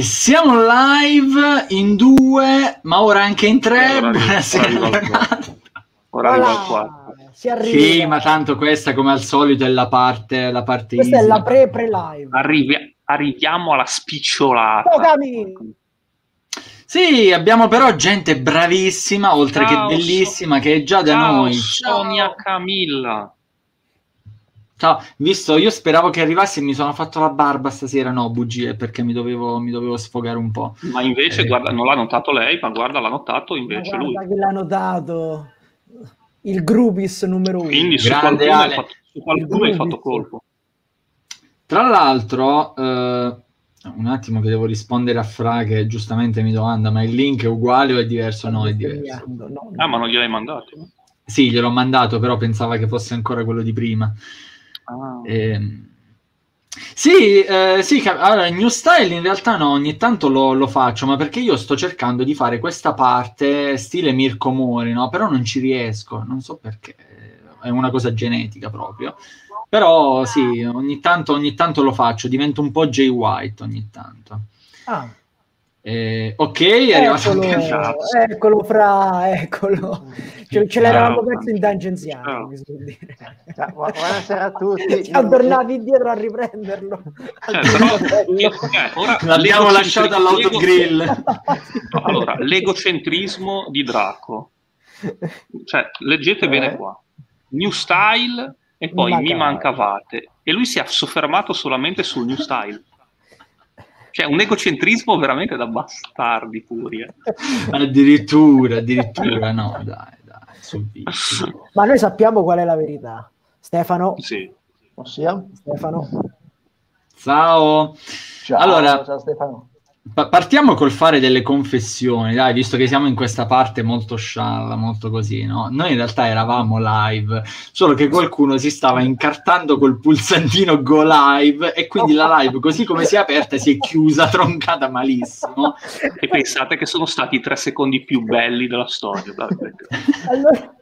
E siamo live in due, ma ora anche in tre. Ora Buonasera. Ora arriva il 4. Si arriva. Sì, ma tanto questa, come al solito, è la parte, la parte Questa easy. è la pre-pre-live. Arrivi, arriviamo alla spicciolata. Tocami. Sì, abbiamo però gente bravissima, oltre Ciao, che bellissima, so... che è già da Ciao, noi. Sonia Camilla. Ciao, visto, io speravo che arrivassi e mi sono fatto la barba stasera, no, bugie, perché mi dovevo, mi dovevo sfogare un po'. Ma invece, eh. guarda, non l'ha notato lei, ma guarda, l'ha notato invece ma lui. che l'ha notato, il Grubis numero uno. Quindi su Grande qualcuno, hai fatto, su qualcuno hai fatto colpo. Tra l'altro, eh, un attimo che devo rispondere a Fra che giustamente mi domanda, ma il link è uguale o è diverso? No, è diverso. No, no. Ah, ma non gliel'hai mandato? Sì, gliel'ho mandato, però pensava che fosse ancora quello di prima. Ah. Eh, sì, eh, sì, allora New Style in realtà no, ogni tanto lo, lo, faccio, ma perché io sto cercando di fare questa parte stile Mirko Mori, no? Però non ci riesco, non so perché, è una cosa genetica proprio. Però sì, ogni tanto, ogni tanto lo faccio, divento un po' Jay White ogni tanto. Ah. Eh, ok, è arrivato eccolo, anche eccolo fra, eccolo. Ce, ce l'eravamo perso in tangenziale. Ciao, buonasera a tutti. Siamo tornati indietro a riprenderlo. Cioè, io, eh, L'abbiamo lasciato all'autogrill. allora, l'egocentrismo di Draco. Cioè, leggete eh. bene qua. New Style e poi mi mancavate. E lui si è soffermato solamente sul New Style. Cioè, un egocentrismo veramente da bastardi puri. Eh. addirittura, addirittura, no, dai, dai, Ma noi sappiamo qual è la verità. Stefano? Sì. Ossia? Stefano? Ciao. Ciao, allora, ciao Stefano. Partiamo col fare delle confessioni, dai, visto che siamo in questa parte molto scialla, molto così, no? Noi in realtà eravamo live, solo che qualcuno si stava incartando col pulsantino go live e quindi la live, così come si è aperta, si è chiusa, troncata malissimo. E pensate che sono stati i tre secondi più belli della storia. allora,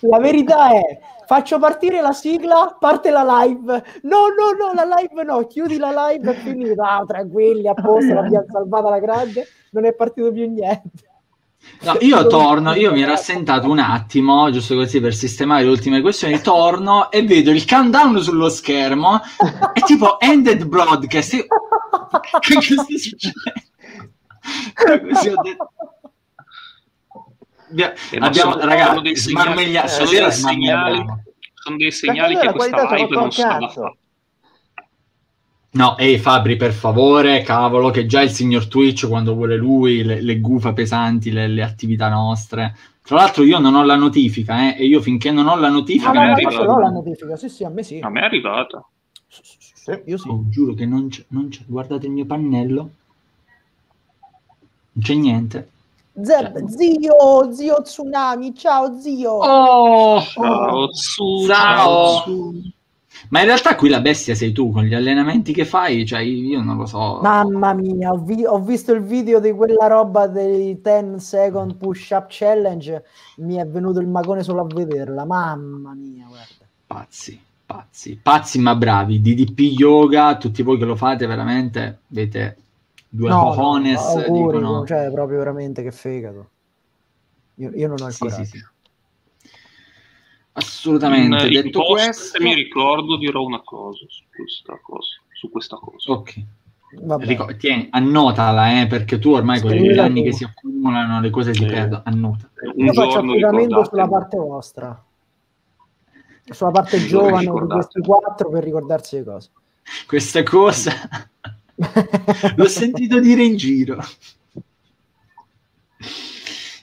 la verità è faccio partire la sigla, parte la live. No, no, no, la live no, chiudi la live e quindi ah, tranquilli, a l'abbiamo salvata la grande, non è partito più niente. No, io torno, io mi ero assentato un attimo, giusto così per sistemare le ultime questioni, torno e vedo il countdown sullo schermo e tipo ended broadcast. Che sta succedendo? Così ho detto abbiamo, ragazzi, smarmeglia- sono, dei segnali, sono dei segnali che questa live non sta No, ehi Fabri, per favore, cavolo, che già il signor Twitch, quando vuole lui, le, le gufa pesanti, le, le, attività nostre. Tra l'altro io non ho la notifica, eh, e io finché non ho la notifica... Ah, no, no, no, ho la notifica, sì, sì, a me sì. A me è arrivata. Sì, io sì. Oh, giuro che non c'è, non c'è, guardate il mio pannello. Non c'è niente. Zeb, zio, zio Tsunami, ciao zio. Oh, ciao, Tsu, ciao. Ma in realtà qui la bestia sei tu con gli allenamenti che fai, cioè io non lo so. Mamma mia, ho, vi- ho visto il video di quella roba dei 10 second push up challenge, mi è venuto il magone solo a vederla. Mamma mia, guarda. Pazzi, pazzi, pazzi ma bravi. DDP yoga, tutti voi che lo fate veramente, avete due no, cojones no, auguri, dicono... cioè proprio veramente che fegato. Io, io non ho il sì, sì, sì. assolutamente in, detto in questo se mi ricordo dirò una cosa su questa cosa, su questa cosa. ok. Ric- tieni, annotala eh, perché tu ormai con gli anni che si accumulano le cose si perdono annota. Io faccio affidamento sulla parte vostra. Sulla parte giovane di questi quattro per ricordarsi le cose. Questa cosa L'ho sentito dire in giro.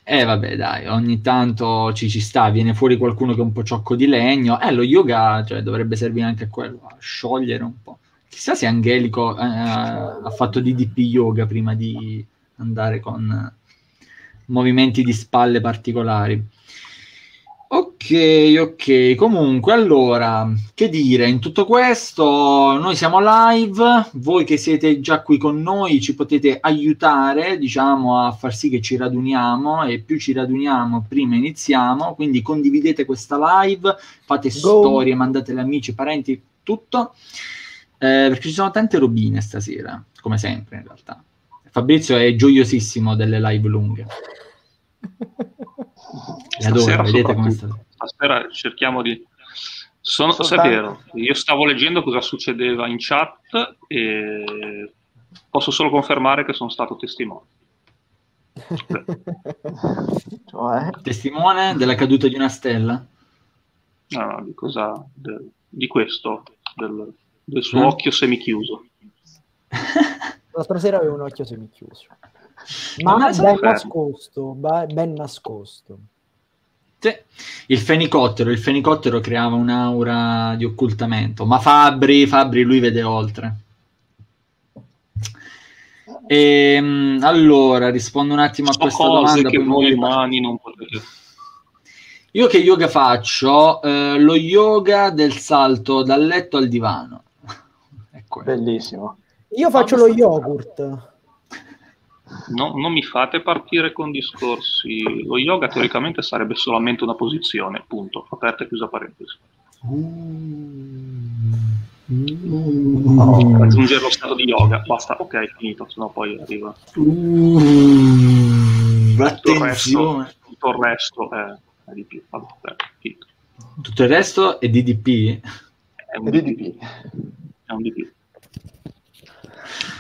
Eh vabbè dai, ogni tanto ci, ci sta, viene fuori qualcuno che è un po' ciocco di legno. Eh, lo yoga cioè, dovrebbe servire anche a quello, a sciogliere un po'. Chissà se Angelico eh, ha fatto DDP yoga prima di andare con movimenti di spalle particolari. Ok, ok. Comunque, allora, che dire, in tutto questo noi siamo live, voi che siete già qui con noi ci potete aiutare, diciamo, a far sì che ci raduniamo e più ci raduniamo, prima iniziamo, quindi condividete questa live, fate Go. storie, mandatele amici, parenti, tutto, eh, perché ci sono tante robine stasera, come sempre in realtà. Fabrizio è gioiosissimo delle live lunghe. Vedete come sta. Stasera cerchiamo di... Sono, se è vero, io stavo leggendo cosa succedeva in chat e posso solo confermare che sono stato testimone. cioè? Testimone della caduta di una stella? No, no, di cosa? De, di questo, del, del suo mm. occhio semichiuso. L'altra sera avevo un occhio semichiuso. Ma ben nascosto, ben nascosto. Sì. Il fenicottero, il fenicottero creava un'aura di occultamento, ma Fabri, Fabri lui vede oltre. E, ehm, allora, rispondo un attimo a so questa domanda. Che voi umani non potete. Io che yoga faccio? Eh, lo yoga del salto dal letto al divano. ecco. Bellissimo. Io faccio lo yogurt. No, non mi fate partire con discorsi. Lo yoga teoricamente sarebbe solamente una posizione, punto. Aperta e chiusa parentesi. Mm. Oh, raggiungere lo stato di yoga, basta, ok, finito, sennò poi arriva. Mm, tutto, il resto, tutto il resto è, è di più. Vabbè, tutto il resto è DDP? È un DDP. È un DDP.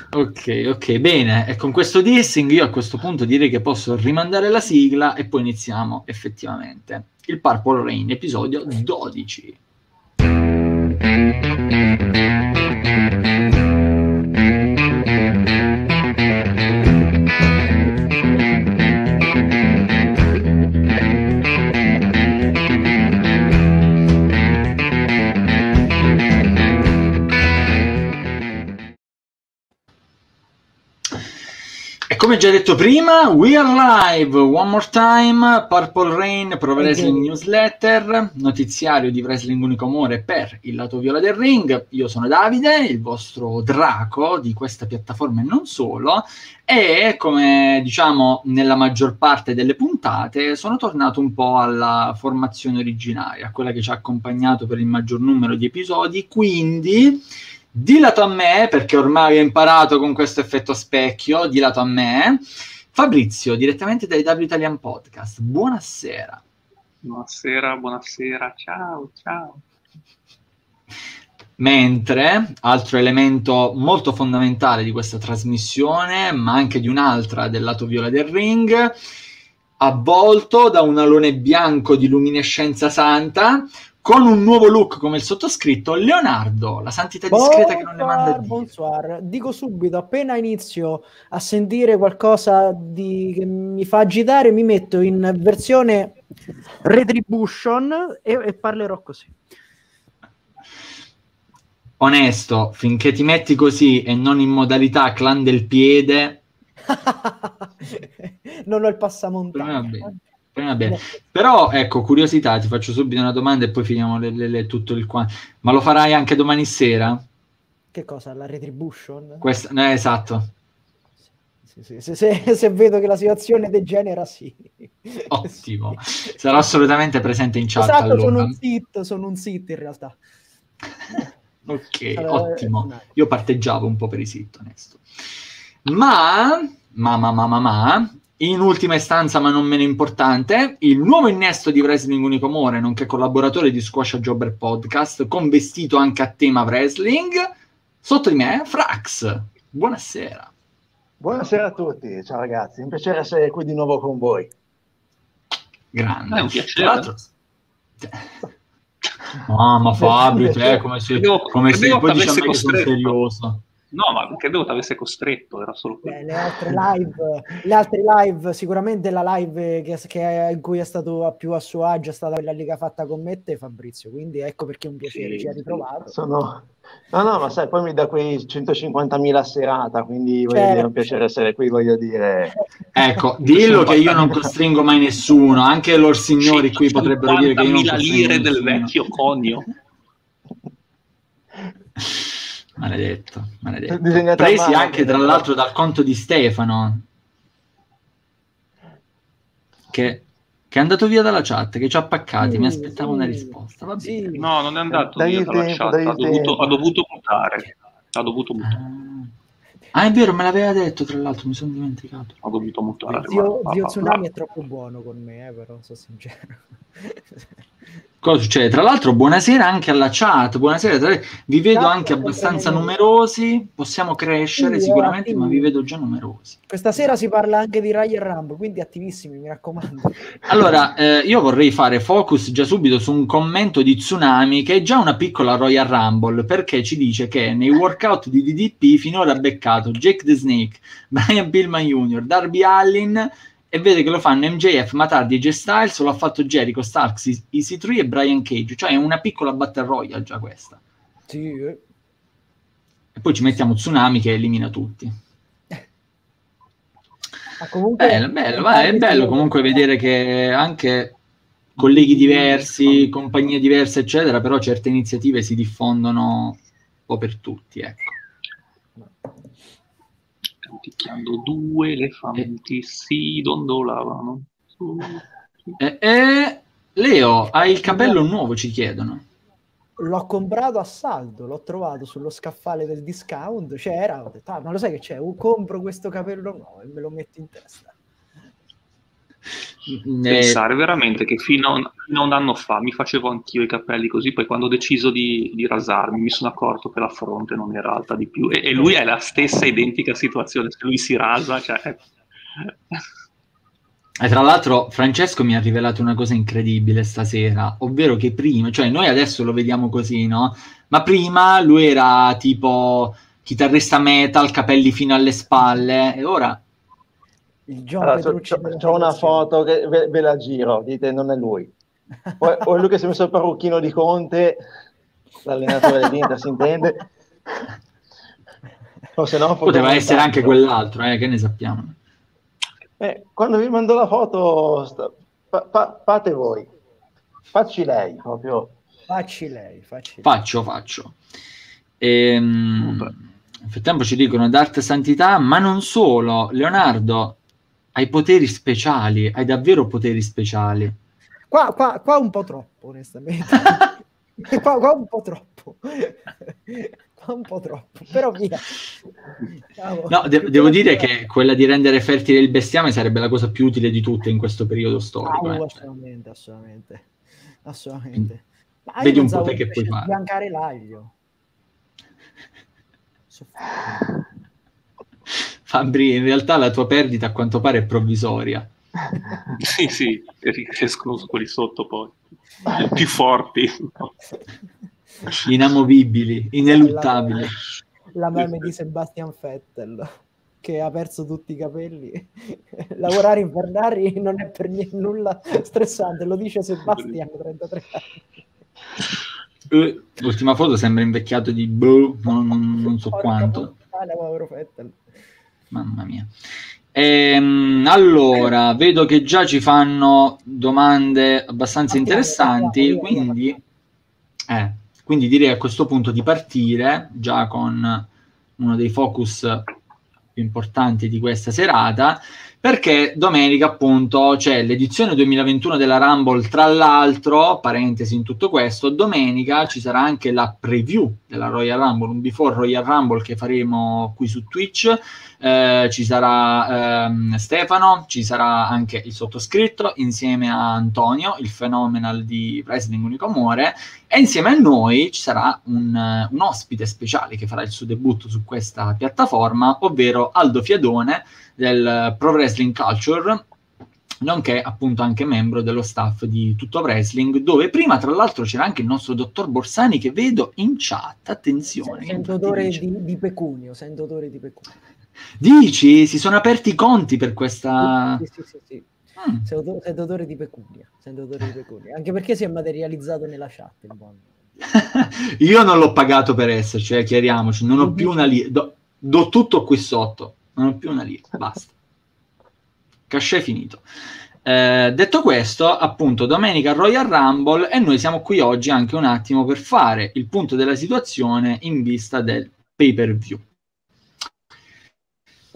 Ok, ok, bene. E con questo dissing io a questo punto direi che posso rimandare la sigla e poi iniziamo effettivamente il Purple Rain, episodio 12. Come già detto prima, we are live one more time. Purple Rain Pro Wrestling Newsletter, notiziario di Wrestling Unico Amore per il lato viola del ring. Io sono Davide, il vostro draco di questa piattaforma e non solo. E come diciamo nella maggior parte delle puntate, sono tornato un po' alla formazione originaria, quella che ci ha accompagnato per il maggior numero di episodi. Quindi Dilato a me, perché ormai ho imparato con questo effetto specchio, dilato a me. Fabrizio, direttamente dai W Italian Podcast. Buonasera. Buonasera, buonasera, ciao, ciao. Mentre, altro elemento molto fondamentale di questa trasmissione, ma anche di un'altra del lato viola del ring, avvolto da un alone bianco di luminescenza santa, con un nuovo look come il sottoscritto, Leonardo, la santità discreta bonsoir, che non ne manda Dio. Bonsoir. Dico subito, appena inizio a sentire qualcosa di, che mi fa agitare, mi metto in versione retribution e, e parlerò così. Onesto, finché ti metti così e non in modalità clan del piede... non ho il passamontagna. Però ecco, curiosità, ti faccio subito una domanda e poi finiamo le, le, le, tutto il qua. Ma lo farai anche domani sera? Che cosa? La retribution? Questa, eh, esatto. Se, se, se, vedo che la situazione degenera, sì. Ottimo. Sarò assolutamente presente in chat. Esatto, allora. sono un sit, sono un sit in realtà. ok, allora, ottimo. Io parteggiavo un po' per i sit, onesto. Ma, ma, ma, ma, ma, ma in ultima istanza, ma non meno importante, il nuovo innesto di Wrestling Unico Amore, nonché collaboratore di Squash Jobber Podcast, con vestito anche a tema wrestling. Sotto di me, Frax. Buonasera. Buonasera a tutti, ciao ragazzi, un piacere essere qui di nuovo con voi. Grande. È un piacere. Mamma Fabio, te come se, come se poi diciamo che sono serioso. No, ma credevo ti avesse costretto, era solo quello. le, altre live, le altre live, sicuramente la live che, che, in cui è stato più a suo agio è stata quella lì che ha fatta con me e Fabrizio, quindi ecco perché è un piacere, sì, ci ha ritrovato. Sono... No, no, ma sai, poi mi dà quei 150.000 a serata, quindi certo. dire, è un piacere essere qui, voglio dire. Ecco, dillo che io non costringo mai nessuno, anche loro signori qui potrebbero dire che io non costringo lire del vecchio conio. Maledetto, maledetto. Presi anche tra l'altro dal conto di Stefano, che, che, è andato via dalla chat, che ci ha paccati, sì, mi aspettavo sì. una risposta. Va sì. No, non è andato dai via dalla tempo, chat, ha dovuto, ha dovuto, mutare. Ha dovuto mutare. Ah. Ah, è vero, me l'aveva detto, tra l'altro, mi sono dimenticato. Ho dovuto mutare. Zio, zio Tsunami è troppo buono con me, eh, però, sono sincero. Cosa succede? Tra l'altro, buonasera anche alla chat. Buonasera, vi vedo Ciao, anche abbastanza numerosi. Possiamo crescere sì, sicuramente, ma vi vedo già numerosi. Questa sera si parla anche di Royal Rumble, quindi attivissimi, mi raccomando. Allora, eh, io vorrei fare focus già subito su un commento di Tsunami che è già una piccola Royal Rumble perché ci dice che nei workout di DDP finora ha beccato Jake the Snake, Brian Pillman Jr., Darby Allin e vede che lo fanno MJF, Matardi e J Styles, lo ha fatto Jericho, Starks, Easy 3 e Brian Cage, cioè è una piccola battle royale già questa. Sì. E poi ci mettiamo Tsunami che elimina tutti. Ma comunque bello, bello, va, è bello comunque vedere che anche colleghi diversi, compagnie diverse, eccetera, però certe iniziative si diffondono un po' per tutti, ecco picchiando due elefanti si dondolavano. Eh, eh, Leo, hai il capello nuovo, ci chiedono. L'ho comprato a saldo, l'ho trovato sullo scaffale del discount, c'era, ho detto, ah, ma lo sai che c'è, compro questo capello nuovo e me lo metto in testa. Pensare veramente che fino a, un, fino a, un, anno fa mi facevo anch'io i capelli così, poi quando ho deciso di, di rasarmi mi sono accorto che la fronte non era alta di più e, e lui è la stessa identica situazione, se lui si rasa, cioè... E tra l'altro Francesco mi ha rivelato una cosa incredibile stasera, ovvero che prima, cioè noi adesso lo vediamo così, no? Ma prima lui era tipo chitarrista metal, capelli fino alle spalle, e ora il John allora, Petrucci c'ho, c'ho una foto che ve, ve, la giro, dite non è lui. O, o è lui che si è messo il parrucchino di Conte, l'allenatore dell'Inter, si intende? O se no, Poteva essere anche quell'altro, eh, che ne sappiamo. Eh, quando vi mando la foto, sta, fa, fa, fate voi. Facci lei, proprio. Facci lei, facci lei. Faccio, faccio. Ehm, nel frattempo ci dicono d'arte santità, ma non solo. Leonardo, hai poteri speciali, hai davvero poteri speciali. Qua, qua, qua un po' troppo, onestamente. qua, qua, un po' troppo. qua un po' troppo, però via. No, de- devo dire che quella di rendere fertile il bestiame sarebbe la cosa più utile di tutte in questo periodo storico. Ah, eh. Assolutamente, assolutamente. Assolutamente. Ma Vedi un po' te che puoi fare. Biancare l'aglio. Fabri, in realtà la tua perdita a quanto pare è provvisoria. sì, sì, escono quelli sotto poi, più forti. Inamovibili, ineluttabili. La, la meme di Sebastian Vettel che ha perso tutti i capelli. Lavorare in Ferrari non è per niente nulla stressante, lo dice Sebastian, 33 anni. L'ultima foto sembra invecchiato di boh, non, non so Porca quanto. Puttana, povero Vettel. Mamma mia. Ehm, allora, vedo che già ci fanno domande abbastanza interessanti, quindi, eh, quindi direi a questo punto di partire già con uno dei focus più importanti di questa serata, perché domenica appunto c'è l'edizione 2021 della Rumble, tra l'altro, parentesi in tutto questo, domenica ci sarà anche la preview della Royal Rumble, un before Royal Rumble che faremo qui su Twitch, eh, ci sarà ehm, Stefano, ci sarà anche il sottoscritto insieme a Antonio, il phenomenal di Wrestling Unico Amore, e insieme a noi ci sarà un, un ospite speciale che farà il suo debutto su questa piattaforma, ovvero Aldo Fiadone, del Pro Wrestling Culture, nonché appunto anche membro dello staff di Tutto Wrestling, dove prima tra l'altro c'era anche il nostro dottor Borsani che vedo in chat, attenzione. Sento odore di, di, pecunio, sento odore di pecunio. Dici? Si sono aperti i conti per questa... Sì, sì, sì, sì. Mm. Sento, sento odore di pecunia, sento odore di pecunia, anche perché si è materializzato nella chat il buon. Io non l'ho pagato per esserci, eh, chiariamoci, non ho più una lira, do, do tutto qui sotto non ho più una lira, basta. Cachet finito. Eh, detto questo, appunto, domenica Royal Rumble e noi siamo qui oggi anche un attimo per fare il punto della situazione in vista del pay per view.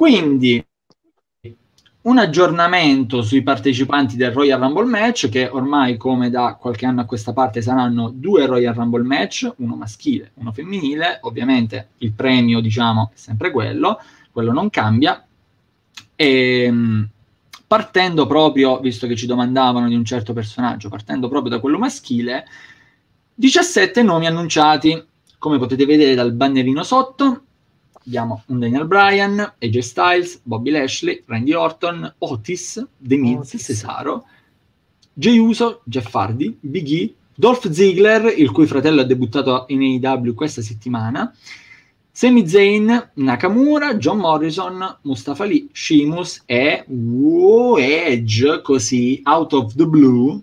Quindi, un aggiornamento sui partecipanti del Royal Rumble match, che ormai come da qualche anno a questa parte saranno due Royal Rumble match, uno maschile, uno femminile, ovviamente il premio diciamo è sempre quello, quello non cambia. E, ehm, partendo proprio, visto che ci domandavano di un certo personaggio, partendo proprio da quello maschile, 17 nomi annunciati, come potete vedere dal bannerino sotto, abbiamo un Daniel Bryan, AJ Styles, Bobby Lashley, Randy Orton, Otis, The Miz, Cesaro, Jey Uso, Jeff Hardy, Big E, Dolph Ziggler, il cui fratello ha debuttato in AEW questa settimana, Sami Zayn, Nakamura, John Morrison, Mustafa Lee, Sheamus e wow, Edge, così, out of the blue,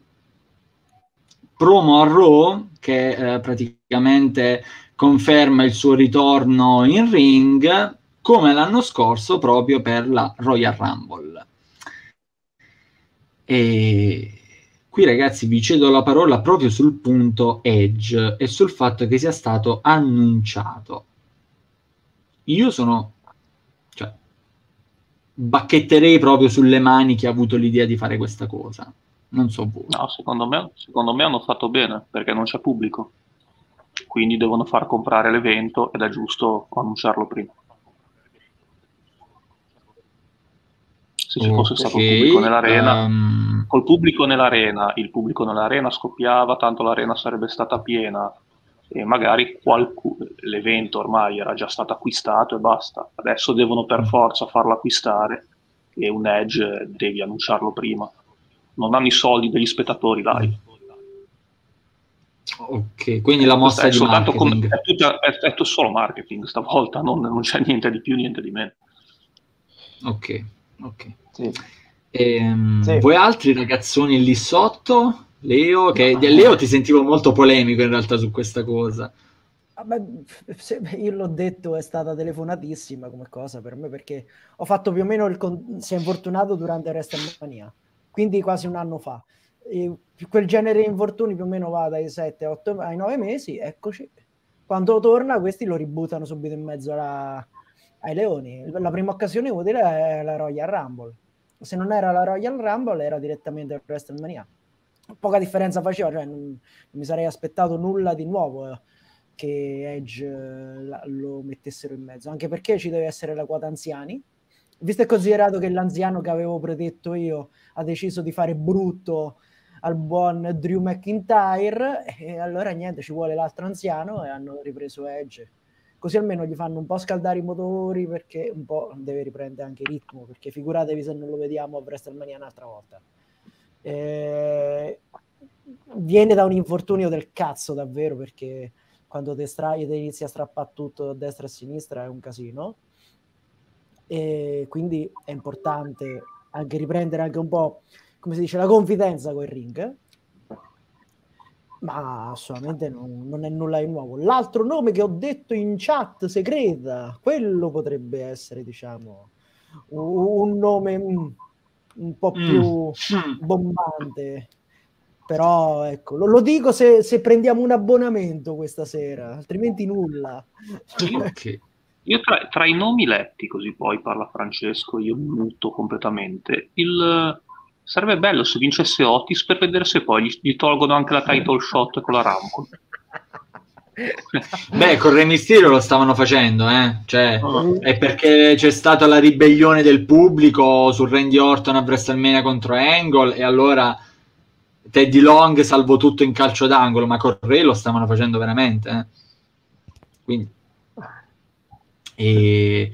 promo a Raw, che eh, praticamente conferma il suo ritorno in ring, come l'anno scorso proprio per la Royal Rumble. E qui ragazzi vi cedo la parola proprio sul punto Edge e sul fatto che sia stato annunciato. Io sono, cioè, bacchetterei proprio sulle mani chi ha avuto l'idea di fare questa cosa. Non so voi. No, secondo me, secondo me hanno fatto bene perché non c'è pubblico. Quindi devono far comprare l'evento ed è giusto annunciarlo prima. se ci fosse stato il pubblico nell'arena, um... col pubblico nell'arena, il pubblico nell'arena scoppiava, tanto l'arena sarebbe stata piena e magari qualcuno, l'evento ormai era già stato acquistato e basta. Adesso devono per mm. forza farlo acquistare e un edge devi annunciarlo prima. Non hanno i soldi degli spettatori live. Ok, quindi la mossa è, di com- è, tutta, è, è, solo marketing stavolta, non, non c'è niente di più, niente di meno. Ok. Ok. Sì. Ehm, sì. Voi altri ragazzoni lì sotto? Leo, che no. Leo ti sentivo molto polemico in realtà su questa cosa. Vabbè, io l'ho detto, è stata telefonatissima come cosa per me perché ho fatto più o meno il con- si è infortunato durante WrestleMania, quindi quasi un anno fa. Quel genere di infortuni più o meno va dai 7 8, ai 9 mesi, eccoci. Quando torna, questi lo ributtano subito in mezzo alla, ai Leoni. La prima occasione utile è la Royal Rumble. Se non era la Royal Rumble, era direttamente il WrestleMania. Poca differenza faceva, cioè non, non mi sarei aspettato nulla di nuovo eh, che Edge eh, lo mettessero in mezzo, anche perché ci deve essere la quota anziani. Visto e considerato che l'anziano che avevo predetto io ha deciso di fare brutto al buon Drew McIntyre, e allora niente, ci vuole l'altro anziano e hanno ripreso Edge così almeno gli fanno un po' scaldare i motori perché un po' deve riprendere anche il ritmo, perché figuratevi se non lo vediamo a WrestleMania un'altra volta. Eh, viene da un infortunio del cazzo davvero perché quando te, stra- te inizi a strappare tutto a destra e a sinistra è un casino e quindi è importante anche riprendere anche un po' come si dice la confidenza con il ring ma assolutamente non, non, è nulla di nuovo. L'altro nome che ho detto in chat segreta, quello potrebbe essere, diciamo, un, un nome un, un po' mm. più mm. bombante. Però ecco, lo, lo dico se, se, prendiamo un abbonamento questa sera, altrimenti nulla. Okay. Io tra, tra, i nomi letti, così poi parla Francesco, io muto completamente. Il, Sarebbe bello se vincesse Otis per vedere se poi gli, gli tolgono anche la title shot con la Rumble. Beh, con Re Mysterio lo stavano facendo, eh? cioè, oh. è perché c'è stata la ribellione del pubblico su Randy Orton a WrestleMania contro Angle e allora Teddy Long salvò tutto in calcio d'angolo, ma con Re lo stavano facendo veramente. Eh? Quindi... E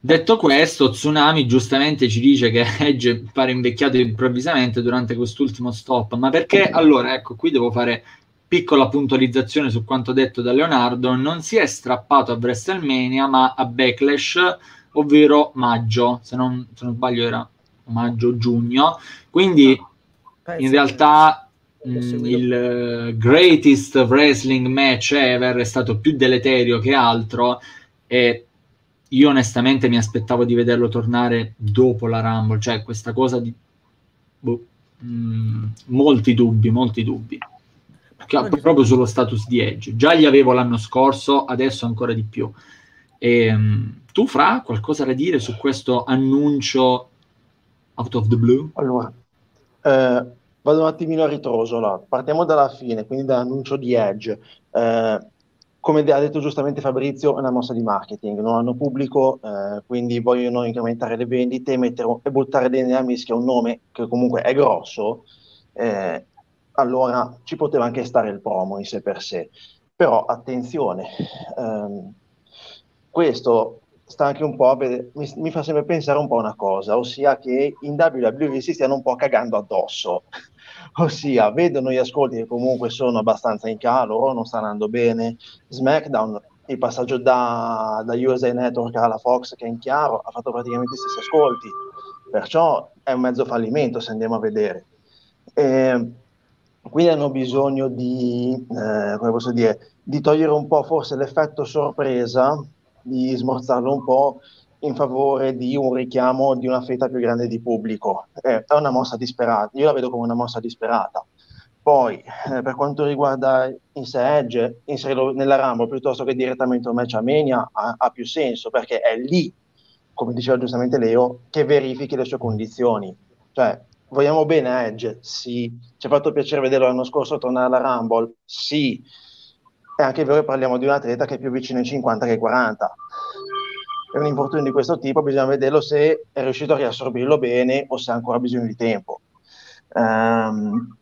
Detto questo, Tsunami giustamente ci dice che Edge pare invecchiato improvvisamente durante quest'ultimo stop, ma perché? Allora, ecco, qui devo fare piccola puntualizzazione su quanto detto da Leonardo, non si è strappato a WrestleMania, ma a Backlash, ovvero maggio, se non, se non sbaglio era maggio-giugno, quindi in realtà mh, il greatest wrestling match ever è stato più deleterio che altro. E io onestamente mi aspettavo di vederlo tornare dopo la Rumble, cioè questa cosa di... Boh, mh, mm, molti dubbi, molti dubbi. Perché, proprio sullo status di Edge. Già li avevo l'anno scorso, adesso ancora di più. E, um, tu, Fra, qualcosa da dire su questo annuncio out of the blue? Allora, eh, vado un attimino a ritroso. Allora. Partiamo dalla fine, quindi dall'annuncio di Edge. Eh, come ha detto giustamente Fabrizio, è una mossa di marketing, non hanno pubblico, eh, quindi vogliono incrementare le vendite mettere, e buttare dentro nella mischia un nome che comunque è grosso, eh, allora ci poteva anche stare il promo in sé per sé. Però attenzione, ehm, questo sta anche un po' mi, mi, fa sempre pensare un po' a una cosa, ossia che in WWE si stiano un po' cagando addosso ossia vedono gli ascolti che comunque sono abbastanza in calo, non sta andando bene, SmackDown il passaggio da, da USA Network alla Fox che è in chiaro ha fatto praticamente gli stessi ascolti, perciò è un mezzo fallimento se andiamo a vedere. E, quindi hanno bisogno di, eh, come posso dire, di togliere un po' forse l'effetto sorpresa, di smorzarlo un po' in favore di un richiamo di una fetta più grande di pubblico. Eh, è una mossa disperata, io la vedo come una mossa disperata. Poi, eh, per quanto riguarda in sé Edge, inserirlo nella Rumble piuttosto che direttamente un match a Mania ha, ha, più senso, perché è lì, come diceva giustamente Leo, che verifichi le sue condizioni. Cioè, vogliamo bene Edge? Sì. Ci ha fatto piacere vederlo l'anno scorso tornare alla Rumble? Sì. È anche vero che parliamo di un atleta che è più vicino ai 50 che ai 40 è un infortunio di questo tipo, bisogna vederlo se è riuscito a riassorbirlo bene o se ha ancora bisogno di tempo. Um,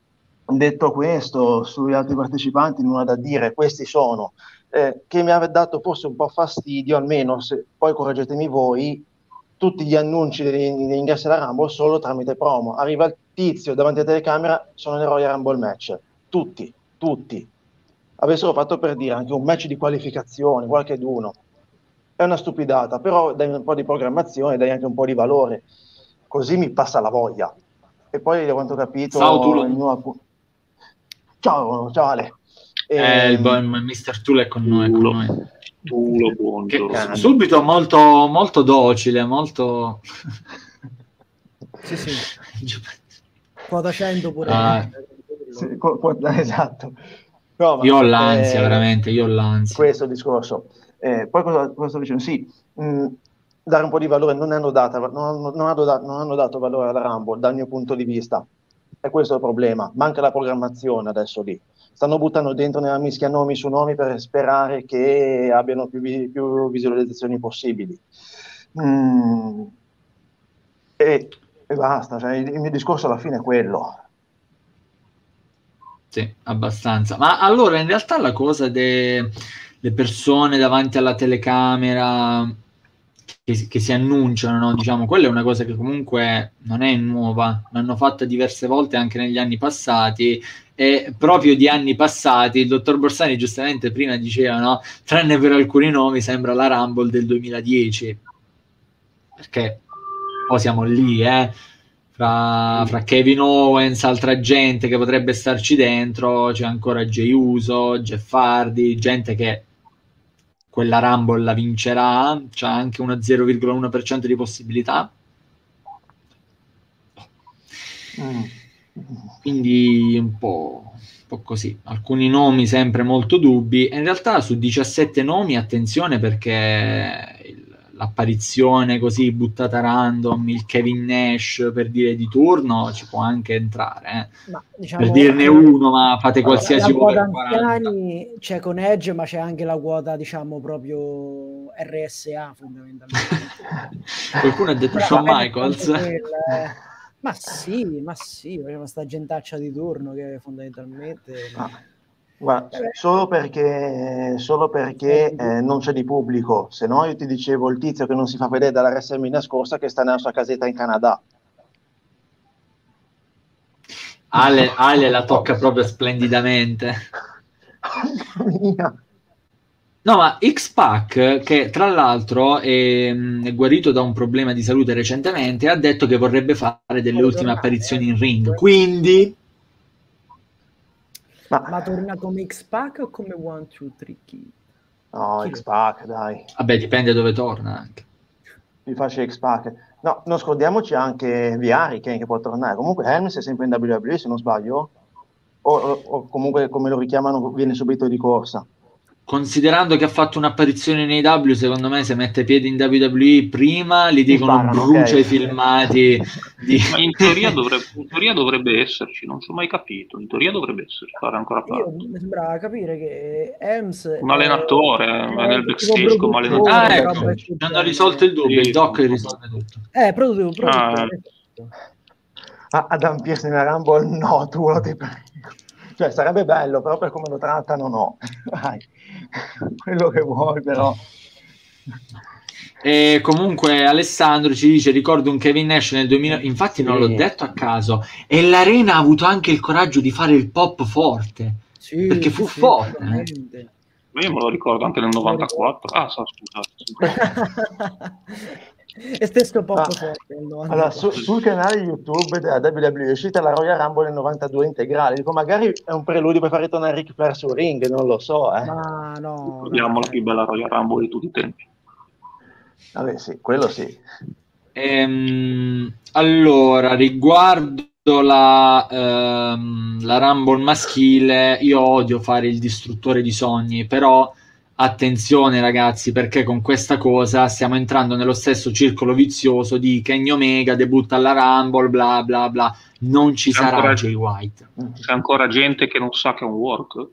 detto questo, sugli altri partecipanti nulla da dire, questi sono. Eh, che mi aveva dato forse un po' fastidio, almeno se poi correggetemi voi, tutti gli annunci degli, degli ingressi alla Rumble solo tramite promo. Arriva il tizio davanti alla telecamera, sono nel Royal Rumble match. Tutti, tutti. Avessero fatto per dire anche un match di qualificazione, qualche d'uno è una stupidata, però dai un po' di programmazione, dai anche un po' di valore, così mi passa la voglia. E poi, da quanto ho capito, ciao, Tulo. Nuovo... ciao, ciao Ale. E... Eh, il buon Mr. Tulo è con noi. Con noi. Tulo, buongiorno. subito molto, molto docile, molto... sì, sì. Quota 100 pure. Ah. Sì, qu- qu- esatto. No, io ho l'ansia, eh, veramente, io ho l'ansia. Questo discorso. Eh, poi cosa, cosa, sto dicendo? Sì, mh, dare un po' di valore, non hanno, data, non, non, hanno da, non hanno, dato valore alla Rumble dal mio punto di vista. E questo è il problema. Manca la programmazione adesso lì. Stanno buttando dentro nella mischia nomi su nomi per sperare che abbiano più, più visualizzazioni possibili. Mm, e, e, basta, cioè, il, il mio discorso alla fine è quello. Sì, abbastanza. Ma allora in realtà la cosa de le persone davanti alla telecamera che, che si annunciano, no? diciamo, quella è una cosa che comunque non è nuova, l'hanno fatta diverse volte anche negli anni passati e proprio di anni passati il dottor Borsani giustamente prima diceva, no? tranne per alcuni nomi sembra la Rumble del 2010, perché poi siamo lì, eh? Fra, fra, Kevin Owens, altra gente che potrebbe starci dentro, c'è ancora Jay Uso, Jeff Hardy, gente che quella Rumble la vincerà, c'ha anche una 0,1% di possibilità. Mm. Quindi un po', un po' così. Alcuni nomi sempre molto dubbi. in realtà su 17 nomi, attenzione perché l'apparizione così buttata random, il Kevin Nash per dire di turno, ci può anche entrare. Eh. Ma, diciamo, per dirne uno, ma fate qualsiasi anziani c'è con Edge, ma c'è anche la quota, diciamo, proprio RSA fondamentalmente. Qualcuno ha detto Shawn Michaels. Eh. Ma sì, ma sì, facciamo sta gentaccia di turno che fondamentalmente... Ah Guarda, solo perché, solo perché eh, non c'è di pubblico, se no io ti dicevo il tizio che non si fa vedere dalla WrestleMania scorsa che sta nella sua casetta in Canada. Ale, Ale la tocca proprio splendidamente. No, ma X-Pac, che tra l'altro è, è, guarito da un problema di salute recentemente, ha detto che vorrebbe fare delle ultime apparizioni in ring. Quindi ma, Ma torna come X-Pac o come One, Two, Three Kid? No, X-Pac, dai. Vabbè, dipende dove torna anche. Mi faccio X-Pac. No, non scordiamoci anche Viari che, che può tornare. Comunque Helms è sempre in WWE, se non sbaglio. O, o, o, comunque, come lo richiamano, viene subito di corsa. Considerando che ha fatto un'apparizione nei W, secondo me se mette piedi in WWE prima gli dicono Imparano, brucia okay. i filmati. Di... Ma in teoria, dovrebbe, in teoria, dovrebbe, esserci, non ci ho mai capito. In teoria dovrebbe esserci, fare ancora parte. Io mi sembra capire che Ems un allenatore è, è nel backstage come allenatore. Ah, ecco, hanno risolto il dubbio, sì. il doc risolve tutto. Eh, produttivo, produttivo. Ah. Ah, Adam Pierce nella Rumble no, tu lo ti prego. Cioè, sarebbe bello, però per come lo trattano no. Vai. quello che vuoi, però. E comunque Alessandro ci dice ricordo un Kevin Nash nel 2000 infatti non l'ho detto a caso e l'Arena ha avuto anche il coraggio di fare il pop forte sì, perché fu sì, forte eh. io me lo ricordo anche nel 94 ah so, scusate e stesso pop ah, forte allora, su, sul canale YouTube della WWE è uscita la Royal Rumble nel 92 integrale. Dico, magari è un preludio per far ritornare Rick Flair sul ring, non lo so. Eh. Ma no. Vediamo la più bella Royal Rumble di tutti i tempi. Vabbè, sì, quello sì. Ehm, allora, riguardo la, ehm, la Rumble maschile, io odio fare il distruttore di sogni, però attenzione ragazzi perché con questa cosa stiamo entrando nello stesso circolo vizioso di Kenny Omega debutta alla Rumble bla bla bla. Non ci c'è sarà ancora, Jay White. C'è ancora gente che non sa che è un work?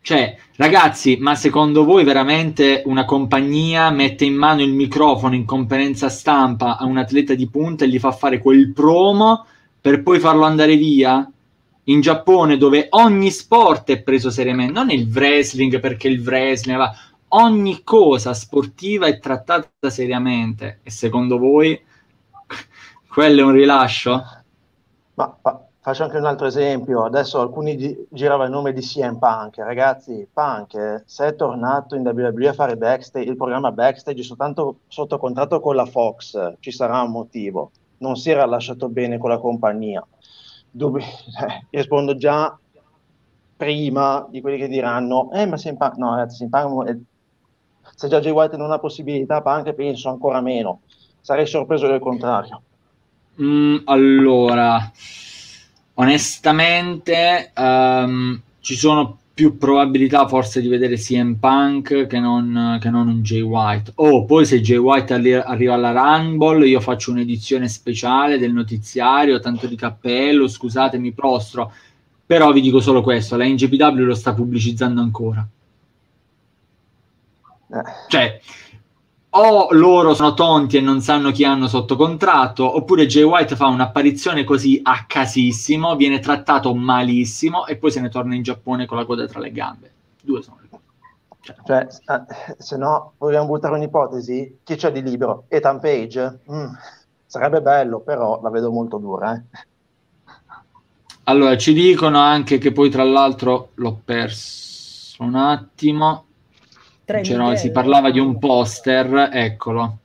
Cioè ragazzi ma secondo voi veramente una compagnia mette in mano il microfono in conferenza stampa a un atleta di punta e gli fa fare quel promo per poi farlo andare via in Giappone dove ogni sport è preso seriamente, non il wrestling perché il wrestling, va, ogni cosa sportiva è trattata seriamente. E secondo voi quello è un rilascio? Ma, ma faccio anche un altro esempio. Adesso alcuni di, giravano il nome di CM Punk. Ragazzi, Punk se è tornato in WWE a fare backstage, il programma backstage soltanto sotto contratto con la Fox, ci sarà un motivo. Non si era lasciato bene con la compagnia dove eh, rispondo già prima di quelli che diranno eh ma se Punk no ragazzi se eh, se già Jay White non ha possibilità Punk penso ancora meno. Sarei sorpreso del contrario. Mm, allora onestamente um, ci sono più probabilità forse di vedere CM Punk che non, che non un Jay White. Oh, poi se Jay White arri- arriva alla Rumble, io faccio un'edizione speciale del notiziario, tanto di cappello, scusatemi, prostro. Però vi dico solo questo, la NGPW lo sta pubblicizzando ancora. Eh. Cioè, o loro sono tonti e non sanno chi hanno sotto contratto, oppure Jay White fa un'apparizione così a casissimo, viene trattato malissimo e poi se ne torna in Giappone con la coda tra le gambe. Due sono le cose. Cioè, cioè eh, se no, vogliamo buttare un'ipotesi? Chi c'è di libero? Ethan Page? Mm, sarebbe bello, però la vedo molto dura. Eh. Allora, ci dicono anche che poi tra l'altro l'ho perso un attimo si parlava di un poster, eccolo.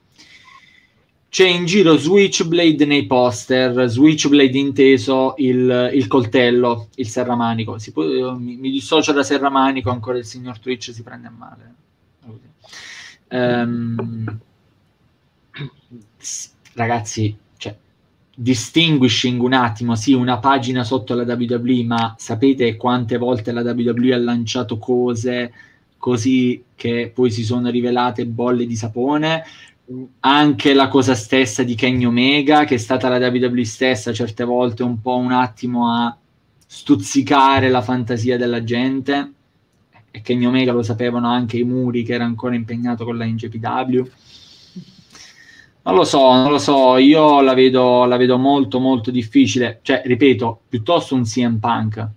C'è in giro Switchblade nei poster, Switchblade inteso il, il coltello, il serramanico. Può, mi, mi, dissocio da serramanico, ancora il signor Twitch si prende a male. Um, ragazzi, cioè, distinguishing un attimo, sì, una pagina sotto la WWE, ma sapete quante volte la WWE ha lanciato cose così che poi si sono rivelate bolle di sapone. Anche la cosa stessa di Kenny Omega, che è stata la WWE stessa certe volte un po' un attimo a stuzzicare la fantasia della gente. E Kenny Omega lo sapevano anche i muri che era ancora impegnato con la NJPW. Non lo so, non lo so, io la vedo, la vedo molto molto difficile, cioè ripeto, piuttosto un CM Punk.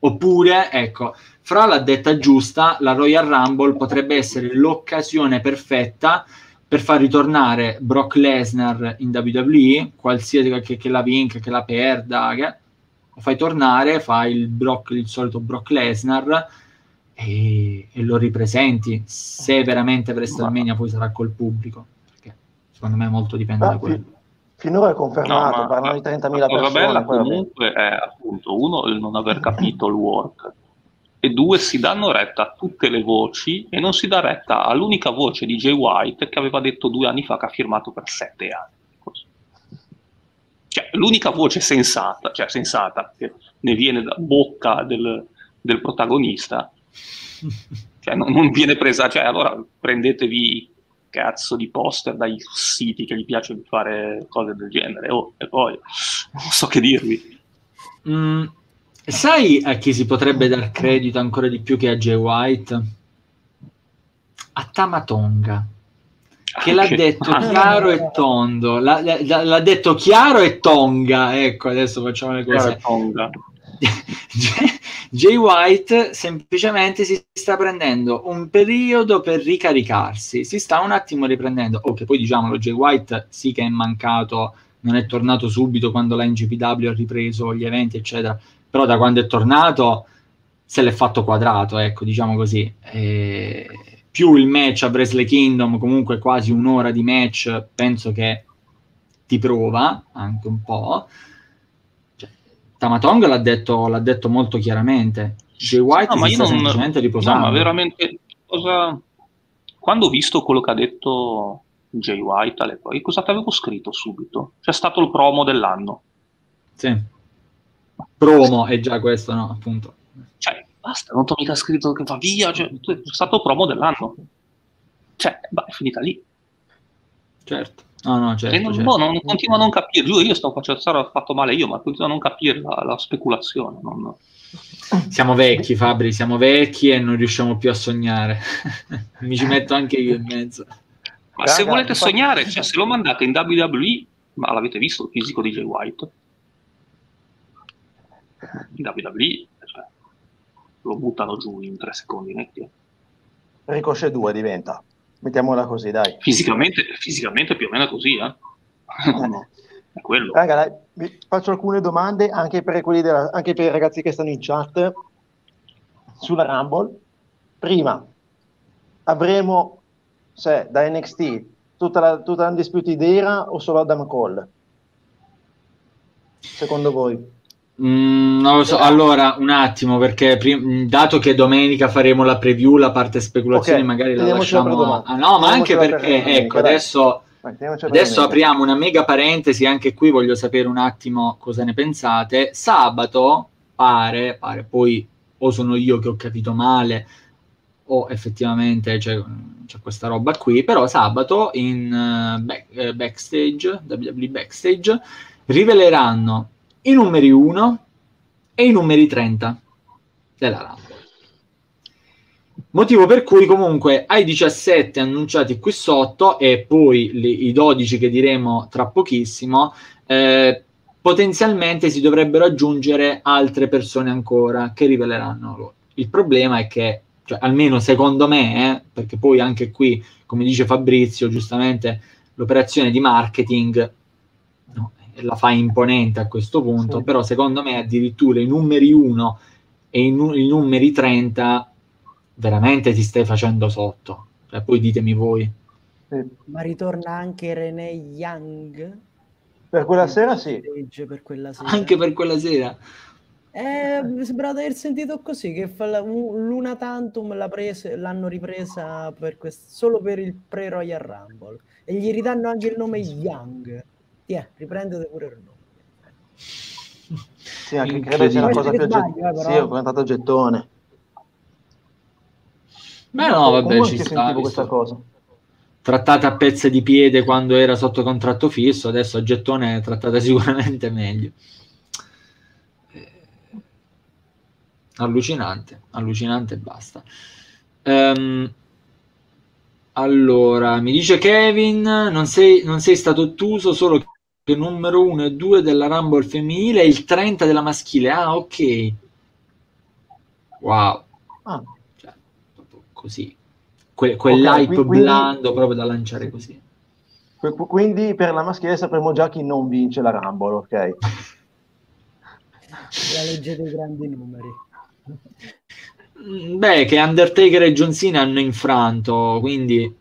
Oppure, ecco, fra la detta giusta, la Royal Rumble potrebbe essere l'occasione perfetta per far ritornare Brock Lesnar in WWE, qualsiasi che, che la vinca, che la perda, che, lo fai tornare, fai il, Brock, il solito Brock Lesnar e, e, lo ripresenti. Se veramente WrestleMania poi sarà col pubblico, perché secondo me molto dipende ah, da quello. Finora è confermato, no, parlano di 30.000 persone. La cosa bella comunque è appunto uno il non aver capito il work e due si danno retta a tutte le voci e non si dà retta all'unica voce di Jay White che aveva detto due anni fa che ha firmato per sette anni. Cioè, l'unica voce sensata, cioè sensata, che ne viene da bocca del, del protagonista Cioè, non, non viene presa, cioè, allora prendetevi cazzo di poster dai siti che gli piace fare cose del genere. Oh, e poi non so che dirvi. Mm, sai a chi si potrebbe dar credito ancora di più che a Jay White? A Tamatonga che l'ha detto ah, chiaro e tondo. L'ha, l'ha, detto chiaro e tonga. Ecco adesso facciamo le cose. Jay White semplicemente si sta prendendo un periodo per ricaricarsi. Si sta un attimo riprendendo. Ok poi diciamolo Jay White sì che è mancato non è tornato subito quando la NGPW ha ripreso gli eventi eccetera però da quando è tornato se l'è fatto quadrato ecco diciamo così e più il match a Wrestle Kingdom, comunque quasi un'ora di match, penso che ti prova anche un po'. Cioè, Tamatong l'ha detto, l'ha detto molto chiaramente. Jay White no, ma io non, semplicemente riposando. No, ma veramente cosa... Quando ho visto quello che ha detto Jay White all'epoca, cosa ti avevo scritto subito? C'è stato il promo dell'anno. Sì. Promo è già questo, no, appunto. Cioè, basta, non ti ho mica scritto che va via, cioè, è stato promo dell'anno. Cioè, bah, è finita lì. Certo. No, no, certo, e non, certo. Boh, non, continuo a non capire, giuro, io sto facendo, sarò fatto male io, ma continuo a non capire la, la speculazione. Non... Siamo vecchi, Fabri, siamo vecchi e non riusciamo più a sognare. Mi ci metto anche io in mezzo. Ma Raga, se volete sognare, cioè, se lo mandate in WWE, ma l'avete visto il fisico di Jay White? WWE lo buttano giù in tre secondi netti. Ricochet 2 diventa, mettiamola così, dai. Fisicamente, fisicamente più o meno così, eh? no, è quello. Raga, dai, vi faccio alcune domande anche per, della, anche per i ragazzi che stanno in chat sulla Rumble. Prima, avremo se, da NXT tutta la, tutta l'Undisputed Era o solo Adam Cole? Secondo voi? Mm, non lo so, allora un attimo perché prim- dato che domenica faremo la preview, la parte speculazioni okay, magari la lasciamo... Ah, no, ma anche perché, per ecco, adesso, adesso apriamo una mega parentesi, anche qui voglio sapere un attimo cosa ne pensate. Sabato pare, pare poi o sono io che ho capito male o effettivamente c'è, c'è questa roba qui, però sabato in uh, back, uh, backstage, WWE backstage, riveleranno i numeri 1 e i numeri 30 della Rumble. Motivo per cui comunque ai 17 annunciati qui sotto e poi li, i 12 che diremo tra pochissimo, eh, potenzialmente si dovrebbero aggiungere altre persone ancora che riveleranno loro. Il problema è che, cioè, almeno secondo me, eh, perché poi anche qui, come dice Fabrizio, giustamente l'operazione di marketing la fa imponente a questo punto, sì. però secondo me addirittura i numeri 1 e i, nu- i, numeri 30 veramente ti stai facendo sotto. Cioè, poi ditemi voi. Sì. Ma ritorna anche René Young? Per quella sera sì. Per quella sera. Anche per quella sera. Eh, mi sembra di aver sentito così che la, l'una tantum l'ha prese, l'hanno ripresa per quest- solo per il pre-Royal Rumble e gli ridanno anche il nome Young. Tiè, riprendete pure il nome. Sì, anche credo sia una cosa più sbaglio, eh, Sì, ho contato gettone. Beh, no, vabbè, ci sta. Questa cosa. Trattata a pezzi di piede quando era sotto contratto fisso, adesso a gettone è trattata sicuramente meglio. Eh, allucinante, allucinante e basta. Um, allora, mi dice Kevin, non sei, non sei stato ottuso, solo che numero 1 e 2 della Rumble femminile e il 30 della maschile. Ah, ok. Wow. Ah. Cioè, così. Que- quell'hype okay, quindi, blando proprio da lanciare così. Quindi per la maschile sapremo già chi non vince la Rumble, ok? La legge dei grandi numeri. Mm, beh, che Undertaker e John Cena hanno infranto, quindi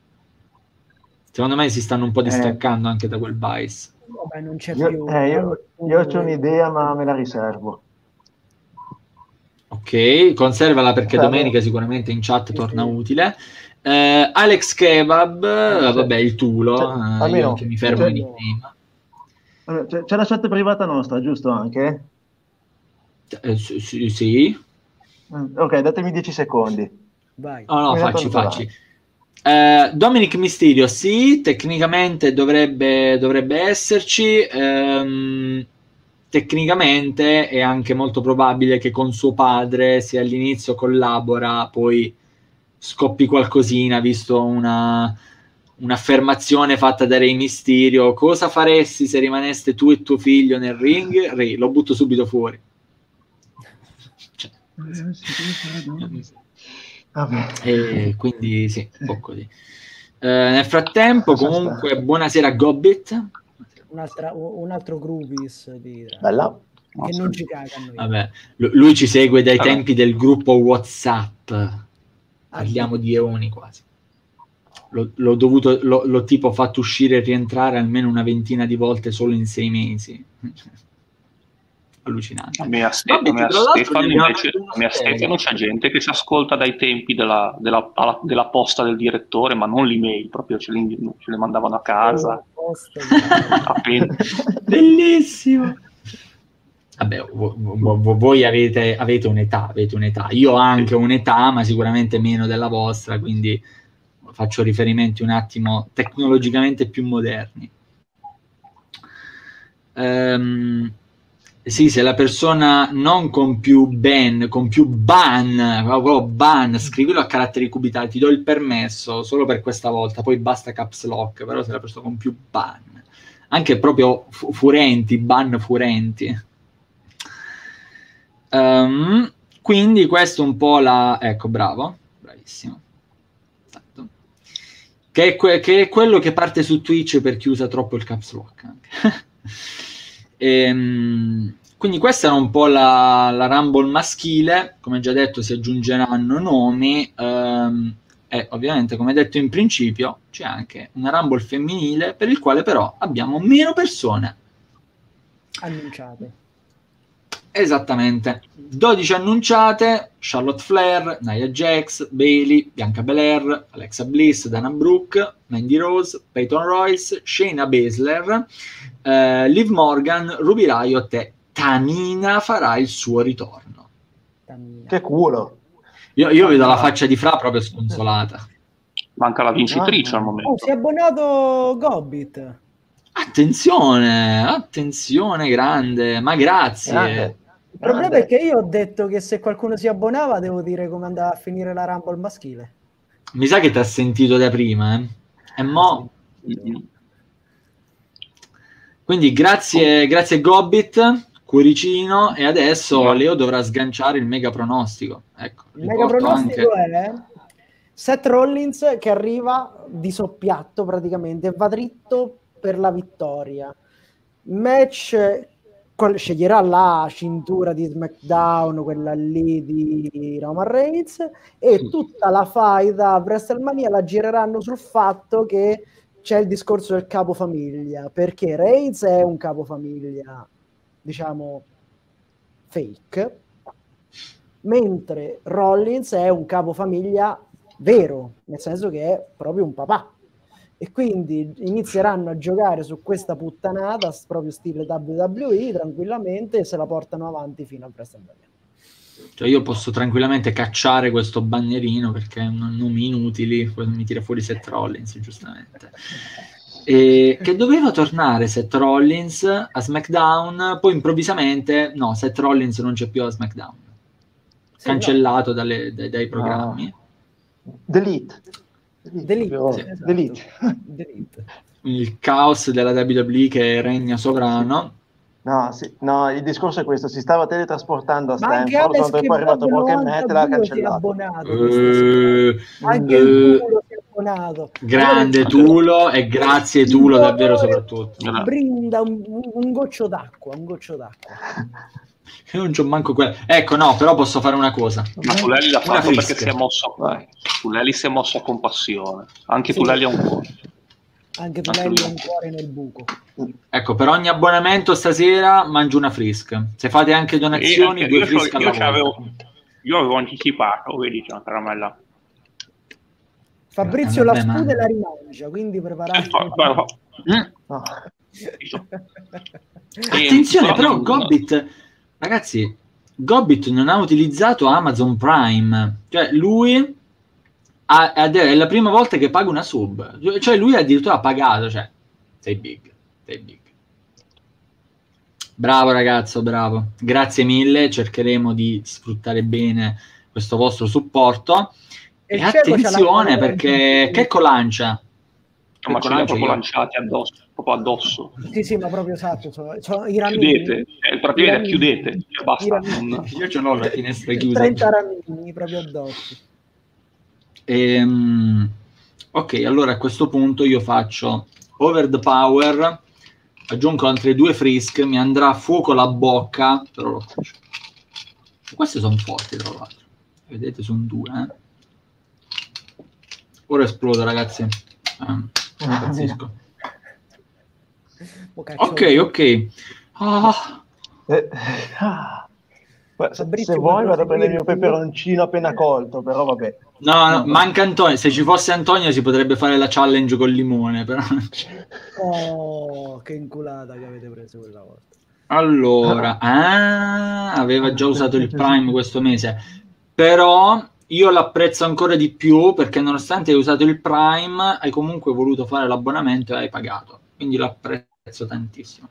secondo me si stanno un po' eh. distaccando eh. anche da quel bias. Vabbè, non c'è io, più. Eh, io, io ho un'idea, ma me la riservo. Ok, conservala perché Vabbè. domenica sicuramente in chat sì, torna sì. utile. Eh, Alex Kebab, eh, vabbè, il Tulo, cioè, eh, che mi fermo in c'è, c'è, c'è la chat privata nostra, giusto anche? Eh, sì. sì. Mm, ok, datemi 10 secondi. Vai. Oh no, facci, facci. Eh, Dominic Mysterio, sì, tecnicamente dovrebbe, dovrebbe esserci. Ehm, tecnicamente è anche molto probabile che con suo padre, se all'inizio collabora, poi scoppi qualcosina, visto una, un'affermazione fatta da Rey Mysterio. Cosa faresti se rimaneste tu e tuo figlio nel ring? Rey, lo butto subito fuori. Cioè. E quindi sì, un po' così. Eh, nel frattempo, comunque, buonasera Gobbit. un altro Groovies di... Bella. Che non ci caga Vabbè, lui ci segue dai allora. tempi del gruppo WhatsApp. Parliamo di eoni quasi. L'ho, l'ho dovuto, l'ho, l'ho tipo fatto uscire e rientrare almeno una ventina di volte solo in sei mesi. Allucinante. A me a, Ste- Vabbè, a, me a Stefano, invece, a me a Stefano c'è gente che si ascolta dai tempi della, della, della, posta del direttore, ma non l'email, proprio ce le, ce le mandavano a casa. Appena. Bellissimo. Vabbè, voi avete, avete, un'età, avete un'età, io ho anche un'età, ma sicuramente meno della vostra, quindi faccio riferimenti un attimo tecnologicamente più moderni. Um, sì, se la persona non con più ban, con più ban, proprio ban, scrivilo a caratteri cubitali, ti do il permesso solo per questa volta, poi basta caps lock, però se la persona con più ban, anche proprio fu- furenti, ban furenti. Um, quindi questo un po' la... ecco, bravo, bravissimo. Che è, que- che è quello che parte su Twitch per chi usa troppo il caps lock. Anche. Ehm, quindi questa era un po' la, la, Rumble maschile, come già detto si aggiungeranno nomi. Ehm, e ovviamente come detto in principio c'è anche una Rumble femminile per il quale però abbiamo meno persone. Annunciate. Esattamente, 12 annunciate, Charlotte Flair, Nia Jax, Bailey, Bianca Belair, Alexa Bliss, Dana Brooke, Mandy Rose, Peyton Royce, Shayna Baszler, eh, Liv Morgan, Ruby Riot e Tamina farà il suo ritorno. Tamina. Che culo! Io, io vedo la faccia di Fra proprio sconsolata. Manca la vincitrice al momento. Oh, si è abbonato Gobbit. Attenzione, attenzione grande, ma grazie. Grande. Il problema è che io ho detto che se qualcuno si abbonava devo dire come andava a finire la Rumble maschile. Mi sa che ti ha sentito da prima, eh? E mo... Sì. Quindi grazie, grazie Gobbit, cuoricino, e adesso Leo dovrà sganciare il mega pronostico. Ecco, il mega pronostico anche... è Seth Rollins che arriva di soppiatto praticamente, va dritto per la vittoria. Match sceglierà la cintura di SmackDown, quella lì di Roman Reigns, e tutta la faida a WrestleMania la gireranno sul fatto che c'è il discorso del capofamiglia, perché Reigns è un capofamiglia, diciamo, fake, mentre Rollins è un capofamiglia vero, nel senso che è proprio un papà. E quindi inizieranno a giocare su questa puttanata, proprio stile WWE, tranquillamente, e se la portano avanti fino al WrestleMania. Cioè io posso tranquillamente cacciare questo bannerino perché non nomi inutili, poi mi tira fuori Seth Rollins, giustamente. E che doveva tornare Seth Rollins a SmackDown, poi improvvisamente no, Seth Rollins non c'è più a SmackDown. Sì, Cancellato no. dalle, dai, dai, programmi. No. Delete. Delete. Delete. Esatto. Delete. Il caos della WWE che regna sovrano. No, sì, no, il discorso è questo, si stava teletrasportando a Stanford, quando è poi arrivato Broken Matt l'ha cancellato. Uh, Anche uh, il Tulo si è abbonato. Grande Tulo e grazie Tulo davvero soprattutto. Brinda un, un goccio d'acqua, un goccio d'acqua. Io non c'ho manco quello. Ecco, no, però posso fare una cosa. Ma Tulelli l'ha fatto perché si è mosso. Tulelli si è mosso a compassione. Anche sì. Tulelli ha un cuore. Anche Tonelli ha un cuore nel buco. Ecco, per ogni abbonamento stasera mangio una frisk. Se fate anche donazioni, io, due io, frisk io, io, avevo, io avevo anticipato, vedi, c'è una caramella. Fabrizio vabbè, la spude ma... la rimangia, quindi preparate. Eh, no. Attenzione, però Gobbit, ragazzi, Gobbit non ha utilizzato Amazon Prime. Cioè, lui è la prima volta che paga una sub. Cioè, lui addirittura ha pagato. Cioè, sei big, sei big. Bravo ragazzo, bravo. Grazie mille. Cercheremo di sfruttare bene questo vostro supporto. E, e attenzione perché che colancia. Ma ce ha proprio io. lanciati addosso, proprio addosso. Sì, sì, ma proprio esatto. Sono, sono i ramini. Chiudete, eh, praticamente chiudete, cioè, basta. Non... Io ce l'ho la finestra chiusa. 30 ramini proprio addosso. Ehm, ok, allora a questo punto io faccio over the power, aggiungo altre due frisk, mi andrà a fuoco la bocca, però lo faccio. Queste sono forti tra l'altro. Vedete, sono due. Eh? Ora esplodo, ragazzi. Um. Pazzesco. ok, ok. Ah. Eh, ah. Se, se vuoi vado a prendere il mio peperoncino appena colto, però vabbè. No, no, manca Antonio. Se ci fosse Antonio si potrebbe fare la challenge col limone, però... Oh, che inculata che avete preso quella volta. Allora, ah, aveva già usato il Prime questo mese, però io l'apprezzo ancora di più perché nonostante hai usato il Prime, hai comunque voluto fare l'abbonamento e hai pagato. Quindi l'apprezzo tantissimo.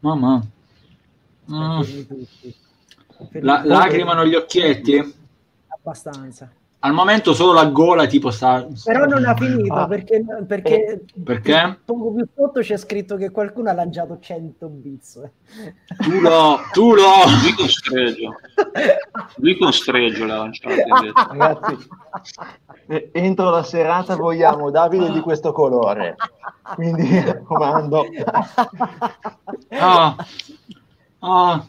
Mamma. Mm. La, lacrimano gli occhietti? Abbastanza. Al momento solo la gola tipo sta... Però non ha finito ah. perché, perché, perché? Poco più sotto c'è scritto che qualcuno ha lanciato 100 bits. Tu lo... Tu lo... Lui con sfregio. Lui con sfregio l'ha lanciato. Ragazzi, entro la serata vogliamo Davide di questo colore. Quindi comando. Ah. Ah.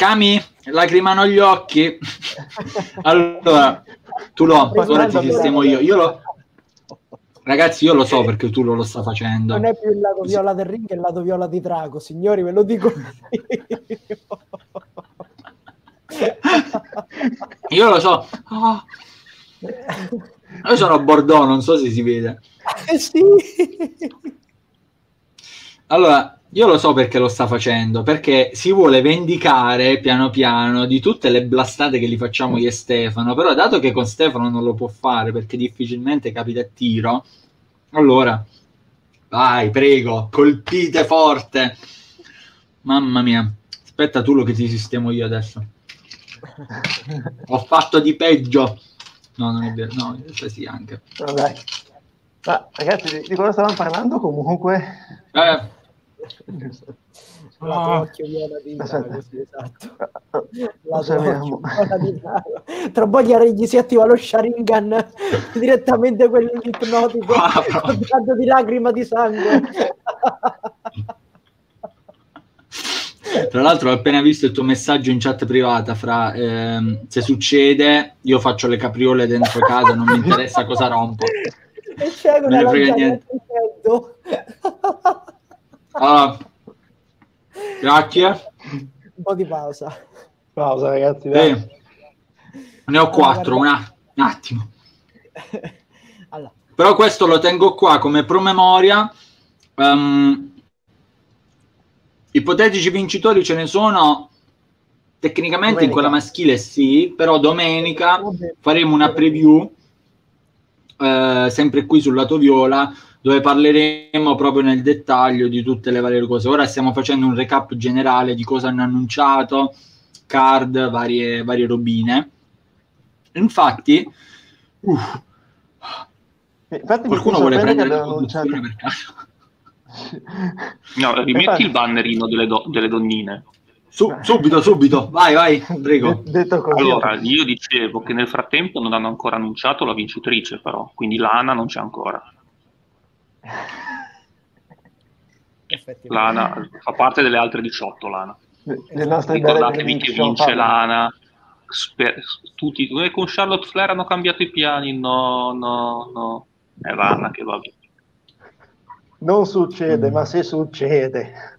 Cami, lacrimano gli occhi. allora, tu lo, ora ti sistemo io. Io lo... Ragazzi, io lo so perché tu lo, lo sta facendo. Non è più il lato viola del ring, è il lato viola di Drago, signori, ve lo dico io. lo so. Oh. Io sono a Bordeaux, non so se si vede. Eh sì. Allora, io lo so perché lo sta facendo, perché si vuole vendicare piano piano di tutte le blastate che gli facciamo io e Stefano, però dato che con Stefano non lo può fare perché difficilmente capita a tiro, allora vai, prego, colpite forte. Mamma mia, aspetta tu lo che ti sistemo io adesso. Ho fatto di peggio. No, non è vero, no, in realtà sì anche. Vabbè. Ma ragazzi, di, di cosa stavamo parlando comunque? Eh la oh. viola di sì, esatto. Viola di Drago. Tra un po' gli, si attiva lo Sharingan direttamente quello ipnotico oh, di lacrima di sangue. Tra l'altro ho appena visto il tuo messaggio in chat privata fra ehm, se succede io faccio le capriole dentro casa, non mi interessa cosa rompo. E c'è una frega niente. Allora, grazie. Un po' di pausa. Pausa, ragazzi. Ne ho quattro, una, un attimo. allora. Però questo lo tengo qua come promemoria. Um, ipotetici vincitori ce ne sono tecnicamente domenica. in quella maschile sì, però domenica faremo una preview eh, sempre qui sul lato viola dove parleremo proprio nel dettaglio di tutte le varie cose. Ora stiamo facendo un recap generale di cosa hanno annunciato, card, varie, varie robine. Infatti, uff, Infatti qualcuno vuole prendere annunciato... per caso. No, rimetti il bannerino delle, do- delle donnine. Su, subito, subito, vai, vai, prego. Detto così. Allora, io dicevo che nel frattempo non hanno ancora annunciato la vincitrice, però, quindi l'ANA non c'è ancora. Lana fa parte delle altre 18 Lana. Ricordatevi che vince Lana. Sper- tutti, con Charlotte Flair hanno cambiato i piani. No, no, no. È Lana che va via. Non succede, mm. ma se succede.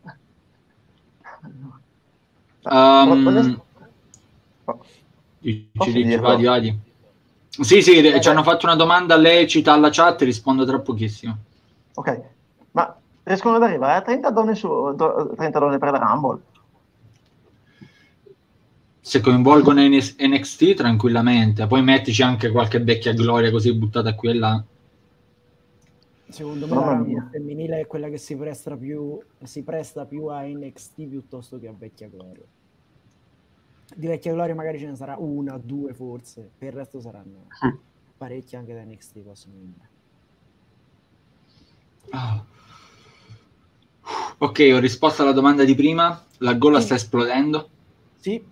Um, ci dici, vadi, vadi. Sì, sì, eh, ci hanno fatto una domanda lecita alla chat, rispondo tra pochissimo. Ok, ma riescono ad arrivare a 30 donne, su, 30 donne per la Rumble? se coinvolgono NXT tranquillamente, poi mettici anche qualche vecchia gloria così buttata qui e là. Secondo me la femminile è quella che si presta, più, si presta più a NXT piuttosto che a vecchia gloria. Di vecchia gloria magari ce ne sarà una, due forse, per il resto saranno parecchie anche da NXT possono venire. Oh. Ok, ho risposto alla domanda di prima. La gola sì. sta esplodendo? Sì.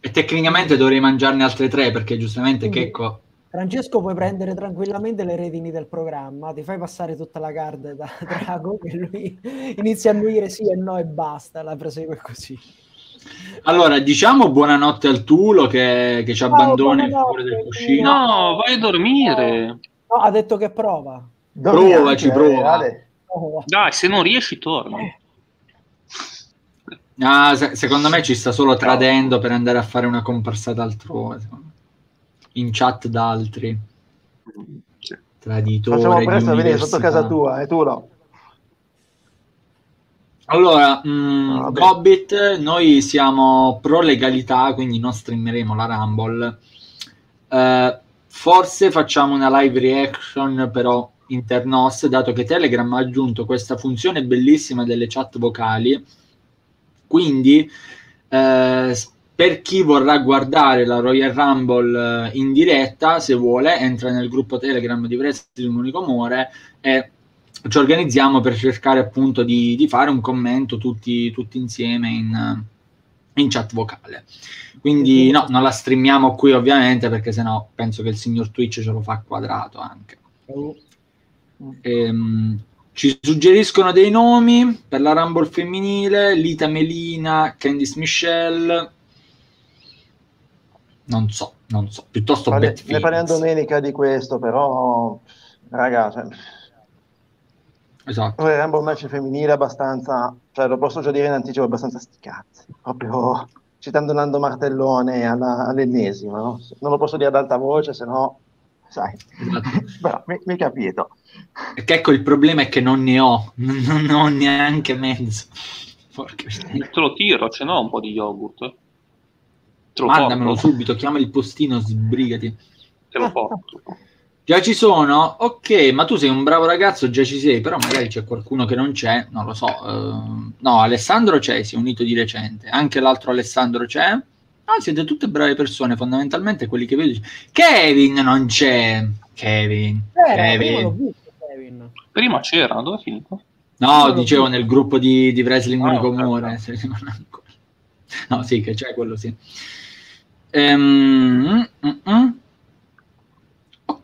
e tecnicamente dovrei mangiarne altre tre perché giustamente Quindi, Checco... Francesco puoi prendere tranquillamente le redini del programma, ti fai passare tutta la card da Drago che lui inizia a annuire sì e no e basta, la prosegue così. Allora, diciamo buonanotte al Tulo che, che ci abbandona il cuore del cuscino. No, vai a dormire. No, ha detto che prova. Provaci, prova. Dai, se non riesci, torna. Ah, se- secondo me ci sta solo tradendo per andare a fare una comparsata altrove. In chat da altri. Traditore. Facciamo presto a venire sotto casa tua, e eh, tu no. Allora, mh, mm, ah, Gobbit, noi siamo pro legalità, quindi non streameremo la Rumble. Uh, forse facciamo una live reaction, però internos, dato che Telegram ha aggiunto questa funzione bellissima delle chat vocali. Quindi, eh, per chi vorrà guardare la Royal Rumble eh, in diretta, se vuole, entra nel gruppo Telegram di Wrestling Unico Amore e ci organizziamo per cercare appunto di, di fare un commento tutti, tutti insieme in, in, chat vocale. Quindi no, non la streamiamo qui ovviamente perché sennò penso che il signor Twitch ce lo fa quadrato anche. Ehm, ci suggeriscono dei nomi per la Rumble femminile, Lita Melina, Candice Michelle. Non so, non so, piuttosto Parli, Ne parliamo domenica di questo, però ragazzi, cioè, esatto. Rumble match femminile abbastanza, cioè lo posso già dire in anticipo, abbastanza sticazzi, proprio ci stanno donando martellone alla, all'ennesima, no? non lo posso dire ad alta voce, se no, sai, esatto. però mi, mi capito. Perché ecco il problema è che non ne ho, non ho neanche mezzo. Te lo tiro, ce n'ho un po' di yogurt. Mandamelo porto. subito, chiama il postino, sbrigati. Te lo porto. Già ci sono? Ok, ma tu sei un bravo ragazzo, già ci sei, però magari c'è qualcuno che non c'è, non lo so. Uh, no, Alessandro c'è, si è unito di recente. Anche l'altro Alessandro c'è. No, siete tutte brave persone, fondamentalmente quelli che vedo. Kevin non c'è. Kevin. Eh, Kevin. Prima c'era, dove è finito? No, dicevo nel gruppo di, di Wrestling ah, Unico Amore. No, sì, che c'è quello, sì. Ehm, mm, mm. Oh,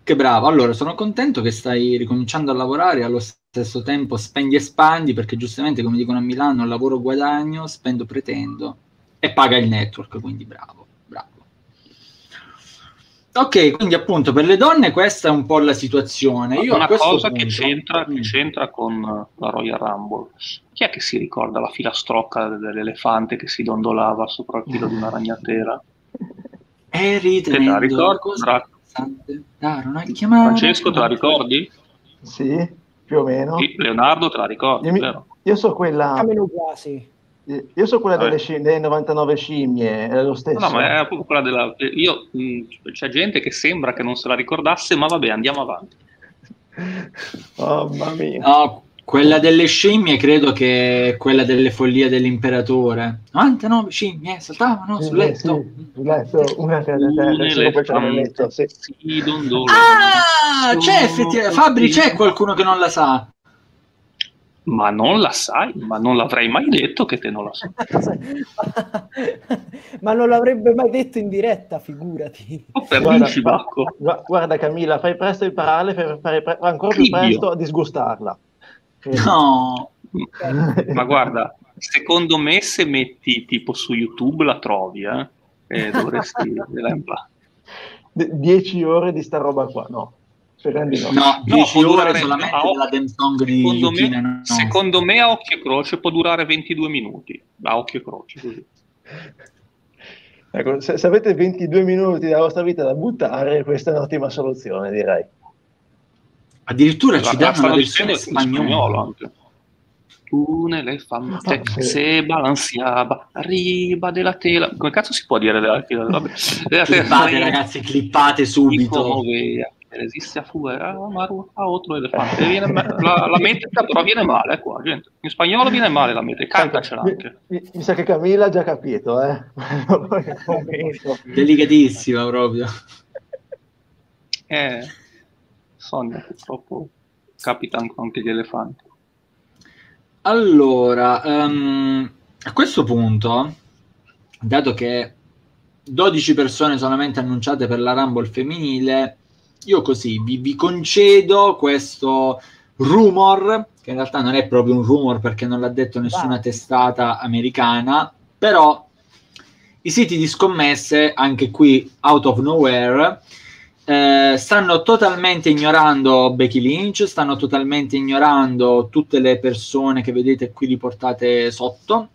che bravo. Allora, sono contento che stai ricominciando a lavorare allo stesso tempo spendi e spandi, perché giustamente, come dicono a Milano, lavoro guadagno, spendo pretendo e paga il network, quindi bravo. Ok, quindi appunto per le donne questa è un po' la situazione. Io una cosa punto... che, c'entra, che mm. c'entra con la Royal Rumble. Chi è che si ricorda la filastrocca dell'elefante che si dondolava sopra il filo di una ragnatela? Eri te la ricordi? Francesco, te la ricordi? Sì, più o meno. Sì, Leonardo, te la ricordi? Io, io so quella... A meno quasi. Io so quella delle, sci- delle, 99 scimmie, è lo stesso. No, ma è proprio quella della... Io, mh, c'è gente che sembra che non se la ricordasse, ma vabbè, andiamo avanti. Oh, mamma mia. No, quella delle scimmie credo che è quella delle follie dell'imperatore. 99 scimmie saltavano sul letto. Sì, sul letto, una sì. Ah, c'è effettivamente, Fabri, c'è qualcuno che non la sa ma non la sai, ma non l'avrei mai detto che te non la sai. ma non l'avrebbe mai detto in diretta, figurati. Oh, per guarda, guarda, guarda, Camilla, fai presto a imparare per fare pre- ancora più presto a disgustarla. No. ma guarda, secondo me se metti tipo su YouTube la trovi, eh? eh dovresti... Dieci ore di sta roba qua, no. Sperando no. No, 10 no, ore solamente a, della dance song di secondo me, no. secondo me a occhio e croce può durare 22 minuti. A occhio e croce, così. Ecco, se, se, avete 22 minuti della vostra vita da buttare, questa è un'ottima soluzione, direi. Addirittura la, ci danno la versione spagnola. anche. un elefante se balanziava riba della tela. Come cazzo si può dire della tela? Vabbè. Della clippate, ragazzi, clippate subito. Resiste a fuori a, a otro elefante. Viene, la, la metrica però viene male qua, gente. In spagnolo viene male la metrica, cantacela anche. Mi, mi, sa che Camilla ha già capito, eh. Delicatissima proprio. Eh, Sonia purtroppo capita anche gli elefanti. Allora, um, a questo punto, dato che 12 persone solamente annunciate per la Rumble femminile, io così vi, vi, concedo questo rumor, che in realtà non è proprio un rumor perché non l'ha detto nessuna wow. testata americana, però i siti di scommesse, anche qui out of nowhere, eh, stanno totalmente ignorando Becky Lynch, stanno totalmente ignorando tutte le persone che vedete qui riportate sotto,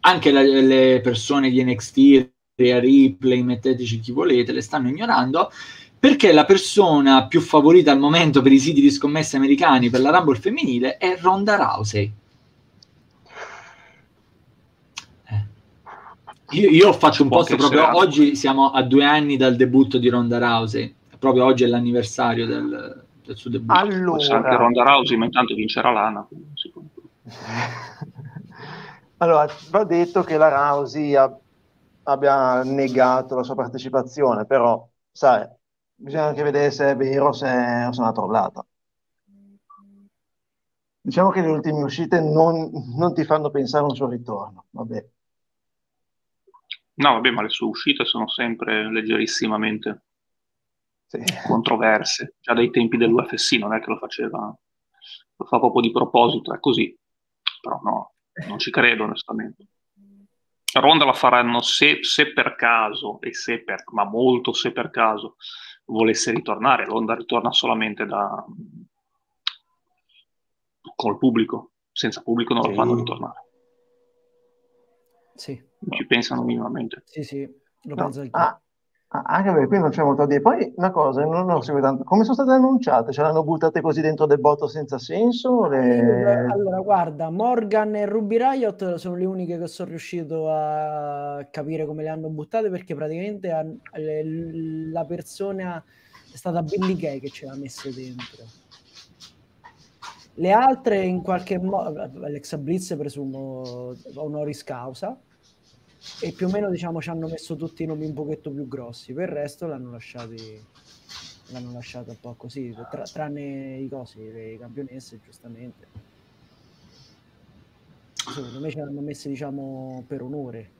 anche le, le persone di NXT, Rhea Ripley, metteteci chi volete, le stanno ignorando perché la persona più favorita al momento per i siti di scommesse americani per la Rumble femminile è Ronda Rousey. Io, io, fatto un post proprio oggi, siamo a due anni dal debutto di Ronda Rousey, proprio oggi è l'anniversario del, del suo debutto. Allora... anche Ronda Rousey, ma intanto vincerà l'ANA. allora, va detto che la Rousey ha, abbia negato la sua partecipazione, però, sai, bisogna anche vedere se è vero o se è una trollata. Diciamo che le ultime uscite non, non ti fanno pensare a un suo ritorno, vabbè. No, vabbè, ma le sue uscite sono sempre leggerissimamente sì. controverse. Già dai tempi dell'UFC non è che lo faceva, lo fa proprio di proposito, è così. Però no, non ci credo onestamente. Ronda la faranno se, se per caso, e se per, ma molto se per caso, volesse ritornare. Ronda ritorna solamente da, col pubblico, senza pubblico non sì. lo fanno ritornare. Sì ci pensano minimamente. Sì, sì, lo no. penso anche. Ah, ah, anche perché qui non c'è molto da dire. Poi una cosa, non ho seguito tanto. Come sono state annunciate? Ce l'hanno buttate così dentro del botto senza senso? Le... Allora, guarda, Morgan e Ruby Riot sono le uniche che sono riuscito a capire come le hanno buttate perché praticamente la persona è stata Billy Gay che ce l'ha messe dentro. Le altre in qualche modo, Alexa Blitz presumo honoris causa, e più o meno diciamo ci hanno messo tutti i nomi un pochetto più grossi. Per il resto l'hanno lasciati l'hanno lasciato un po' così tra, tranne i cosi le campionesse giustamente. Secondo me ce l'hanno messe diciamo per onore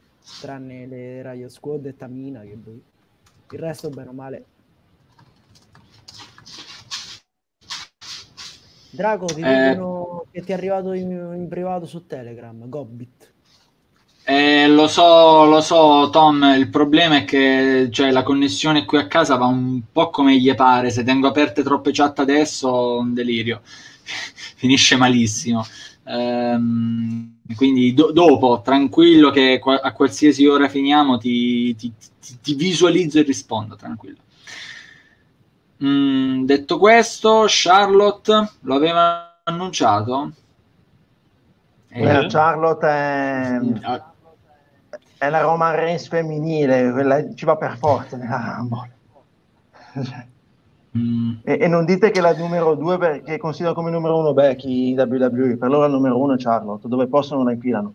tranne le Riot Squad e Tamina che boh. il resto bene o male. Draco ti eh... dicono che ti è arrivato in, in privato su Telegram Gobbit eh, lo so, lo so, Tom. Il problema è che cioè, la connessione qui a casa va un po' come gli pare. Se tengo aperte troppe chat adesso, un delirio. Finisce malissimo. Ehm, quindi do- dopo, tranquillo, che qua- a qualsiasi ora finiamo, ti, ti, ti, ti visualizzo e rispondo, tranquillo. Mm, detto questo, Charlotte lo aveva annunciato? Eh, Charlotte è... È la Roman Reigns femminile, quella ci va per forza nella Rumble. Mm. E, e, non dite che la numero due perché considero come numero uno Becky WWE, per loro il numero uno è Charlotte, dove possono la infilano.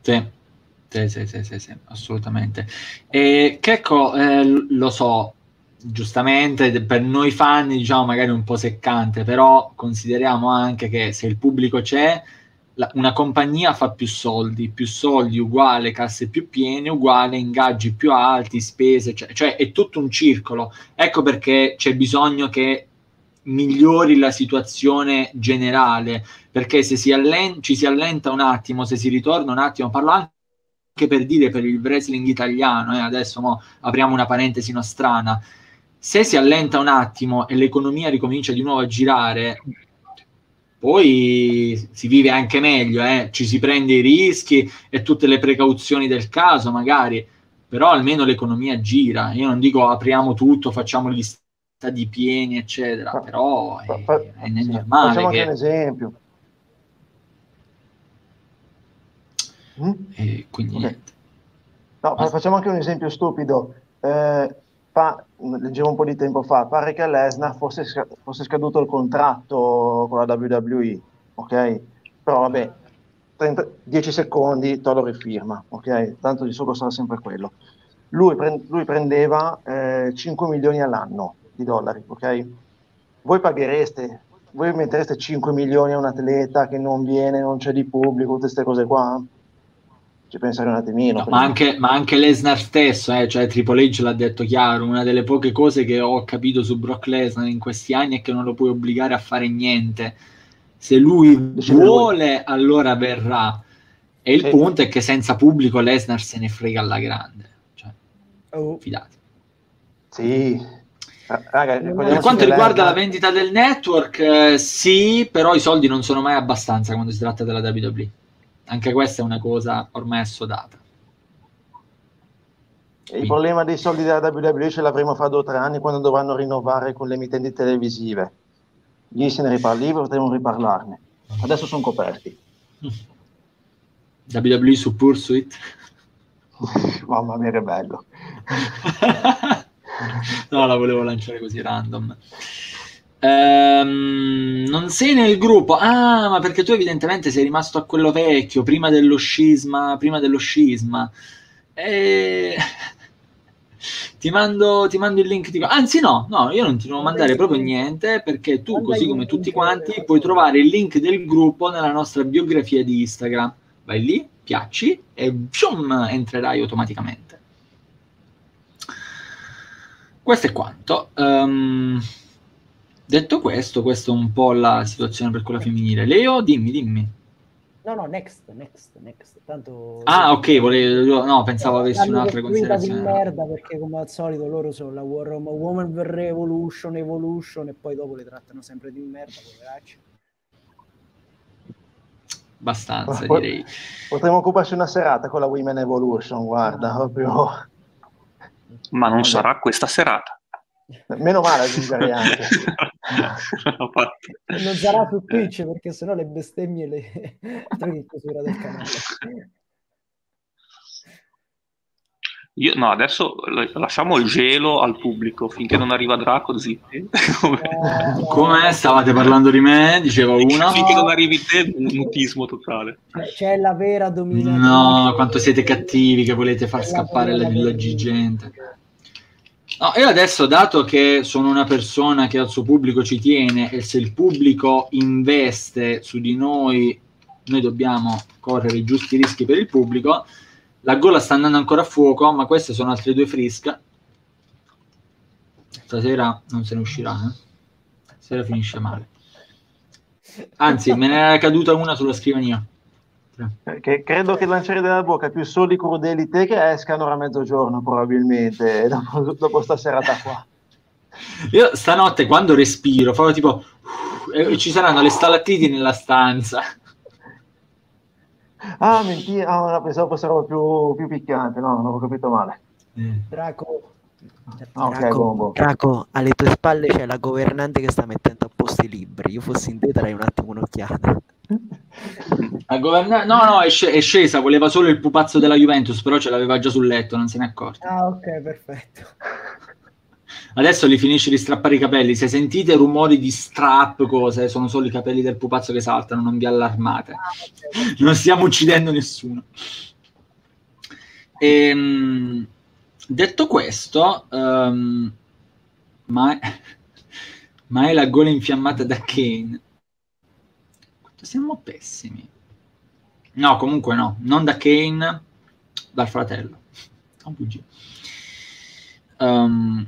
Sì. Sì, sì, sì, sì, sì, assolutamente. E Checco, eh, lo so, giustamente per noi fan diciamo magari un po' seccante, però consideriamo anche che se il pubblico c'è, la, una compagnia fa più soldi, più soldi uguale casse più piene, uguale ingaggi più alti, spese, cioè, cioè è tutto un circolo. Ecco perché c'è bisogno che migliori la situazione generale, perché se si allen- ci si allenta un attimo, se si ritorna un attimo, parlo anche per dire per il wrestling italiano, eh, adesso mo apriamo una parentesi nostrana, se si allenta un attimo e l'economia ricomincia di nuovo a girare, poi si vive anche meglio, eh? ci si prende i rischi e tutte le precauzioni del caso, magari, però almeno l'economia gira. Io non dico apriamo tutto, facciamo gli stati pieni, eccetera, però è, è sì, normale. Facciamo che... anche un esempio. Eh, mm? quindi okay. niente. No, facciamo anche un esempio stupido. Eh, fa, leggevo un po' di tempo fa, pare che a Lesnar fosse, fosse scaduto il contratto con la WWE, ok? Però vabbè, 30, 10 secondi, te lo rifirma, ok? Tanto di suo sarà sempre quello. Lui, pre- lui prendeva eh, 5 milioni all'anno di dollari, ok? Voi paghereste, voi mettereste 5 milioni a un atleta che non viene, non c'è di pubblico, tutte queste cose qua? Ci pensare un attimino. No, ma, anche, ma, anche, Lesnar stesso, eh, cioè Triple H l'ha detto chiaro, una delle poche cose che ho capito su Brock Lesnar in questi anni è che non lo puoi obbligare a fare niente. Se lui Dice vuole, lui. allora verrà. E il sì. punto è che senza pubblico Lesnar se ne frega alla grande. Cioè, oh. Fidate. Sì, Raga, per quanto riguarda la vendita del network, eh, sì, però i soldi non sono mai abbastanza quando si tratta della WWE. Anche questa è una cosa ormai assodata. Il problema dei soldi della WWE ce l'avremo fra due o tre anni quando dovranno rinnovare con le emittenti televisive. Lì se ne riparla, lì potremo riparlarne. Adesso sono coperti. WWE su Pursuit? Mamma mia che bello. no, la volevo lanciare così random. Ehm, non sei nel gruppo? Ah, ma perché tu evidentemente sei rimasto a quello vecchio, prima dello scisma, prima dello scisma. E... ti, mando, ti mando il link. Di... Anzi, no, no, io non ti devo mandare proprio niente perché tu, così come tutti quanti, puoi trovare il link del gruppo nella nostra biografia di Instagram. Vai lì, piacci e pshum, entrerai automaticamente. Questo è quanto. Um, detto questo, questa è un po' la situazione per quella femminile. Leo, dimmi, dimmi. No, no, next, next, next. Tanto... Ah, ok, volevo, no, pensavo avessi un'altra considerazione. di merda perché come al solito loro sono la War Woman Revolution, Evolution e poi dopo le trattano sempre di merda, poveracci. Abbastanza, direi. Potremmo occuparci una serata con la Women Evolution, guarda, proprio ma non sarà questa serata. Meno male aggiungerei anche. non sarà su Twitch perché sennò le bestemmie le trovi chiusura del canale. Io, no, adesso lasciamo il gelo al pubblico finché non arriva Draco, zitti. Eh, Come stavate parlando di me? Diceva uno. Finché non arrivi te, mutismo totale. C'è la vera dominazione. No, quanto siete cattivi che volete far scappare la villaggi gente. No, io adesso, dato che sono una persona che al suo pubblico ci tiene e se il pubblico investe su di noi, noi dobbiamo correre i giusti rischi per il pubblico. La gola sta andando ancora a fuoco, ma queste sono altre due frisca. Stasera non se ne uscirà, eh? Stasera finisce male. Anzi, me ne era caduta una sulla scrivania. Che credo che lanciare dalla bocca più soli crudeli te che escano a mezzogiorno probabilmente dopo, dopo sta serata qua. Io stanotte quando respiro farò tipo uh, ci saranno le stalattiti nella stanza. Ah, mentira, ah, no, pensavo fossero più, più picchianti, no, non ho capito male. Eh. Draco, Ah, okay, Draco, Draco, alle tue spalle c'è la governante che sta mettendo a posto i libri. Io fossi in te darei un attimo un'occhiata. Governa- no, no, è, sc- è, scesa, voleva solo il pupazzo della Juventus, però ce l'aveva già sul letto, non se ne è accorta. Ah, ok, perfetto. Adesso gli finisce di strappare i capelli. Se sentite rumori di strap, cose, sono solo i capelli del pupazzo che saltano, non vi allarmate. Ah, okay. Non stiamo uccidendo nessuno. Ehm, detto questo, um, ma, ma è la gola infiammata da Kane siamo pessimi. No, comunque no, non da Kane, dal fratello. Un bugie. Um,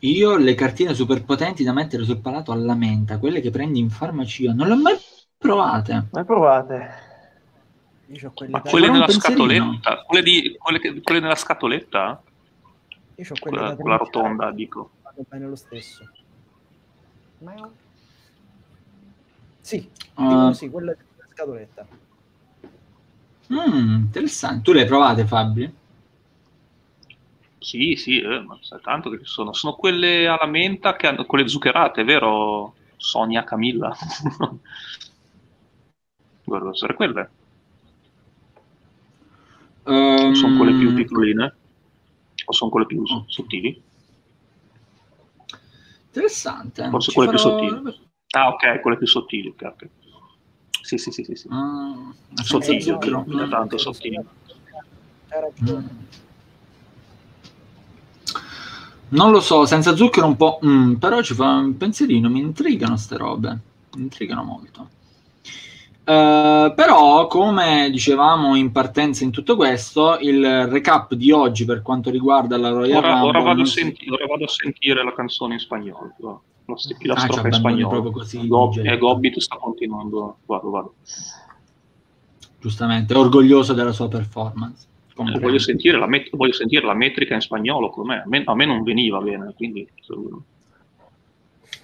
io le cartine super potenti da mettere sul palato alla menta, quelle che prendi in farmacia, non le ho mai provate. Mai provate? Quelle Ma quelle nella scatoletta? Quelle, di, quelle, che, quelle, nella scatoletta? Io ho quelle quella, quella rotonda, dico. Va bene lo stesso. Ma sì, uh, sì, quella della scatoletta. Mm, interessante. Tu le hai provate, Fabri? Sì, sì, eh, ma sai tanto che sono. Sono quelle alla menta, che hanno, quelle zuccherate, vero? Sonia Camilla. Guarda, sono quelle. Um, sono quelle più piccoline? O sono quelle più oh. sottili? Interessante. Forse Ci quelle farò... più sottili. Ah, ok, quelle più sottili. Okay, okay. Sì, sì, sì, sì. sì. Ah, sottili, eh, no, no, tanto sottili. Mm. Non lo so, senza zucchero un po'... Mm, però ci fa un pensierino, mi intrigano queste robe. Mi intrigano molto. Uh, però, come dicevamo in partenza in tutto questo, il recap di oggi per quanto riguarda la Royal ora, Rumble... Ora vado, senti- ora vado, a sentire la canzone in spagnolo, la, st- la ah, strofa in spagnolo. Proprio così, Gob- e Gobbit sta continuando. Vado, vado. Giustamente, orgoglioso della sua performance. Eh, voglio, sentire la met- voglio, sentire la metrica in spagnolo, com'è. A me, a me non veniva bene, quindi...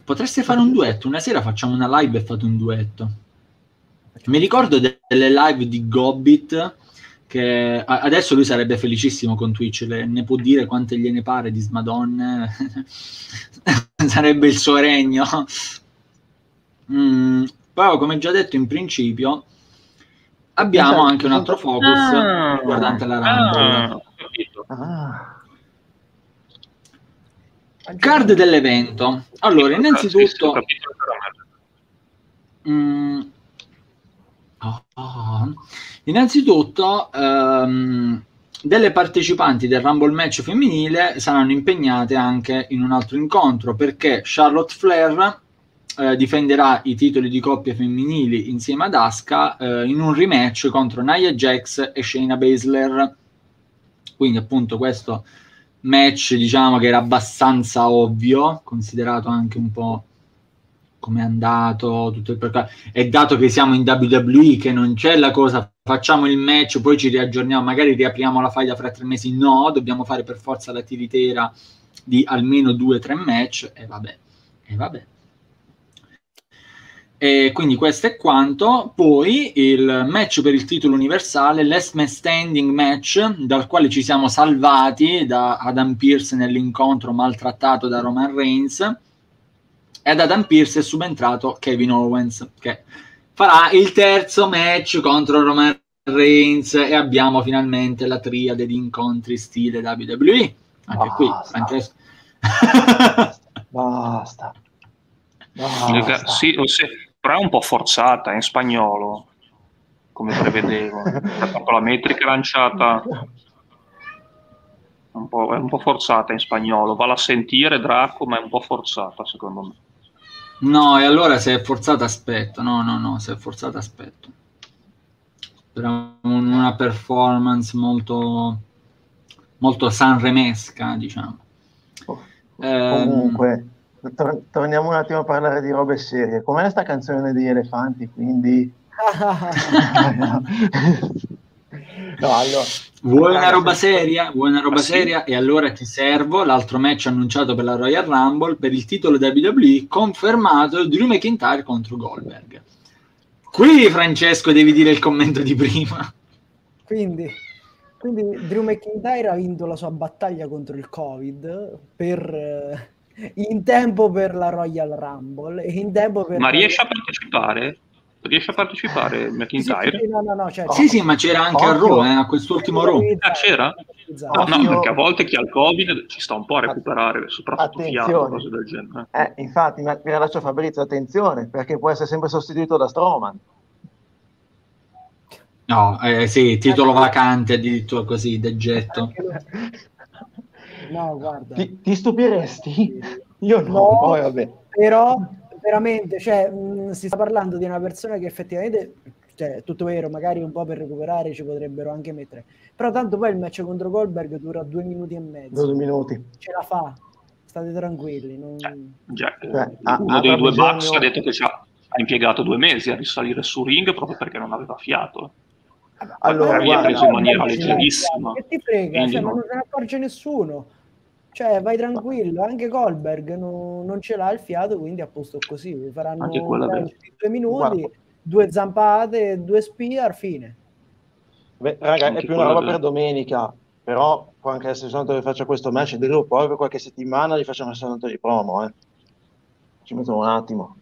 Potreste fare un duetto, una sera facciamo una live e fate un duetto. Mi ricordo delle live di Gobbit che adesso lui sarebbe felicissimo con Twitch, le, ne può dire quante gliene pare di Smadonne, sarebbe il suo regno. Mm, però come già detto in principio abbiamo esatto, anche un altro focus ah, riguardante la Rumble. Ah, Card dell'evento. Allora, innanzitutto... Mm, Oh. Innanzitutto, um, delle partecipanti del Rumble match femminile saranno impegnate anche in un altro incontro perché Charlotte Flair eh, difenderà i titoli di coppia femminili insieme ad Asuka eh, in un rematch contro Nia Jax e Shayna Baszler. Quindi, appunto, questo match diciamo che era abbastanza ovvio, considerato anche un po' come è andato, tutto il percorso. E dato che siamo in WWE, che non c'è la cosa, facciamo il match, poi ci riaggiorniamo, magari riapriamo la faglia fra tre mesi. No, dobbiamo fare per forza la tiritera di almeno due o tre match. E vabbè, e vabbè. E quindi questo è quanto. Poi il match per il titolo universale, Last Man Standing match, dal quale ci siamo salvati da Adam Pierce nell'incontro maltrattato da Roman Reigns e ad Adam Pierce è subentrato Kevin Owens che farà il terzo match contro Roman Reigns e abbiamo finalmente la triade di incontri stile WWE anche Basta. qui Francesco Basta. Basta. Sì, sì, però è un po' forzata in spagnolo come prevedevo la metrica lanciata un po', è un po' forzata in spagnolo vale a sentire Draco ma è un po' forzata secondo me No, e allora se è forzato aspetto, no, no, no, se è forzato aspetto. Per una performance molto, molto sanremesca, diciamo. Oh, comunque, ehm... tor- torniamo un attimo a parlare di robe serie. Com'è sta canzone degli elefanti, quindi... no, allora, Vuoi una roba seria? Vuoi una roba ah, seria? Sì? E allora ti servo l'altro match annunciato per la Royal Rumble per il titolo WWE confermato Drew McIntyre contro Goldberg. Qui Francesco devi dire il commento di prima. Quindi, quindi Drew McIntyre ha vinto la sua battaglia contro il Covid per, eh, in tempo per la Royal Rumble e in tempo per... Ma riesce a partecipare? Riesce a partecipare McIntyre? Sì, no, no, no, certo. sì, sì, ma c'era anche a Raw, eh, a quest'ultimo Raw. Ah, c'era? No, no, perché a volte chi ha il Covid ci sta un po' a recuperare, soprattutto chi ha cose del genere. Eh, infatti, ma mi lascio Fabrizio, attenzione, perché può essere sempre sostituito da Stroman. No, eh, sì, titolo vacante addirittura così, degetto. No, guarda. Ti, ti stupiresti? Io no, no vabbè. Però veramente, cioè, mh, si sta parlando di una persona che effettivamente, cioè, tutto vero, magari un po' per recuperare ci potrebbero anche mettere, però tanto poi il match contro Goldberg dura due minuti e mezzo. Due minuti. Ce la fa, state tranquilli. Non... Già, eh, uno dei due bisogno... Bucks ha detto che ha impiegato due mesi a risalire su ring proprio perché non aveva fiato. Allora, guarda, preso in maniera leggerissima. Che ti frega, cioè, non se ne accorge nessuno. Cioè, vai tranquillo, anche Goldberg non, non ce l'ha il fiato, quindi a posto così. Faranno due minuti, Guarda. due zampate, due spear, fine. Beh, raga, è più una roba per domenica, però può anche essere soltanto che faccia questo match gruppo, poi per qualche settimana gli facciamo soltanto di promo, eh. Ci mettono un attimo.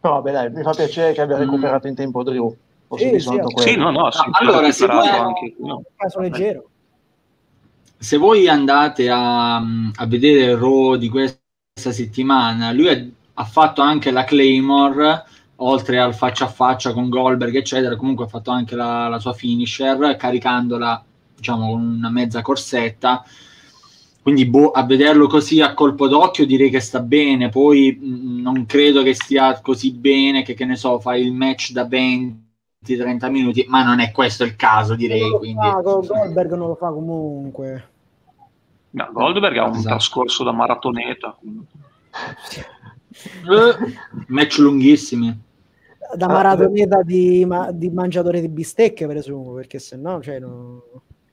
Però vabbè dai, mi fa piacere che abbia mm. recuperato mm. in tempo Drew. Sì, sì, sì, no, no, allora, se voi, anche, no. caso leggero. Se voi andate a, a vedere il Raw di questa settimana, lui ha, ha fatto anche la Claymore, oltre al faccia a faccia con Goldberg, eccetera, comunque ha fatto anche la, la sua finisher, caricandola, diciamo, con una mezza corsetta. Quindi boh, a vederlo così a colpo d'occhio direi che sta bene, poi mh, non credo che stia così bene che, che ne so, fai il match da 20 30 minuti, ma non è questo il caso, direi. Quindi... Fa, Goldberg non lo fa comunque. No, Goldberg ha un esatto. trascorso da maratoneta. Match lunghissimi. Da maratoneta di, ma, di mangiatore di bistecche, presumo, perché se no, cioè, no...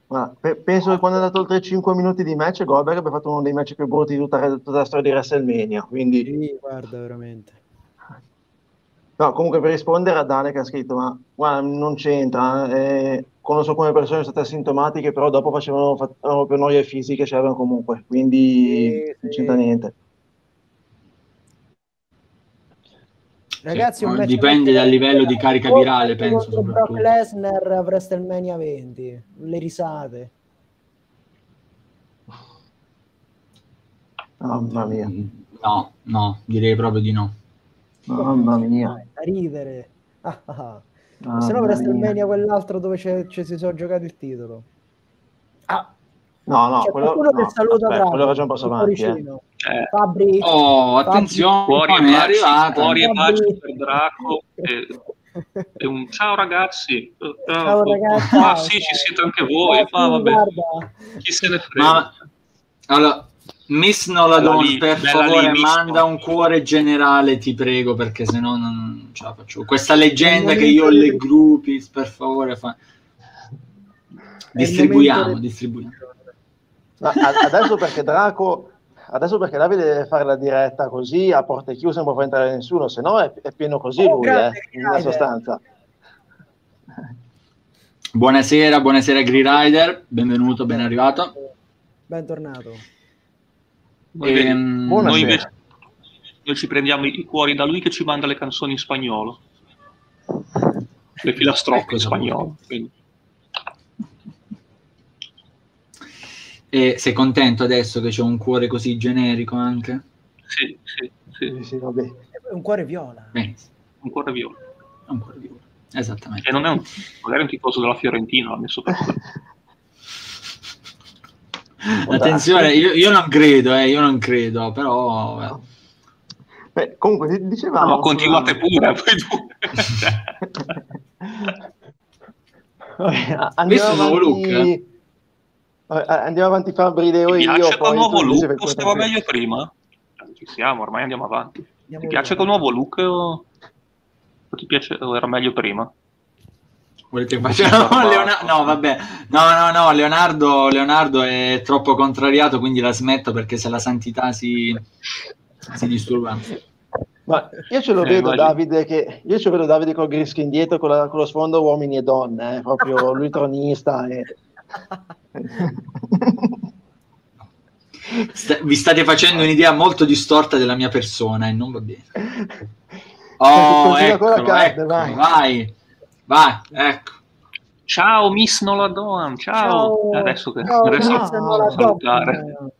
Ma penso che quando è andato oltre 5 minuti di match, Goldberg abbia fatto uno dei match più brutti di tutta, tutta la storia di WrestleMania. Quindi... Sì, guarda, veramente. No, comunque per rispondere a Dane che ha scritto, ma guarda, non c'entra, eh, conosco come persone sono state asintomatiche, però dopo facevano, facevano per noie fisiche, ce l'avevano comunque, quindi sì, non c'entra niente. Ragazzi, sì, dipende dal livello di carica virale, penso. Brock Lesnar a WrestleMania 20, le risate. Mamma mia. No, no, direi proprio di no. Mamma mia. Da ridere. Ah, ah. ah. Se no WrestleMania quell'altro dove c'è, c'è, si sono giocato il titolo. Ah. No, no, c'è quello, no, che saluta aspetta, quello facciamo un passo avanti. Eh. Eh. Fabri, oh, attenzione, fuori è arrivato. Fuori e baci per Draco. E, e un ciao ragazzi. Ciao ragazzi. Ah, sì, ci siete anche voi. Ma vabbè. Chi se ne frega. Ma, allora, Miss Noladon, per favore, lì, manda un cuore generale, ti prego, perché se no non ce la faccio. Questa leggenda che io ho le gruppi, per favore, fa... distribuiamo, distribuiamo. adesso perché Draco adesso perché Davide deve fare la diretta così a porte chiuse non può far entrare nessuno se no è, è pieno così oh, lui grazie, eh, in sostanza. Buonasera buonasera Gree Rider benvenuto ben arrivato. Bentornato noi, ehm, noi invece noi ci prendiamo i cuori da lui che ci manda le canzoni in spagnolo le filastrocche ecco, in spagnolo quindi. E sei contento adesso che c'è un cuore così generico anche? Sì, sì, sì. sì, sì vabbè. È un cuore viola. Bene. Un cuore viola. Un cuore viola, esattamente. E non è un, magari un tifoso della Fiorentina, l'ha messo per Attenzione, io, io, non credo, eh, io non credo, però... Beh, comunque, dicevamo... No, continuate pure, poi tu... Questo è un nuovo look, eh? Andiamo avanti Fabri Deo e io. Ti piace col nuovo look o stava meglio prima? Ci siamo, ormai andiamo avanti. Andiamo ti piace col nuovo look o... o ti piace o era meglio prima? Volete che facciamo Leonardo? No, vabbè. No, no, no, Leonardo, Leonardo è troppo contrariato, quindi la smetto perché se la santità si, si disturba. Ma io ce lo eh, vedo immagino. Davide che io ce lo vedo Davide con Grischi indietro con, la, con, lo sfondo uomini e donne, eh, proprio lui tronista e Sta, vi state facendo un'idea molto distorta della mia persona e non va bene. Oh, ecco, ecco, vai. vai, vai, ecco. Ciao Miss Noladon, ciao. ciao. Adesso che ciao, adesso no, salutare.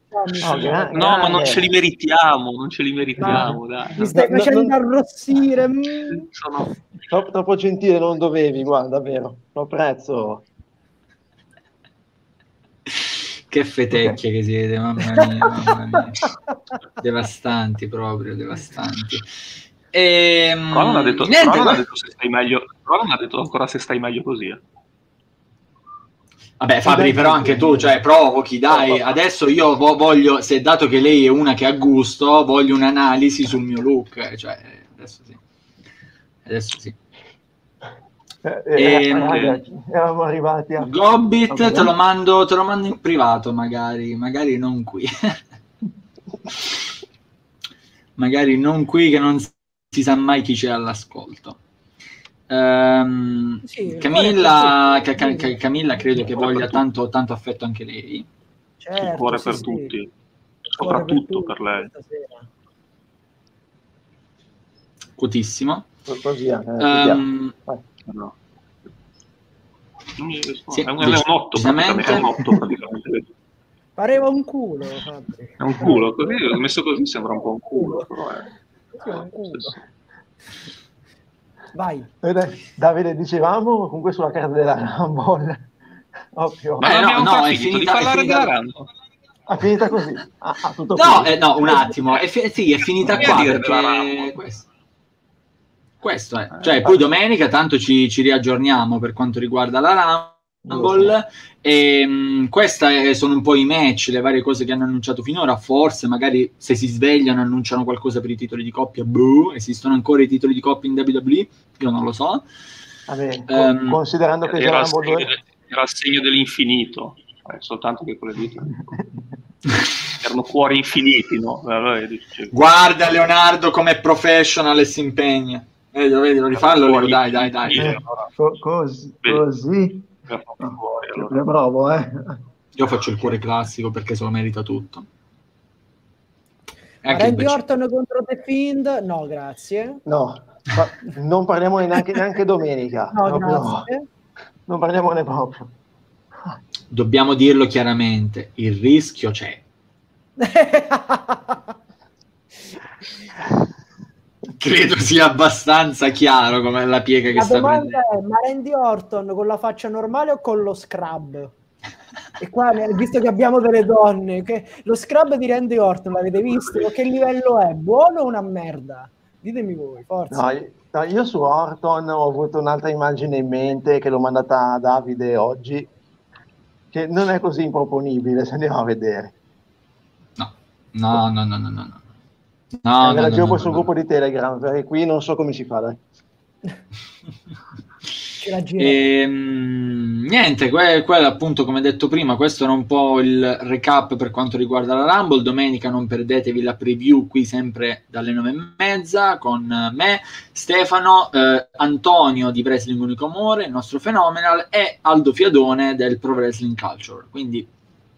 Oh, gra- no, ma non ce li meritiamo, non ce li meritiamo. Dai. Mi stai facendo no, arrossire. Mm. Sono... Troppo, troppo gentile, non dovevi, guarda, davvero. Lo prezzo. Che fetecchie okay. che siete, mamma mia, mamma mia. devastanti proprio, devastanti. E, ehm, però non ha detto, niente, non ha detto se stai meglio, però non ha detto ancora se stai meglio così. Eh. Vabbè, Fabri, però anche tu, cioè, provochi, dai. Adesso io voglio, se dato che lei è una che ha gusto, voglio un'analisi sul mio look. Cioè, adesso sì. Adesso sì. Eh, eh, eh, eravamo arrivati a Gobbit te lo, mando, te lo mando in privato magari magari non qui magari non qui che non si sa mai chi c'è all'ascolto um, sì, Camilla, ca- ca- Camilla credo che voglia tanto, tanto affetto anche lei certo, il cuore sì, per sì. tutti soprattutto per, per lei Cutissimo così eh, um, No. Sì, è, un, è un 8 praticamente. È un 8 praticamente. Pareva un culo. È un culo, così, messo così sembra un po' un culo. Però è... Vai. Davide, dicevamo comunque sulla carta della Rumble. Ovvio. Ma eh, no, no, è finita, di parlare è finita... della Rumble. È finita così. Ah, ah, no, eh, no, un attimo. È fi- sì, è finita qua perché... Questo. questo è. Cioè, poi domenica tanto ci, ci riaggiorniamo per quanto riguarda la Rumble. E, um, queste sono un po' i match, le varie cose che hanno annunciato finora. Forse, magari se si svegliano, annunciano qualcosa per i titoli di coppia. Boh, esistono ancora i titoli di coppia in WWE? Io non lo so. Vabbè, um, considerando che era, il segno, era il segno dell'infinito, eh, soltanto che quelle dita erano cuori infiniti. No? Guarda Leonardo come professional e si impegna. Vedi, vedi, lo rifallo, dai, dai, dai. Eh, così, così fuori. Allora. Bravo, eh. Io faccio il cuore classico perché se lo merita tutto. Randy Orton contro The Fiend? No, grazie. No, non parliamo neanche, neanche domenica. No, grazie. Non parliamone proprio. Dobbiamo dirlo chiaramente, il rischio c'è. credo sia abbastanza chiaro come la piega che la sta prendendo. È, ma Randy Orton con la faccia normale o con lo scrub? E qua, visto che abbiamo delle donne, che lo scrub di Randy Orton l'avete visto? Che livello è? Buono o una merda? Ditemi voi, forza. No, no, io su Orton ho avuto un'altra immagine in mente che l'ho mandata a Davide oggi, che non è così improponibile, se andiamo a vedere. No, no, no, no, no, no. No, eh, no, gioco no, sul no, gruppo di Telegram, perché qui non so come si fa. Dai. e, ehm, niente, que- quello appunto come detto prima, questo era un po' il recap per quanto riguarda la Rumble. Domenica non perdetevi la preview qui sempre dalle nove e mezza con me, Stefano, eh, Antonio di Wrestling Unico Amore, il nostro Phenomenal e Aldo Fiadone del Pro Wrestling Culture. Quindi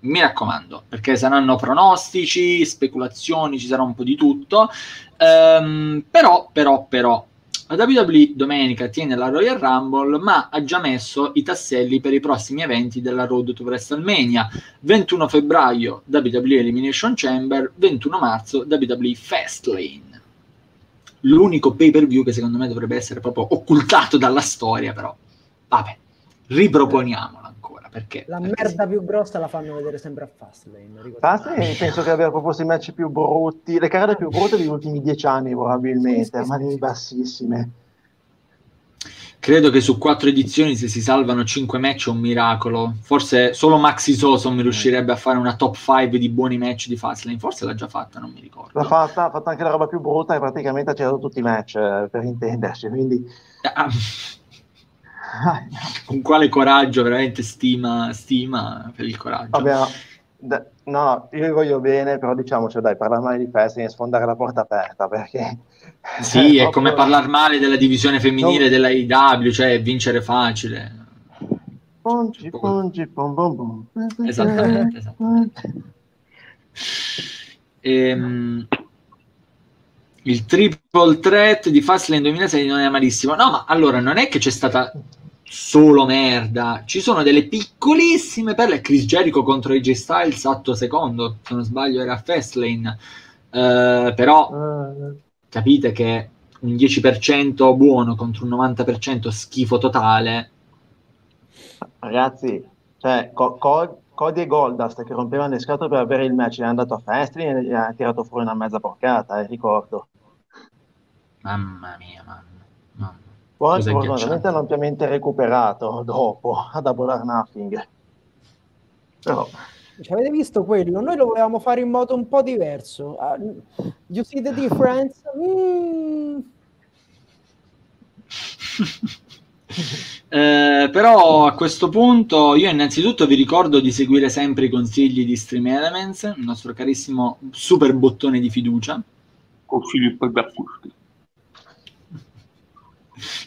mi raccomando, perché saranno pronostici, speculazioni, ci sarà un po' di tutto. Um, però, però, però, la WWE domenica tiene la Royal Rumble, ma ha già messo i tasselli per i prossimi eventi della Road to WrestleMania. 21 febbraio WWE Elimination Chamber, 21 marzo WWE Fastlane. L'unico pay per view che secondo me dovrebbe essere proprio occultato dalla storia, però vabbè, riproponiamolo perché? La perché merda sì. più grossa la fanno vedere sempre a Fastlane. Fastlane penso che abbia proposto i match più brutti, le carte più brutte degli ultimi dieci anni probabilmente, sì, sì, sì. bassissime. Credo che su quattro edizioni se si salvano cinque match è un miracolo. Forse solo Maxi Sosom riuscirebbe a fare una top 5 di buoni match di Fastlane. Forse l'ha già fatta, non mi ricordo. L'ha fatta, ha fatto anche la roba più brutta e praticamente ha girato tutti i match, eh, per intenderci. Quindi... Ah con quale coraggio, veramente stima, stima per il coraggio. Vabbè, no, io voglio bene, però diciamoci, dai, parlare male di Festing e sfondare la porta aperta, perché... Sì, è, proprio... come parlare male della divisione femminile no. della IW, cioè vincere facile. Ponci, ponci, pom, pom, pom. Esattamente, esattamente. Ehm, il triple threat di Fastlane 2006 non è malissimo. No, ma allora non è che c'è stata solo merda. Ci sono delle piccolissime perle. Chris Jericho contro AJ Styles, atto secondo, se non sbaglio era Fastlane. Uh, però uh. capite che un 10% buono contro un 90% schifo totale. Ragazzi, cioè, co- co- Cody e Goldust che rompevano le scatole per avere il match, è andato a Fastlane e ha tirato fuori una mezza porcata, eh, ricordo. Mamma mia, mamma. Poi fortunatamente hanno ampiamente recuperato dopo a Double or Nothing. Però... Ci avete visto quello? Noi lo volevamo fare in modo un po' diverso. Uh, you see the difference? Mm. eh, però a questo punto io innanzitutto vi ricordo di seguire sempre i consigli di Stream Elements, il nostro carissimo super bottone di fiducia. Consigli per gli acquisti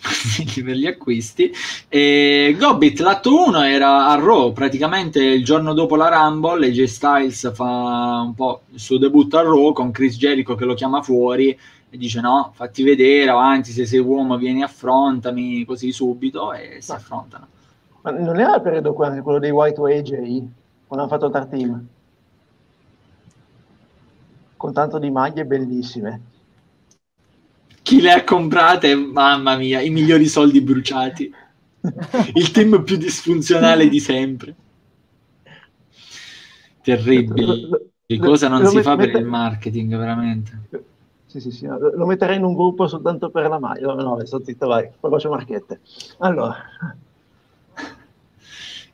consigli per gli acquisti. E Gobbit, l'atto 1 era a Raw, praticamente il giorno dopo la Rumble, AJ Styles fa un po' il suo debutto a Raw con Chris Jericho che lo chiama fuori e dice no, fatti vedere, avanti, se sei uomo vieni affrontami così subito e si affrontano. Ma non era il periodo quello dei White AJ, quando hanno fatto team? Con tanto di maglie bellissime. Chi le ha comprate, mamma mia, i migliori soldi bruciati. il team più disfunzionale di sempre. Terribile. Che cosa non lo si fa mette... per il marketing, veramente. Sì, sì, sì, lo metterei in un gruppo soltanto per la maglia. No, no, sto zitto, vai, poi faccio marchette. Allora.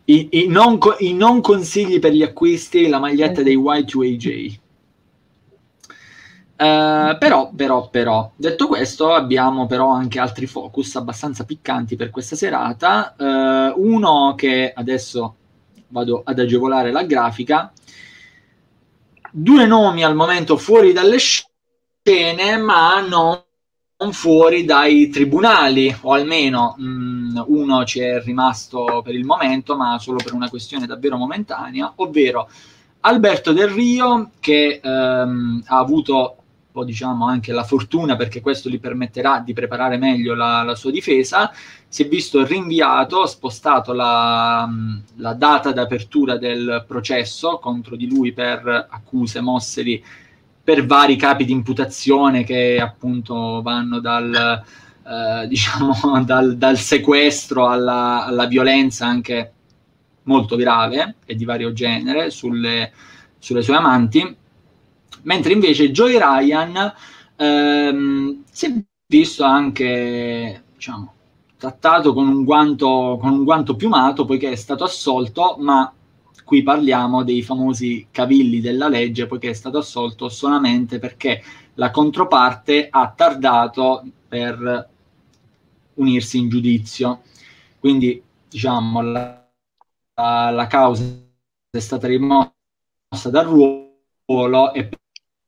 I, i, non, I, non, consigli per gli acquisti, la maglietta dei Y2AJ. Uh, però, però, però, detto questo, abbiamo però anche altri focus abbastanza piccanti per questa serata. Uh, uno che adesso vado ad agevolare la grafica. Due nomi al momento fuori dalle scene, ma non fuori dai tribunali, o almeno mh, mm, uno ci è rimasto per il momento, ma solo per una questione davvero momentanea, ovvero Alberto Del Rio, che ehm, ha avuto po' diciamo anche la fortuna perché questo gli permetterà di preparare meglio la, la sua difesa, si è visto rinviato, spostato la, la, data d'apertura del processo contro di lui per accuse mosseri per vari capi di imputazione che appunto vanno dal, eh, diciamo, dal, dal sequestro alla, alla, violenza anche molto grave e di vario genere sulle, sulle sue amanti mentre invece Joy Ryan ehm, si è visto anche, diciamo, trattato con un, guanto, con un guanto piumato poiché è stato assolto, ma qui parliamo dei famosi cavilli della legge poiché è stato assolto solamente perché la controparte ha tardato per unirsi in giudizio. Quindi, diciamo, la, la, causa è stata rimossa dal ruolo e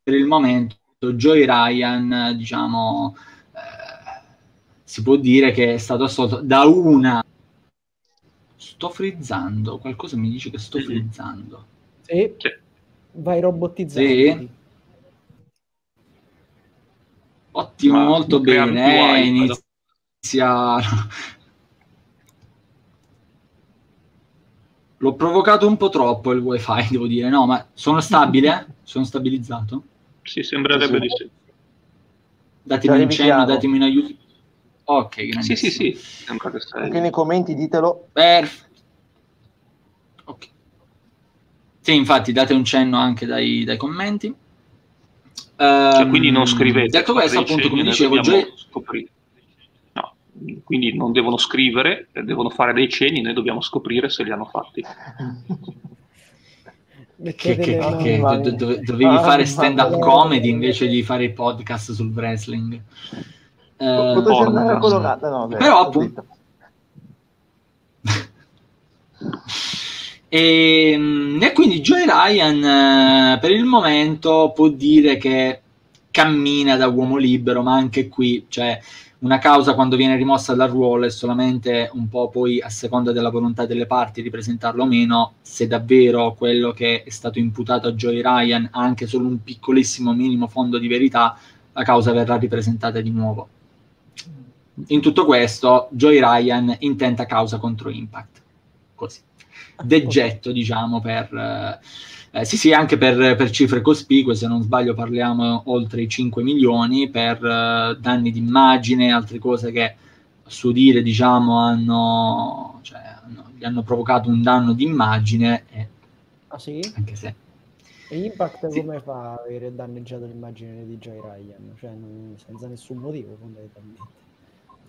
per il momento Joey Ryan, diciamo, eh, si può dire che è stato assolto da una... Sto frizzando, qualcosa mi dice che sto frizzando. Sì, vai robottizzato. Sì. Ottimo, Ma molto bene. Eh, inizia... L'ho provocato un po' troppo il wifi, devo dire. No, ma sono stabile? Sono stabilizzato? Sì, sembrerebbe di sì. Datemi un cenno, datemi un aiuto. Ok, grazie. Sì, sì, sì. Sembra che sei... Anche nei commenti ditelo. Perfetto. Ok. Sì, infatti date un cenno anche dai, dai commenti. Cioè, um, quindi non scrivete. Detto questo, appunto, come dicevo, già... No, quindi non devono scrivere, devono fare dei cenni, noi dobbiamo scoprire se li hanno fatti. Che, che, che, do, do, dovevi ah, fare stand up comedy invece di fare i podcast sul wrestling. Eh, colorata, no, beh, però appunto e, ehm, e, quindi Joy Ryan eh, per il momento può dire che cammina da uomo libero ma anche qui cioè una causa quando viene rimossa dal ruolo è solamente un po' poi a seconda della volontà delle parti di presentarlo o meno, se davvero quello che è stato imputato a Joey Ryan ha anche solo un piccolissimo minimo fondo di verità, la causa verrà ripresentata di nuovo. In tutto questo, Joey Ryan intenta causa contro Impact. Così. Degetto, diciamo, per... Eh, eh, sì, sì, anche per, per, cifre cospicue, se non sbaglio parliamo oltre i 5 milioni per uh, danni d'immagine, altre cose che a suo dire diciamo hanno, cioè, hanno, gli hanno provocato un danno d'immagine. E, ah sì? Anche se... E Impact sì. come fa a avere danneggiato l'immagine di Joy Ryan? Cioè, non, senza nessun motivo fondamentalmente.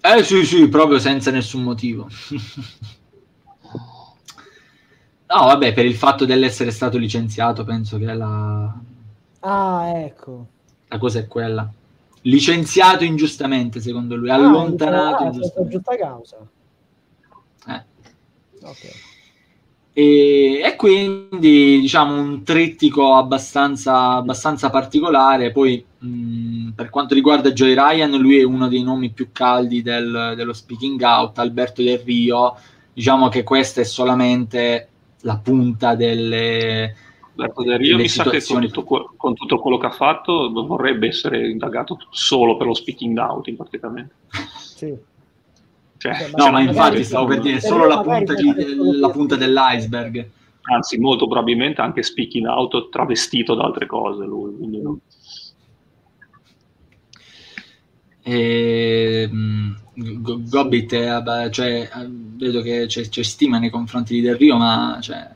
Eh sì, sì, proprio senza nessun motivo. No, vabbè, per il fatto dell'essere stato licenziato, penso che la... Ah, ecco. La cosa è quella. Licenziato ingiustamente, secondo lui, ah, allontanato ingiustamente. giusta causa. Eh. Ok. E, e, quindi diciamo un trittico abbastanza, abbastanza particolare. Poi, mh, per quanto riguarda Joy Ryan, lui è uno dei nomi più caldi del, dello speaking out. Alberto Del Rio, diciamo che questa è solamente la punta delle, Rio mi sa che con tutto, con tutto, quello che ha fatto vorrebbe essere indagato solo per lo speaking out in praticamente. Sì. Cioè, no, ma infatti stavo per dire solo la punta, di, la punta dell'iceberg. Anzi, molto probabilmente anche speaking out travestito da altre cose lui. Quindi no. E, Gobbit è, cioè, vedo che c'è, c'è, stima nei confronti di Del Rio, ma cioè,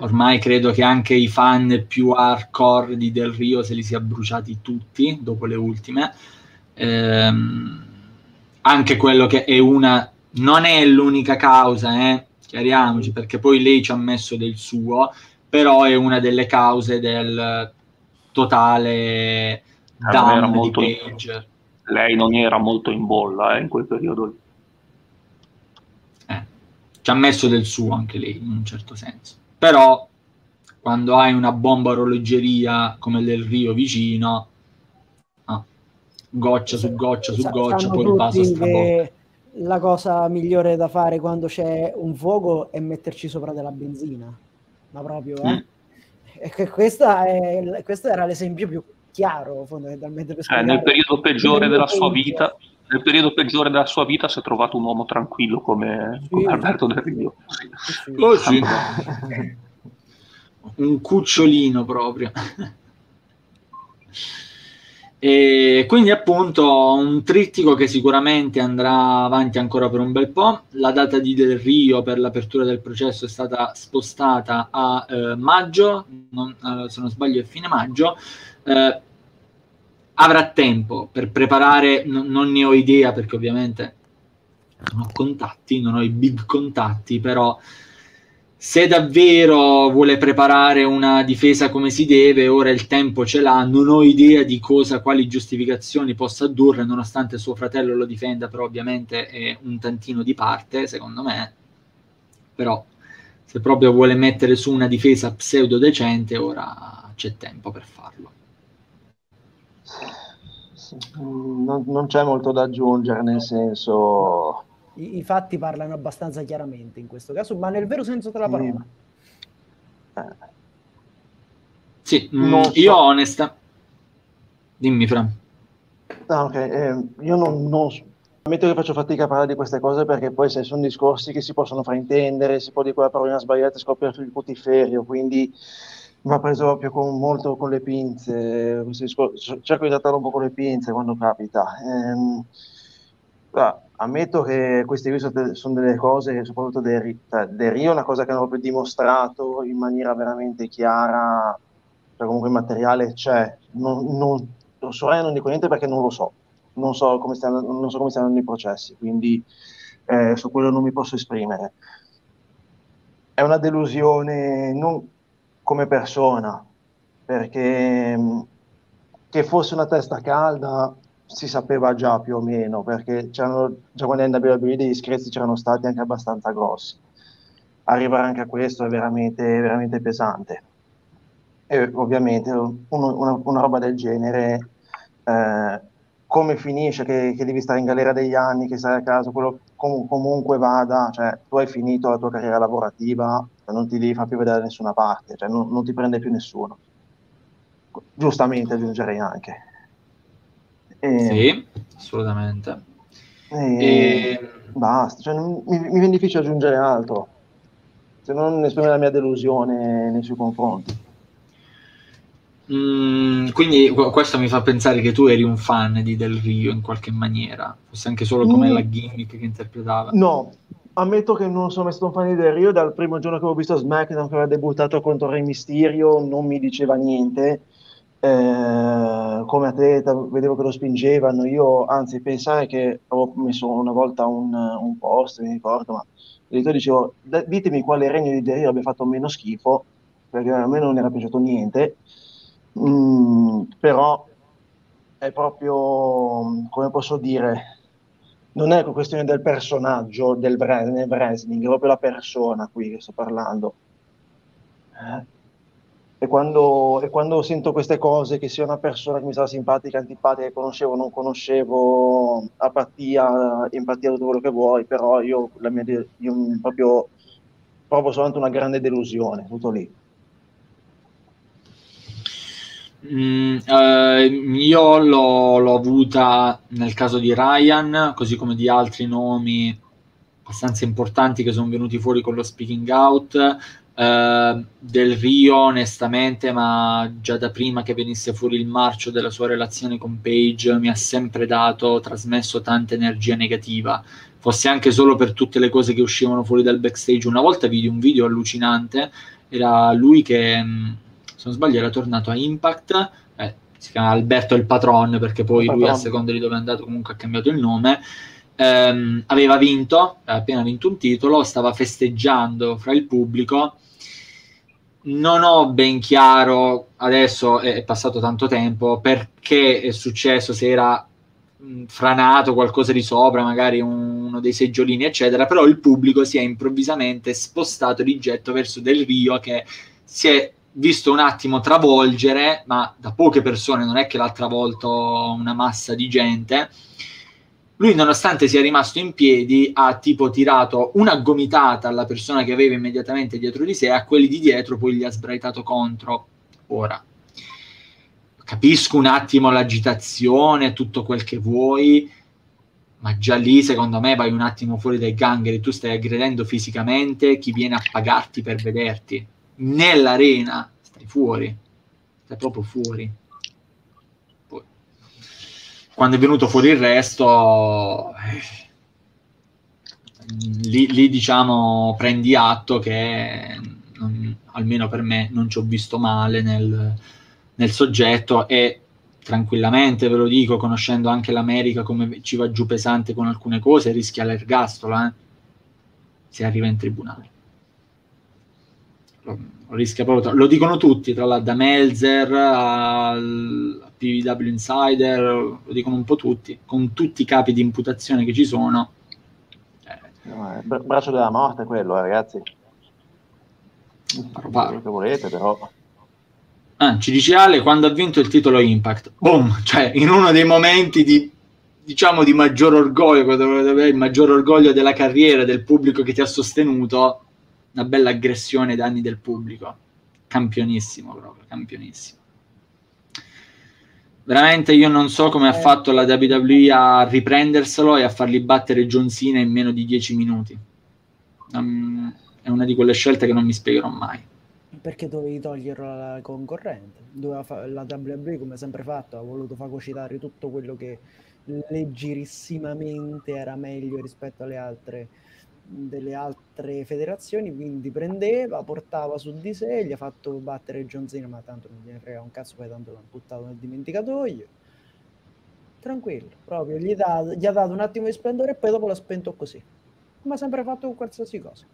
ormai credo che anche i fan più hardcore di Del Rio se li sia bruciati tutti dopo le ultime. Ehm, anche quello che è una, non è l'unica causa, eh, chiariamoci, perché poi lei ci ha messo del suo, però è una delle cause del totale molto, di Page. Lei non era molto in bolla eh, in quel periodo. Eh, ci ha messo del suo anche lei, in un certo senso. Però quando hai una bomba orologeria come del Rio vicino, goccia su goccia su goccia, poi il vaso straborda. La cosa migliore da fare quando c'è un fuoco è metterci sopra della benzina, ma proprio, eh? Mm. E questa è, questo era l'esempio più chiaro fondamentalmente. Per eh, nel periodo peggiore della sua vita, nel periodo peggiore della sua vita si è trovato un uomo tranquillo come, sì. come Alberto Del Rio. Sì. Sì. Oh, sì. un cucciolino proprio. E quindi appunto un trittico che sicuramente andrà avanti ancora per un bel po'. La data di Del Rio per l'apertura del processo è stata spostata a eh, maggio, non, eh, se non sbaglio è fine maggio. Eh, avrà tempo per preparare, n- non ne ho idea perché ovviamente non ho contatti, non ho i big contatti, però se davvero vuole preparare una difesa come si deve, ora il tempo ce l'ha, non ho idea di cosa, quali giustificazioni possa addurre, nonostante suo fratello lo difenda, però ovviamente è un tantino di parte, secondo me. Però se proprio vuole mettere su una difesa pseudo decente, ora c'è tempo per farlo. Non, non c'è molto da aggiungere, nel senso i, i, fatti parlano abbastanza chiaramente in questo caso, ma nel vero senso della parola. Mm. Sì, mm, so. io onesta. Dimmi, Fra. Ah, ok, eh, io non, non ammetto che faccio fatica a parlare di queste cose perché poi se sono discorsi che si possono fraintendere, si può dire quella parola sbagliata e scoppia il putiferio, quindi ha preso proprio con, molto con le pinze, cerco di trattarlo un po' con le pinze quando capita. Eh, ammetto che queste qui sono delle cose, soprattutto del, cioè, del Rio, una cosa che hanno proprio dimostrato in maniera veramente chiara, cioè comunque il materiale c'è, non, non, Soraya non dico niente perché non lo so, non so come stanno, non so come stanno i processi, quindi eh, su quello non mi posso esprimere. È una delusione non come persona, perché che fosse una testa calda si sapeva già più o meno, perché c'erano, già quando è in WWE degli screzi c'erano stati anche abbastanza grossi. Arrivare anche a questo è veramente, veramente pesante. E ovviamente uno, una, una, roba del genere, eh, come finisce, che, che, devi stare in galera degli anni, che stai a casa, quello com- comunque vada, cioè tu hai finito la tua carriera lavorativa, non ti devi far più vedere da nessuna parte, cioè non, non ti prende più nessuno. Giustamente aggiungerei anche. E, sì, assolutamente. E, e... Basta, cioè, mi, mi viene difficile aggiungere altro, se non esprimere la mia delusione nei suoi confronti. Mm, quindi questo mi fa pensare che tu eri un fan di Del Rio in qualche maniera, forse anche solo come mm. la gimmick che interpretava. No, ammetto che non sono mai stato un fan di Rio, dal primo giorno che ho visto SmackDown che aveva debuttato contro Re Mysterio non mi diceva niente. Eh, come atleta, vedevo che lo spingevano, io anzi pensare che avevo messo una volta un, un post, mi ricordo, ma dicevo ditemi quale regno di Derio abbia fatto meno schifo, perché a me non era piaciuto niente, mm, però è proprio, come posso dire, non è questione del personaggio del wrestling, è proprio la persona qui che sto parlando. Eh e quando, e quando, sento queste cose, che sia una persona che mi sta simpatica, antipatica, che conoscevo non conoscevo, apatia, empatia, tutto quello che vuoi, però io, la mia, io proprio provo solamente una grande delusione, tutto lì. Mm, eh, io l'ho, l'ho, avuta nel caso di Ryan, così come di altri nomi abbastanza importanti che sono venuti fuori con lo speaking out. Uh, del Rio, onestamente, ma già da prima che venisse fuori il marcio della sua relazione con Page, mi ha sempre dato, trasmesso tanta energia negativa. Fosse anche solo per tutte le cose che uscivano fuori dal backstage. Una volta vidi un video allucinante, era lui che, mm, se non sbaglio, era tornato a Impact. Eh, si chiama Alberto il Patron, perché poi lui, a seconda di dove è andato, comunque ha cambiato il nome ehm, aveva vinto, aveva appena vinto un titolo, stava festeggiando fra il pubblico. Non ho ben chiaro, adesso è passato tanto tempo, perché è successo, se era franato qualcosa di sopra, magari uno dei seggiolini, eccetera, però il pubblico si è improvvisamente spostato di getto verso Del Rio che si è visto un attimo travolgere, ma da poche persone, non è che l'ha travolto una massa di gente, lui, nonostante sia rimasto in piedi, ha tipo tirato una gomitata alla persona che aveva immediatamente dietro di sé, a quelli di dietro poi gli ha sbraitato contro. Ora, capisco un attimo l'agitazione, tutto quel che vuoi, ma già lì secondo me vai un attimo fuori dai gangheri, tu stai aggredendo fisicamente chi viene a pagarti per vederti. Nell'arena stai fuori, stai proprio fuori quando è venuto fuori il resto, eh, lì, lì, diciamo prendi atto che non, almeno per me non ci ho visto male nel, nel soggetto e tranquillamente ve lo dico, conoscendo anche l'America come ci va giù pesante con alcune cose, rischia l'ergastolo eh? se arriva in tribunale. Rischia proprio, lo dicono tutti, tra l'altro da Melzer al, PVW Insider, lo dicono un po' tutti, con tutti i capi di imputazione che ci sono. Eh. Braccio della morte quello, eh, ragazzi. Quello che volete, però. Ah, ci dice Ale quando ha vinto il titolo Impact. Boom! Cioè, in uno dei momenti di diciamo di maggior orgoglio, il maggior orgoglio della carriera, del pubblico che ti ha sostenuto, una bella aggressione ai danni del pubblico. Campionissimo proprio, campionissimo veramente io non so come ha eh. fatto la WWE a riprenderselo e a fargli battere John Cena in meno di 10 minuti. Um, è una di quelle scelte che non mi spiegherò mai. Perché dovevi toglierlo alla concorrente? Fa- la WWE, come sempre fatto, ha voluto fagocitare tutto quello che leggerissimamente era meglio rispetto alle altre delle altre federazioni, quindi prendeva, portava su di sé, gli ha fatto battere John Cena, ma tanto non gliene frega un cazzo, poi tanto l'hanno buttato nel dimenticatoio. Tranquillo, proprio, gli, da, gli ha dato un attimo di splendore e poi dopo l'ha spento così. Ma sempre fatto con qualsiasi cosa.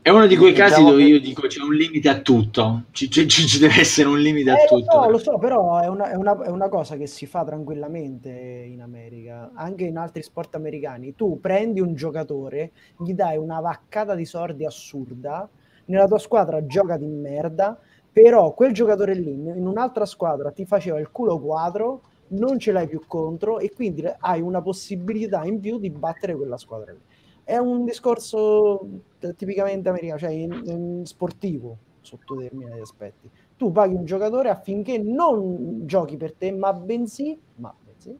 È uno di quei diciamo casi dove io dico c'è un limite a tutto, ci, ci, ci deve essere un limite eh, a tutto. So, lo so, però è una, è, una, è una, cosa che si fa tranquillamente in America, anche in altri sport americani. Tu prendi un giocatore, gli dai una vaccata di sordi assurda, nella tua squadra gioca di merda, però quel giocatore lì in un'altra squadra ti faceva il culo quadro, non ce l'hai più contro e quindi hai una possibilità in più di battere quella squadra lì è un discorso tipicamente americano, cioè in, in sportivo sotto determinati aspetti. Tu paghi un giocatore affinché non giochi per te, ma bensì, ma bensì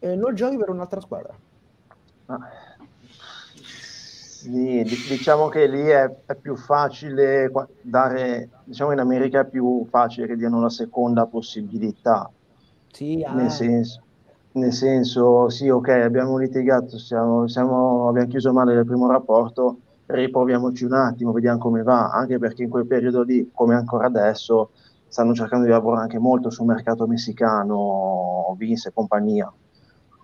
eh, non giochi per un'altra squadra. Ah. Sì, diciamo che lì è, è, più facile dare, diciamo in America è più facile che diano la seconda possibilità. Sì, nel senso, nel senso, sì, ok, abbiamo litigato, siamo, siamo, abbiamo chiuso male il primo rapporto, riproviamoci un attimo, vediamo come va, anche perché in quel periodo lì, come ancora adesso, stanno cercando di lavorare anche molto sul mercato messicano, Vince e compagnia.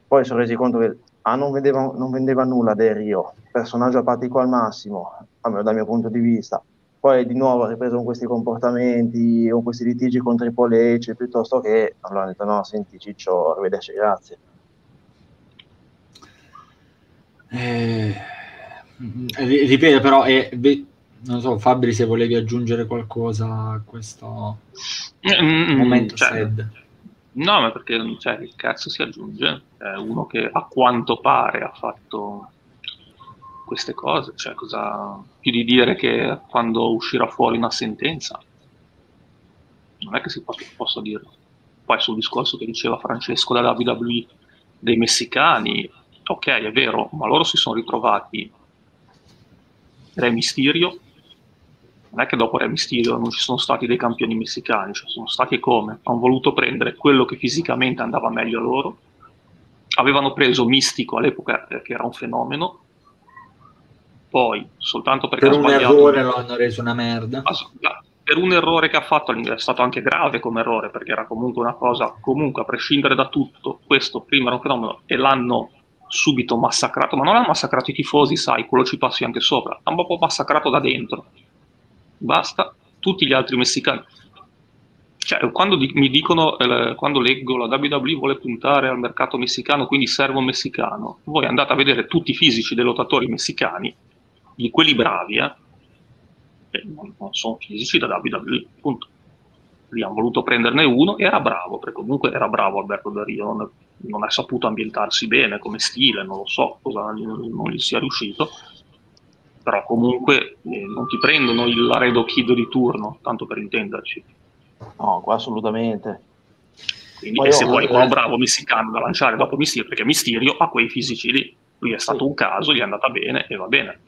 Poi sono resi conto che ah, non, vendeva, non vendeva nulla Del Rio, personaggio apatico al massimo, almeno dal mio punto di vista. Poi di nuovo ha ripreso con questi comportamenti, con questi litigi con Triple H, piuttosto che allora hanno detto no, senti Ciccio, arrivederci, grazie. Eh, ripeto però, eh, non so Fabri se volevi aggiungere qualcosa a questo mm, momento cioè, sad. No, ma perché cioè, il cazzo si aggiunge? È uno che a quanto pare ha fatto queste cose, cioè cosa più di dire che quando uscirà fuori una sentenza non è che si possa, dirlo. Poi sul discorso che diceva Francesco da WWE dei messicani, ok, è vero, ma loro si sono ritrovati Re Mysterio. Non è che dopo Re Mysterio non ci sono stati dei campioni messicani, cioè sono stati come? Hanno voluto prendere quello che fisicamente andava meglio a loro. Avevano preso Mistico all'epoca che era un fenomeno, poi soltanto perché per un errore lo hanno reso una merda. Per un errore che ha fatto è stato anche grave come errore perché era comunque una cosa comunque a prescindere da tutto questo prima era un fenomeno e l'hanno subito massacrato ma non hanno massacrato i tifosi sai quello ci passi anche sopra l'hanno proprio massacrato da dentro. Basta tutti gli altri messicani. Cioè, quando di- mi dicono, eh, quando leggo la WWE vuole puntare al mercato messicano, quindi serve un messicano, voi andate a vedere tutti i fisici dei lottatori messicani di quelli bravi, eh, non, non sono fisici da WWE, punto. Lì hanno voluto prenderne uno e era bravo, perché comunque era bravo Alberto Del Rio, non, non è saputo ambientarsi bene come stile, non lo so cosa non gli sia riuscito, però comunque eh, non ti prendono il Laredo Kid di turno, tanto per intenderci. No, qua assolutamente. Quindi, Poi e se vuoi uno bravo messicano da lanciare dopo Mysterio, perché Mysterio ha quei fisici lì, lui è stato sì. un caso, gli è andata bene e va bene.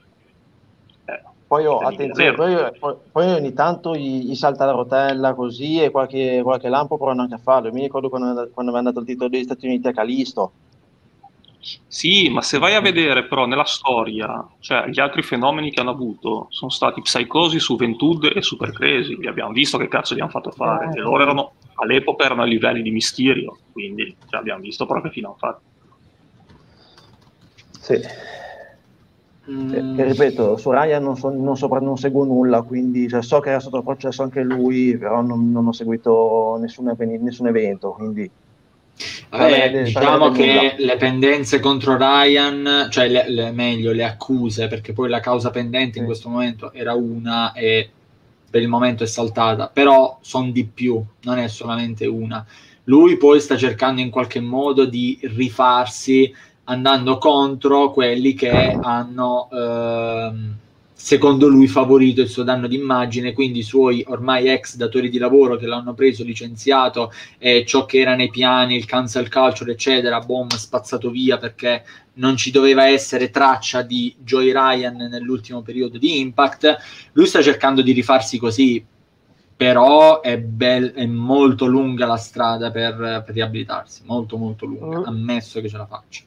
Poi, oh, attenzione, poi, poi, ogni tanto gli, gli, salta la rotella così e qualche, qualche lampo provano anche a farlo. Mi ricordo quando, quando mi è andato il titolo degli Stati Uniti a Calisto. Sì, ma se vai a vedere però nella storia, cioè gli altri fenomeni che hanno avuto sono stati Psychosi, Juventud e Super Crazy. Li abbiamo visto che cazzo gli hanno fatto fare. E loro erano, all'epoca erano a livelli di Mysterio, quindi cioè, abbiamo visto però che fine hanno fatto. Sì. Mm. Che, ripeto, su Ryan non, so, non, sopra, non seguo nulla, quindi cioè, so che era sotto processo anche lui, però non, non ho seguito nessun, nessun evento. Quindi, Vabbè, Vabbè, diciamo che nulla. le pendenze contro Ryan, cioè le, le, meglio le accuse, perché poi la causa pendente in questo momento era una e per il momento è saltata, però sono di più, non è solamente una. Lui poi sta cercando in qualche modo di rifarsi andando contro quelli che hanno ehm, secondo lui favorito il suo danno d'immagine, quindi i suoi ormai ex datori di lavoro che l'hanno preso, licenziato e ciò che era nei piani, il cancel culture, eccetera, boom, spazzato via perché non ci doveva essere traccia di Joy Ryan nell'ultimo periodo di Impact. Lui sta cercando di rifarsi così, però è, be- è molto lunga la strada per, per riabilitarsi, molto molto lunga, mm. ammesso che ce la faccia.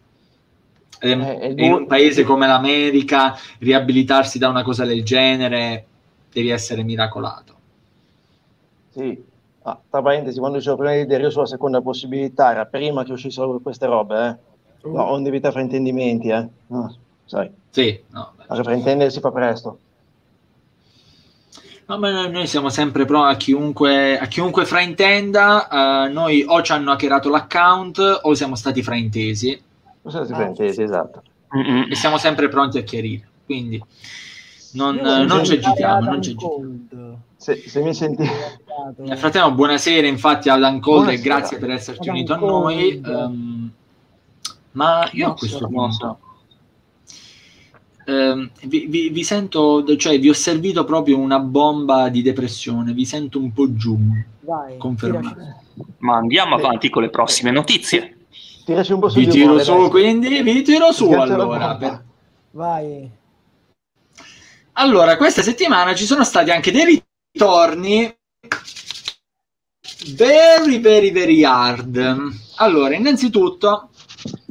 Eh, in un paese come l'America riabilitarsi da una cosa del genere devi essere miracolato. Sì, ah, tra parentesi, quando dicevo prima di Derio sulla seconda possibilità, era prima che uscissero queste robe, eh? No, onde evita fraintendimenti, eh? No, sai. Sì, no. Beh, fraintendere si fa presto. No, ma noi siamo sempre pronti a chiunque, a chiunque fraintenda. Uh, noi o ci hanno hackerato l'account o siamo stati fraintesi sono stati fraintesi, esatto. E siamo sempre pronti a chiarire, quindi non, non ci agitiamo, non ci agitiamo. Se, se, mi senti... Nel frattempo, buonasera infatti Adam Cole e grazie per esserci unito a noi. Um, ma io a questo punto um, vi, vi, vi, sento, cioè vi ho servito proprio una bomba di depressione, vi sento un po' giù. Vai, confermato. Ma andiamo avanti con le prossime notizie. Tiraci un po' su. Vi tiro umore, su, dai. quindi vi tiro su allora. Vai. Allora, questa settimana ci sono stati anche dei ritorni very, very, very hard. Allora, innanzitutto,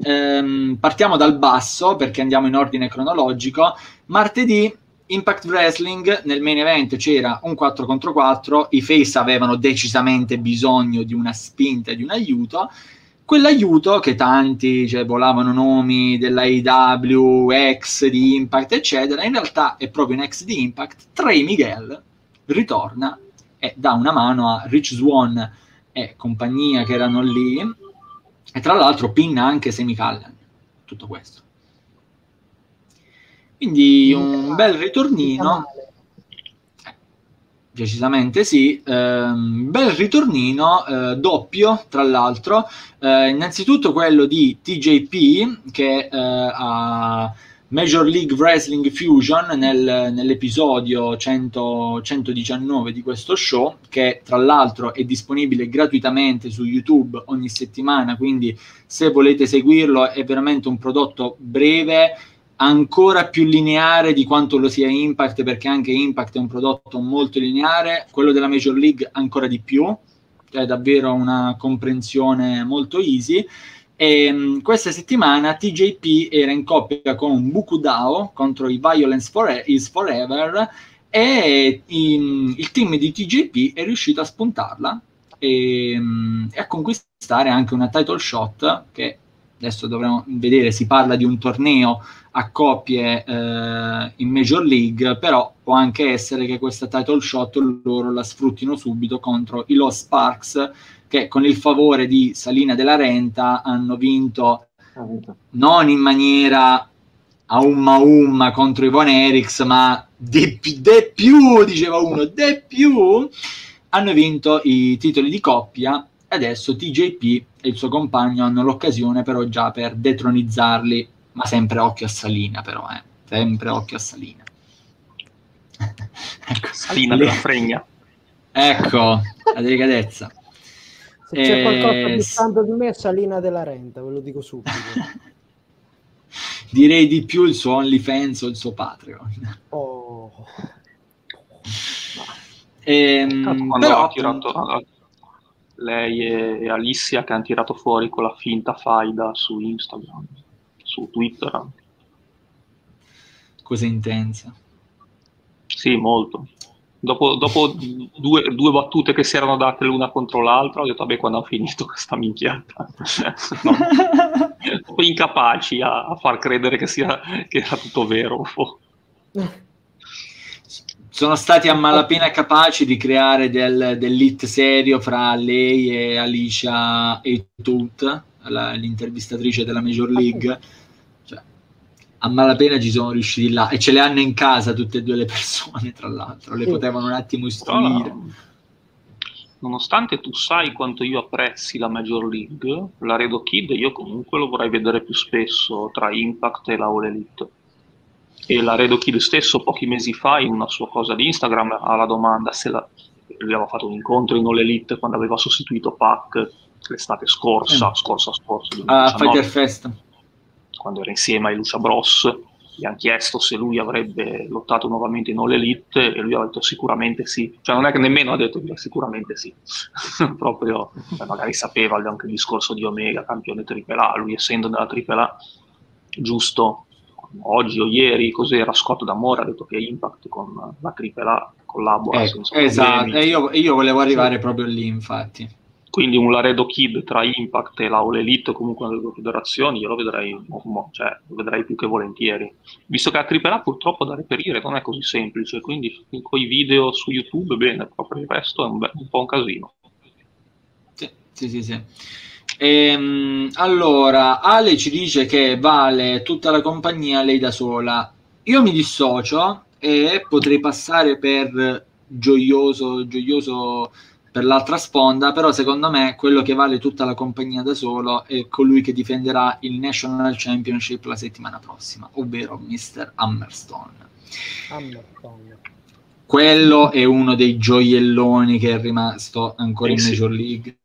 ehm, partiamo dal basso perché andiamo in ordine cronologico. Martedì Impact Wrestling nel main event c'era un 4 contro 4, i face avevano decisamente bisogno di una spinta e di un aiuto quell'aiuto che tanti cioè, volavano nomi dell'AEW, ex di Impact, eccetera, in realtà è proprio un ex di Impact. Trey Miguel ritorna e dà una mano a Rich Swan e compagnia che erano lì, e tra l'altro pinna anche Semi Callan. Tutto questo. Quindi un bel ritornino Decisamente sì, eh, bel ritornino, eh, doppio tra l'altro, eh, innanzitutto quello di TJP che eh, ha Major League Wrestling Fusion nel, nell'episodio 100, 119 di questo show, che tra l'altro è disponibile gratuitamente su YouTube ogni settimana, quindi se volete seguirlo è veramente un prodotto breve, ancora più lineare di quanto lo sia Impact, perché anche Impact è un prodotto molto lineare, quello della Major League ancora di più, cioè davvero una comprensione molto easy. E, um, questa settimana TJP era in coppia con Bukudao contro i Violence for- is Forever e in, il team di TJP è riuscito a spuntarla e, um, e, a conquistare anche una title shot che adesso dovremo vedere, si parla di un torneo a coppie eh, in Major League, però può anche essere che questa title shot loro la sfruttino subito contro i Lost Sparks che con il favore di Salina della Renta hanno vinto non in maniera a umma umma contro Ivone Eriks, ma de, de più, diceva uno, de più, hanno vinto i titoli di coppia adesso TJP e il suo compagno hanno l'occasione però già per detronizzarli, ma sempre occhio a Salina però, eh. sempre occhio a Salina. ecco. Salina della fregna. Ecco, la delicatezza. Se c'è qualcosa più santo di me è Salina della Renta, ve lo dico subito. Direi di più il suo OnlyFans o il suo Patreon. Oh. Ehm, però, ha tirato appunto... lei e Alicia che hanno tirato fuori con la finta faida su Instagram, su Twitter. Cosa intensa? Sì, molto. Dopo, dopo due, due, battute che si erano date l'una contro l'altra, ho detto, vabbè, quando ho finito questa minchiata. no. incapaci a, a, far credere che, sia, che era tutto vero. Sono stati a malapena capaci di creare del, dell'hit serio fra lei e Alicia e Tut, l'intervistatrice della Major League a malapena ci sono riusciti là e ce le hanno in casa tutte e due le persone, tra l'altro, le sì. potevano un attimo istruire. No, nonostante tu sai quanto io apprezzi la Major League, la Redo Kid io comunque lo vorrei vedere più spesso tra Impact e la All Elite. E la Redo Kid stesso pochi mesi fa in una sua cosa di Instagram alla domanda se la... lui aveva fatto un incontro in All Elite quando aveva sostituito Pac l'estate scorsa, eh. scorsa, scorsa. A uh, Fighter Fest quando era insieme a Lucia Bros, gli hanno chiesto se lui avrebbe lottato nuovamente in All Elite e lui ha detto sicuramente sì, cioè non è che nemmeno ha detto sicuramente sì, proprio magari sapeva anche il discorso di Omega, campione AAA, lui essendo nella AAA, giusto oggi o ieri, cos'era Scott D'Amore ha detto che Impact con la AAA collabora. Eh, esatto, e io, io, volevo arrivare proprio lì infatti. Quindi un Laredo Kid tra Impact e la All Elite comunque nelle due federazioni io lo vedrei, cioè, lo vedrei più che volentieri. Visto che la AAA purtroppo da reperire non è così semplice quindi con i video su YouTube bene proprio il resto è un, be- un po' un casino. Sì sì sì, sì. Ehm, allora Ale ci dice che vale tutta la compagnia lei da sola io mi dissocio e potrei passare per gioioso gioioso per l'altra sponda, però secondo me quello che vale tutta la compagnia da solo è colui che difenderà il National Championship la settimana prossima, ovvero Mr. Hammerstone. Hammerstone. Quello è uno dei gioielloni che è rimasto ancora in Major League.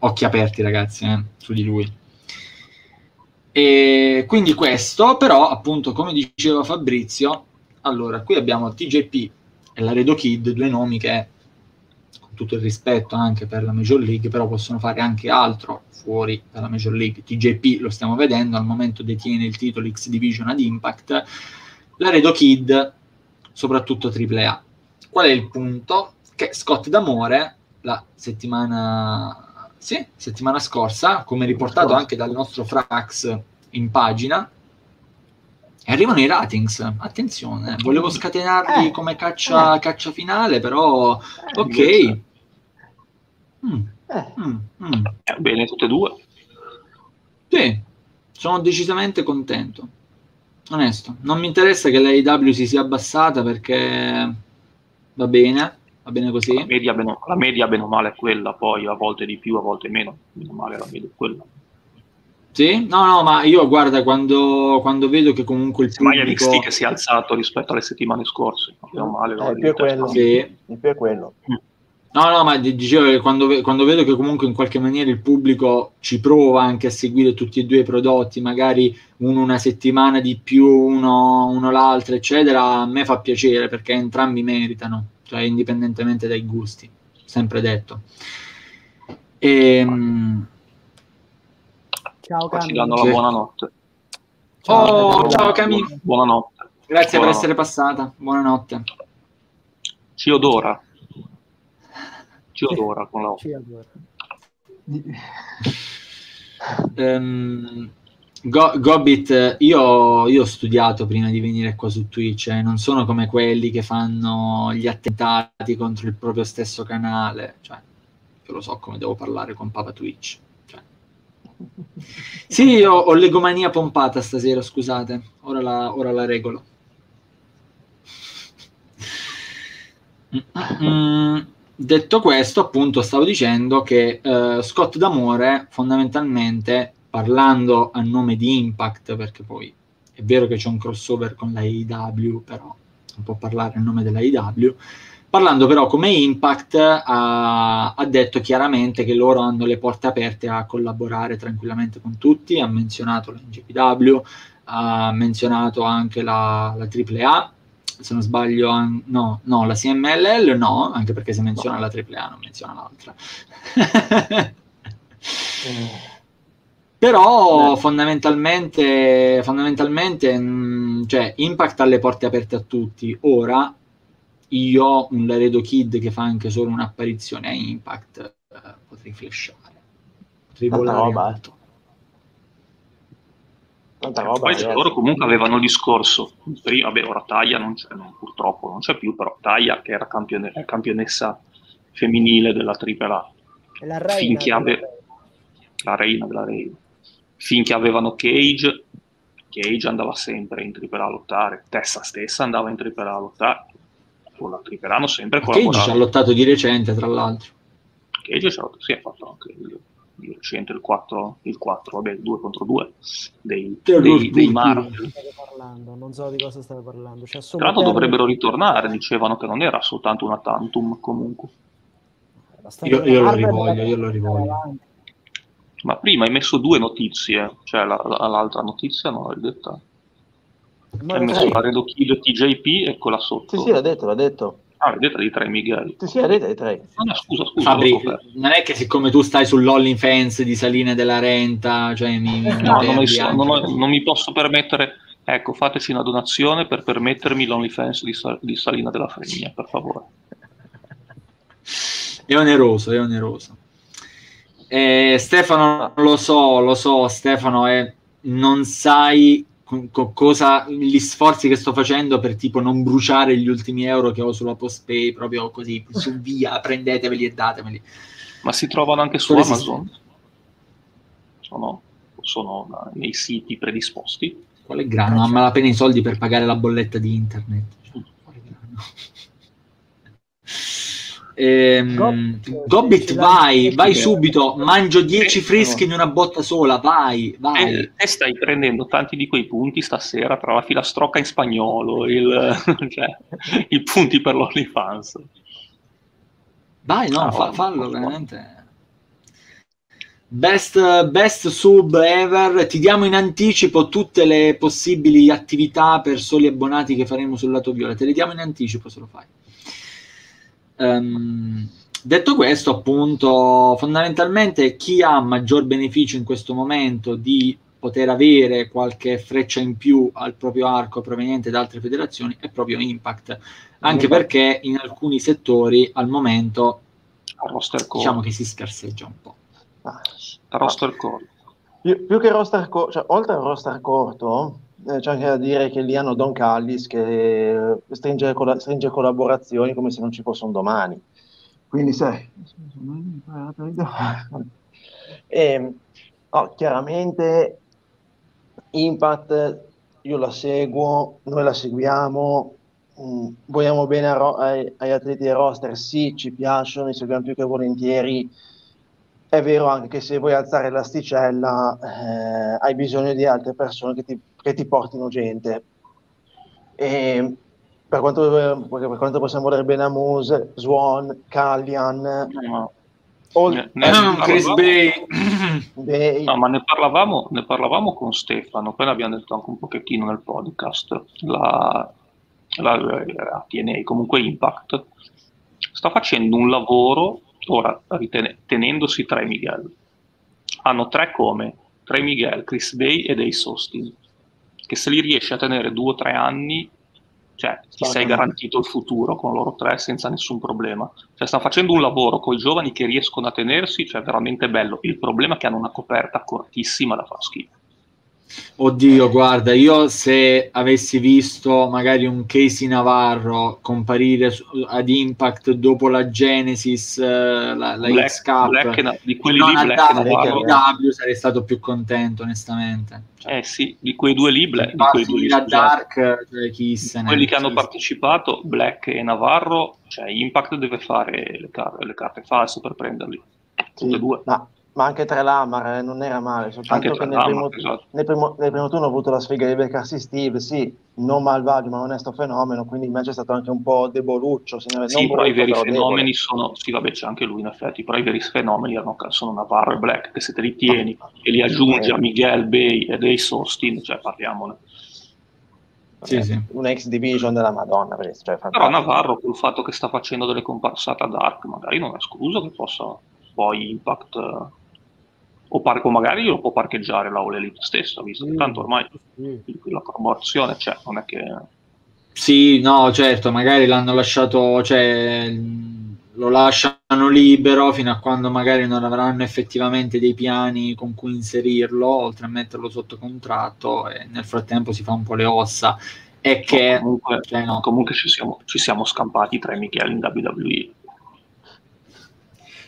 Occhi aperti, ragazzi, eh, su di lui. E quindi questo, però, appunto, come diceva Fabrizio, allora, qui abbiamo TJP e la Redo Kid, due nomi che tutto il rispetto anche per la Major League, però possono fare anche altro fuori dalla Major League. TJP lo stiamo vedendo, al momento detiene il titolo X Division ad Impact, Laredo Kid soprattutto AAA. Qual è il punto? Che Scott D'Amore la settimana, sì, settimana scorsa, come riportato anche dal nostro Frax in pagina, arrivano i ratings. Attenzione, volevo scatenarli eh, come caccia, eh. caccia, finale, però eh, ok. Mm. Eh. Mm, mm. Bene, tutte e due. Sì, sono decisamente contento. Onesto, non mi interessa che l'AEW si sia abbassata perché va bene, va bene così. La media, bene, la media bene o male è quella, poi a volte di più, a volte meno, meno male la media è quella. Sì? No, no, ma io guarda, quando, quando vedo che comunque il pubblico... Ma NXT che si è alzato rispetto alle settimane scorse, non male. No, eh, più è quello. Sì. Più è quello. Mm. No, no, ma dicevo che quando, quando, vedo che comunque in qualche maniera il pubblico ci prova anche a seguire tutti e due i prodotti, magari uno una settimana di più, uno, uno l'altro, eccetera, a me fa piacere perché entrambi meritano, cioè indipendentemente dai gusti, sempre detto. E, ehm, ciao Cami. Ci danno la buonanotte. Ciao, oh, ciao Cami. Buonanotte. Grazie buonanotte. per essere passata. Buonanotte. Ci odora. Ci odora con la Ci odora. Um, Go- Gobit, io, io, ho studiato prima di venire qua su Twitch, eh, non sono come quelli che fanno gli attentati contro il proprio stesso canale, cioè, io lo so come devo parlare con Papa Twitch. Cioè. Sì, io ho l'egomania pompata stasera, scusate, ora la, ora la regolo. Mm-mm. Detto questo, appunto, stavo dicendo che uh, Scott D'Amore, fondamentalmente, parlando a nome di Impact, perché poi è vero che c'è un crossover con la AEW, però non può parlare a nome della AEW, parlando però come Impact ha, ha, detto chiaramente che loro hanno le porte aperte a collaborare tranquillamente con tutti, ha menzionato la NGPW, ha menzionato anche la, la AAA, se non sbaglio, an- no, no, la CMLL no, anche perché se menziona la AAA non menziona l'altra. Però fondamentalmente, fondamentalmente mh, mm, cioè, Impact ha le porte aperte a tutti. Ora io, un Laredo Kid che fa anche solo un'apparizione a Impact, eh, potrei flashare. Potrei volare alto. Tanta roba, Poi ragazzi. loro comunque avevano il discorso, prima, vabbè, ora Taglia non c'è, non, purtroppo non c'è più, però Taglia che era campione, campionessa femminile della AAA, la reina, finché ave... la reina della reina, finché avevano Cage, Cage andava sempre in AAA a lottare, Tessa stessa andava in AAA a lottare, con la AAA hanno sempre collaborato. Cage ci ha lottato di recente, tra l'altro. Cage ci ha lottato, sì, ha fatto anche il di recente il 4, il 4 vabbè, il 2 contro 2 dei, dei, dei Marvel. Non so di cosa state parlando. Cioè, Tra l'altro dovrebbero ritornare, dicevano che non era soltanto una tantum comunque. Io, io lo rivoglio, io lo rivoglio. Ma prima hai messo due notizie, cioè la, la, l'altra notizia non l'hai detta. Ma hai messo la Redo Kid TJP e quella sotto. Sì, sì, l'ha detto, l'ha detto. Ah, vedete di tre, Miguel. Sì, sì, vedete di tre. Ah, no, scusa, scusa. Fabri, non è che siccome tu stai sull'OnlyFans di Saline della Renta, cioè mi, mi no, non, so, non, ho, non, mi posso permettere. Ecco, fateci una donazione per permettermi l'OnlyFans di, di Salina della Fregna, per favore. È oneroso, è oneroso. Eh, Stefano, lo so, lo so, Stefano, eh, non sai con, cosa, gli sforzi che sto facendo per tipo non bruciare gli ultimi euro che ho sulla postpay proprio così su via prendeteveli e datemeli. Ma si trovano anche su Amazon? Sono, sono nei siti predisposti? Quale grano? Non me la pena i soldi per pagare la bolletta di internet. Cioè, Ehm, Gobbit, vai, vai subito, mangio 10 freschi in una botta sola, vai, vai. E, e, stai prendendo tanti di quei punti stasera tra la filastrocca in spagnolo, il, cioè, i punti per l'OnlyFans. Vai, no, ah, fa, fallo veramente. Best, best sub ever, ti diamo in anticipo tutte le possibili attività per soli abbonati che faremo sul lato viola, te le diamo in anticipo se lo fai. Um, detto questo, appunto, fondamentalmente chi ha maggior beneficio in questo momento di poter avere qualche freccia in più al proprio arco proveniente da altre federazioni è proprio Impact, anche Impact. perché in alcuni settori al momento diciamo che si scarseggia un po'. Ah, roster corto. Più, più, che roster corto, cioè, oltre al roster corto, eh, c'è anche da dire che lì hanno Don Callis che stringe, colla- stringe, collaborazioni come se non ci fossero domani. Quindi, sai, e, oh, chiaramente Impact io la seguo, noi la seguiamo, mh, mm, vogliamo bene ro- ai, ai, atleti del roster, sì, ci piacciono, li seguiamo più che volentieri, è vero anche che se vuoi alzare l'asticella eh, hai bisogno di altre persone che ti, che ti portino gente. E per quanto, per quanto possiamo vedere Benamuse, Swan, Callian, no. Ne, ne Chris Bay. Bay. No, ma ne parlavamo, ne parlavamo con Stefano, poi l'abbiamo detto anche un pochettino nel podcast, la, la, la TNA, comunque Impact, sta facendo un lavoro, ora tenendosi Tre Miguel. Hanno tre come, Tre Miguel, Chris Bay ed Ace Austin, che se li riesci a tenere due o tre anni cioè ti sei garantito il futuro con loro tre senza nessun problema. Cioè, stanno facendo un lavoro con i giovani che riescono a tenersi, cioè veramente bello. Il problema è che hanno una coperta cortissima da far schifo. Oddio, guarda, io se avessi visto magari un Casey Navarro comparire su, ad Impact dopo la Genesis, uh, la, la Black, X Cup, Black, di quelli lì, Black Navarro, w, sarei stato più contento, onestamente. Cioè, eh sì, di quei due lì, Black, di quei due lì, Dark, cioè, chi se quelli che hanno partecipato, Black e Navarro, cioè Impact deve fare le, car- le carte false per prenderli, tutte e due. Ma ma anche tre Lamar eh, non era male, soltanto che nel, primo, esatto. nel, primo, nel, primo, turno ho avuto la sfiga di beccarsi Steve, sì, non malvagio ma onesto fenomeno, quindi il match è stato anche un po' deboluccio. Se ne, sì, però i veri fenomeni debole. sono, sì vabbè c'è anche lui in effetti, però i veri fenomeni erano, sono Navarro e Black, che se te li tieni no. e li aggiungi a Miguel, Bay e dei Austin, cioè parliamone. Sì, sì. un ex division della Madonna. Cioè, però Navarro, col fatto che sta facendo delle comparsate a Dark, magari non è escluso che possa poi Impact o, par- o magari lo può parcheggiare la Elite stessa, visto che tanto ormai la corporazione c'è, non è che... Sì, no, certo, magari l'hanno lasciato, cioè lo lasciano libero fino a quando magari non avranno effettivamente dei piani con cui inserirlo, oltre a metterlo sotto contratto e nel frattempo si fa un po' le ossa. E che no, comunque, cioè, no. comunque ci, siamo, ci siamo scampati tra i Michele in WWE.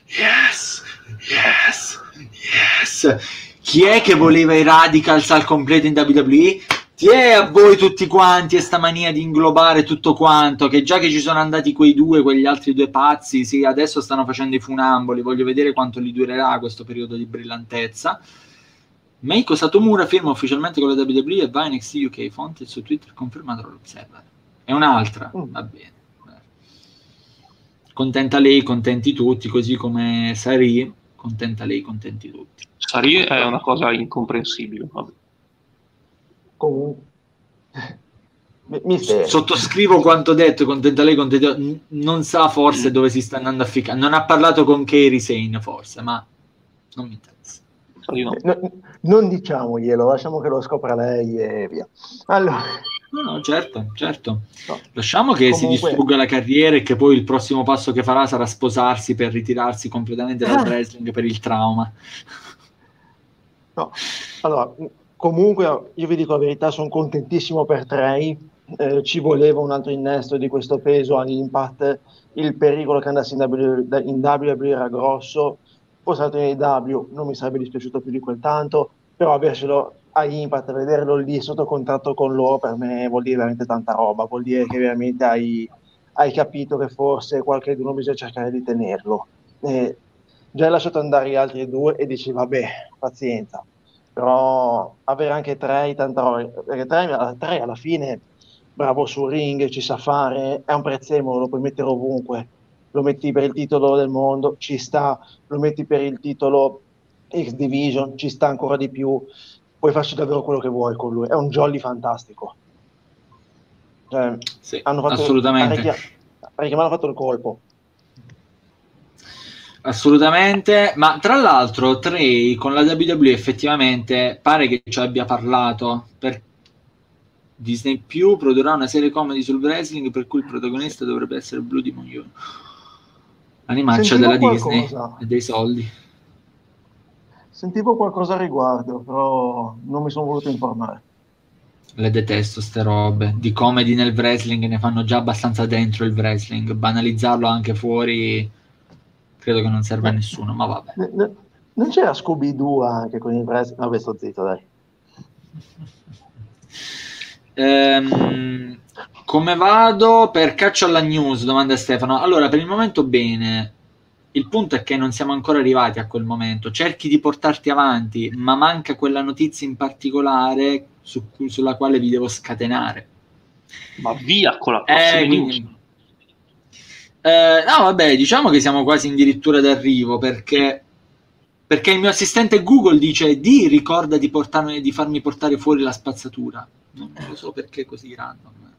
Yes, yes. Yes! Chi è che voleva i Radicals al completo in WWE? Ti è a voi tutti quanti e sta mania di inglobare tutto quanto, che già che ci sono andati quei due, quegli altri due pazzi, sì, adesso stanno facendo i funamboli, voglio vedere quanto li durerà questo periodo di brillantezza. Meiko Satomura firma ufficialmente con la WWE e va in XT UK, fonte su Twitter confermato dall'Observer. È un'altra, mm. va bene. Contenta lei, contenti tutti, così come Sari, contenta lei, contenti tutti. Sari è una cosa incomprensibile. Vabbè. Comunque. Sottoscrivo quanto detto, contenta lei, contenta non sa forse mm. dove si sta andando a ficcare. Non ha parlato con Kairi Sane forse, ma non mi interessa. No. No, non diciamoglielo, lasciamo che lo scopra lei e via. Allora. No, no, certo, certo. No. Lasciamo che Comunque... si distrugga la carriera e che poi il prossimo passo che farà sarà sposarsi per ritirarsi completamente dal wrestling per il trauma. No, allora, comunque io vi dico la verità, sono contentissimo per Trey. Eh, ci voleva un altro innesto di questo peso all'impact. Il pericolo che andassi in, w, in WWE era grosso. Fosse stato in AW non mi sarebbe dispiaciuto più di quel tanto, però avercelo a Impact, vederlo lì sotto contratto con loro per me vuol dire veramente tanta roba, vuol dire che veramente hai, hai capito che forse qualche uno bisogna cercare di tenerlo. E già hai lasciato andare gli altri due e dici vabbè, pazienza, però avere anche tre tanta roba, perché tre, tre alla fine bravo sul ring, ci sa fare, è un prezzemolo, lo puoi mettere ovunque, lo metti per il titolo del mondo, ci sta, lo metti per il titolo X Division, ci sta ancora di più puoi farci davvero quello che vuoi con lui. È un jolly fantastico. Cioè, sì, hanno fatto, assolutamente. Perché mi hanno fatto il colpo. Assolutamente, ma tra l'altro Trey con la WWE effettivamente pare che ci abbia parlato per Disney Più produrrà una serie comedy sul wrestling per cui il protagonista dovrebbe essere Blue Demon Jr. L'animaccia della qualcosa. Disney e dei soldi. Sentivo qualcosa a riguardo, però non mi sono voluto informare. Le detesto ste robe. Di comedy nel wrestling ne fanno già abbastanza dentro il wrestling. Banalizzarlo anche fuori credo che non serva a nessuno, ma vabbè. non c'era Scooby-Doo anche con il wrestling? Vabbè, sto zitto, dai. Ehm, come vado per caccia alla news? Domanda Stefano. Allora, per il momento bene il punto è che non siamo ancora arrivati a quel momento. Cerchi di portarti avanti, ma manca quella notizia in particolare su cui, sulla quale vi devo scatenare. Ma via con la prossima eh, quindi, eh, no, vabbè, diciamo che siamo quasi addirittura d'arrivo perché, perché il mio assistente Google dice di ricorda di, portarmi, di farmi portare fuori la spazzatura. Non lo so perché così random.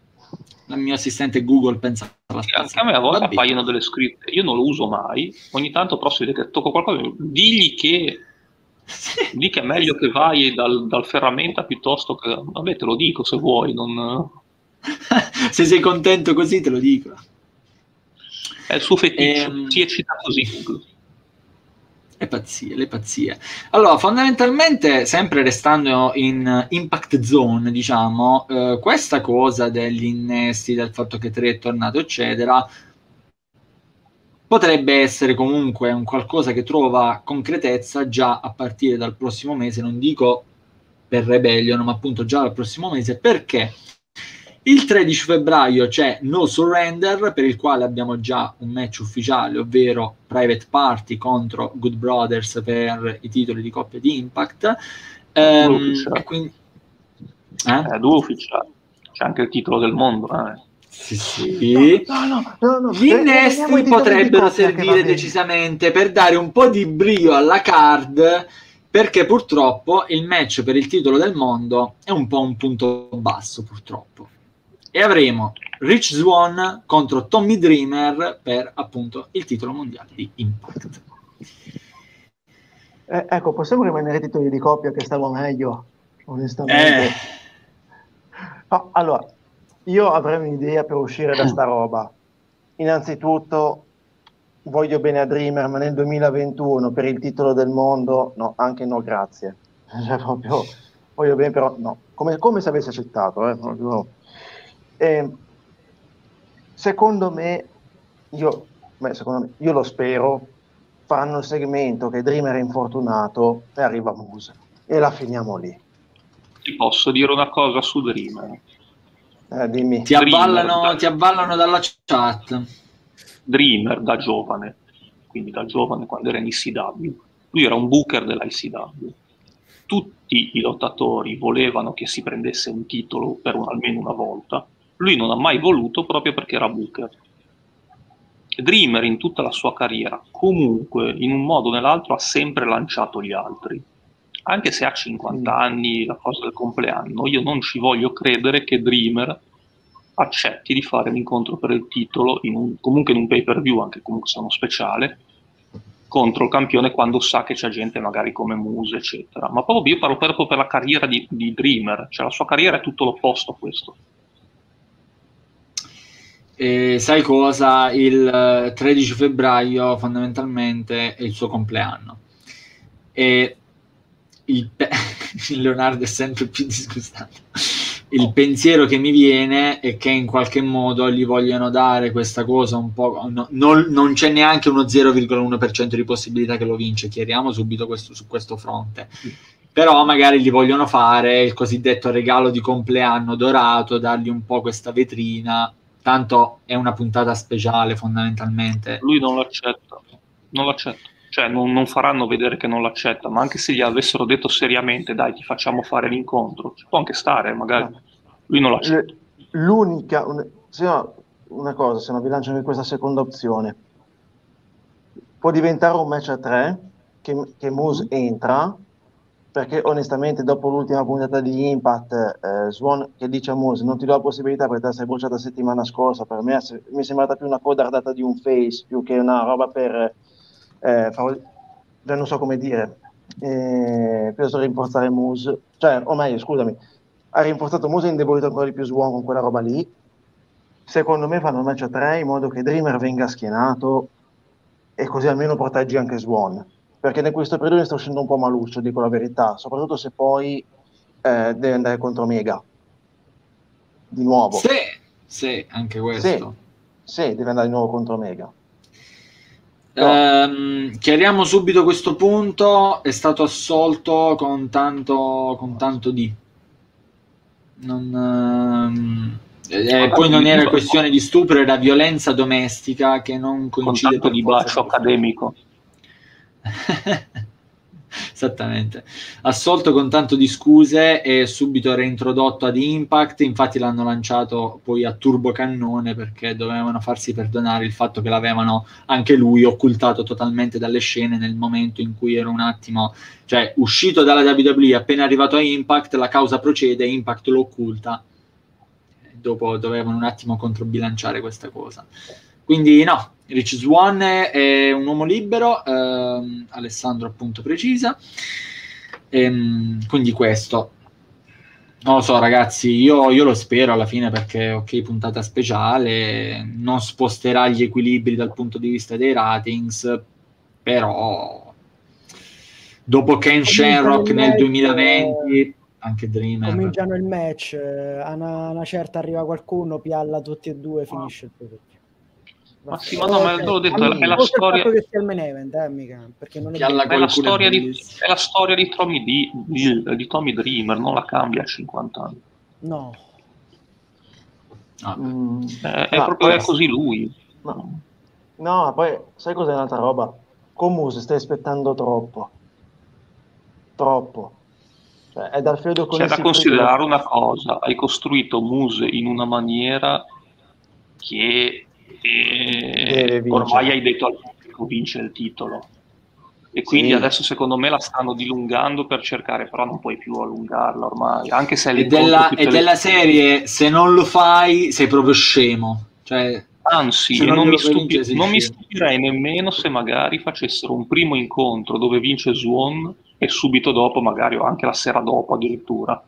Il mio assistente Google pensa alla spazzatura. Anche a me a volte appaiono delle scritte, io non lo uso mai, ogni tanto però si vede che tocco qualcosa, digli che Di che è meglio che vai dal, dal, ferramenta piuttosto che... Vabbè, te lo dico se vuoi, non... se sei contento così te lo dico. È il suo feticcio, ehm... si eccita così. Le pazzie, le pazzie. Allora, fondamentalmente, sempre restando in impact zone, diciamo, eh, questa cosa degli innesti, del fatto che 3 è tornato, eccetera, potrebbe essere comunque un qualcosa che trova concretezza già a partire dal prossimo mese, non dico per Rebellion, ma appunto già dal prossimo mese, perché il 13 febbraio c'è No Surrender, per il quale abbiamo già un match ufficiale, ovvero Private Party contro Good Brothers per i titoli di coppia di Impact. Um, quindi... eh? È due ufficiali, c'è anche il titolo del mondo. Eh. Sì, sì. No, no, no, no, Gli innesti potrebbero servire decisamente per dare un po' di brio alla card perché purtroppo il match per il titolo del mondo è un po' un punto basso purtroppo e avremo Rich Swan contro Tommy Dreamer per appunto il titolo mondiale di Impact eh, ecco possiamo rimanere titoli di coppia che stavo meglio onestamente eh. no, allora io avrei un'idea per uscire da sta roba. Innanzitutto voglio bene a Dreamer, ma nel 2021 per il titolo del mondo, no, anche no, grazie. Cioè, proprio, voglio bene, però no, come, come se avesse accettato. Eh? No. E, secondo me, io, beh, secondo me, io lo spero, faranno il segmento che Dreamer è infortunato e arriva Muse e la finiamo lì. Ti posso dire una cosa su Dreamer eh, ti, avvallano, ti avvallano dalla chat. Dreamer da giovane, quindi da giovane quando era in ICW, lui era un booker dell'ICW. Tutti i lottatori volevano che si prendesse un titolo per un, almeno una volta, lui non ha mai voluto proprio perché era booker. Dreamer in tutta la sua carriera, comunque in un modo o nell'altro, ha sempre lanciato gli altri. Anche se ha 50 mm. anni, la cosa del compleanno, io non ci voglio credere che Dreamer accetti di fare un incontro per il titolo, in un, comunque in un pay per view, anche comunque se uno speciale, contro il campione quando sa che c'è gente magari come Muse, eccetera. Ma proprio io parlo proprio per la carriera di, di Dreamer, cioè la sua carriera è tutto l'opposto a questo. E sai cosa? Il 13 eh, febbraio fondamentalmente è il suo compleanno. E il pe- Leonardo è sempre più disgustato il pensiero che mi viene è che in qualche modo gli vogliono dare questa cosa un po'. No, non, non, c'è neanche uno 0,1% di possibilità che lo vince. Chiariamo subito questo, su questo fronte. Però magari gli vogliono fare il cosiddetto regalo di compleanno dorato, dargli un po' questa vetrina. Tanto è una puntata speciale fondamentalmente. Lui non l'accetta. Non l'accetta cioè non, non, faranno vedere che non l'accetta, ma anche se gli avessero detto seriamente dai ti facciamo fare l'incontro, ci può anche stare, magari lui non l'accetta. L'unica, se no, una cosa, se non vi lancio anche questa seconda opzione, può diventare un match a tre, che, che Moose entra, perché onestamente dopo l'ultima puntata di Impact, eh, Swan che dice a Moose non ti do la possibilità perché te la sei bruciata la settimana scorsa, per me mi è sembrata più una codardata di un face, più che una roba per eh, favol- non so come dire, eh, per rinforzare Moose, cioè, o meglio, scusami, ha rinforzato Moose e indebolito ancora di più Swan con quella roba lì. Secondo me fanno un match a tre in modo che Dreamer venga schienato e così almeno proteggi anche Swan. Perché in questo periodo mi sta uscendo un po' maluccio, dico la verità, soprattutto se poi eh, deve andare contro Mega. Di nuovo. Sì, sì, anche questo. Sì, sì deve andare di nuovo contro Mega. No. Ehm, chiariamo subito questo punto, è stato assolto con tanto, con tanto di. Non, ehm, Eh, poi non era questione di stupro, era violenza domestica che non coincide con di bacio accademico. Esattamente. Assolto con tanto di scuse e subito reintrodotto ad Impact, infatti l'hanno lanciato poi a turbo cannone perché dovevano farsi perdonare il fatto che l'avevano anche lui occultato totalmente dalle scene nel momento in cui era un attimo, cioè uscito dalla WWE, appena arrivato a Impact, la causa procede, Impact lo occulta. Dopo dovevano un attimo controbilanciare questa cosa. Quindi no, Rich Swan è un uomo libero, ehm, Alessandro appunto precisa, ehm, quindi questo. Non lo so ragazzi, io, io, lo spero alla fine perché ok, puntata speciale, non sposterà gli equilibri dal punto di vista dei ratings, però dopo Ken Shamrock nel 2020 anche Dreamer. cominciano il match a una, una certa arriva qualcuno pialla tutti e due finisce il prodotto ma sì, ma no, ma l'ho detto, è la storia... Eh, è, è, la storia di, è la storia di Tommy, di, di, di Tommy Dreamer, non la cambia a 50 anni. No. Ah. Mm, è, è no, proprio poi, così lui. No. no, poi sai cos'è un'altra roba? Comunque stai aspettando troppo. Troppo. Cioè, è dal con C'è da considerare prima. una cosa, hai costruito Muse in una maniera che e ormai hai detto al pubblico vince il titolo. E quindi sì. adesso secondo me la stanno dilungando per cercare però non puoi più allungarla ormai anche se è della, è della le... serie se non lo fai sei proprio scemo. Cioè, anzi non, non, mi, stupi- non mi stupirei nemmeno se magari facessero un primo incontro dove vince Swan e subito dopo magari o anche la sera dopo addirittura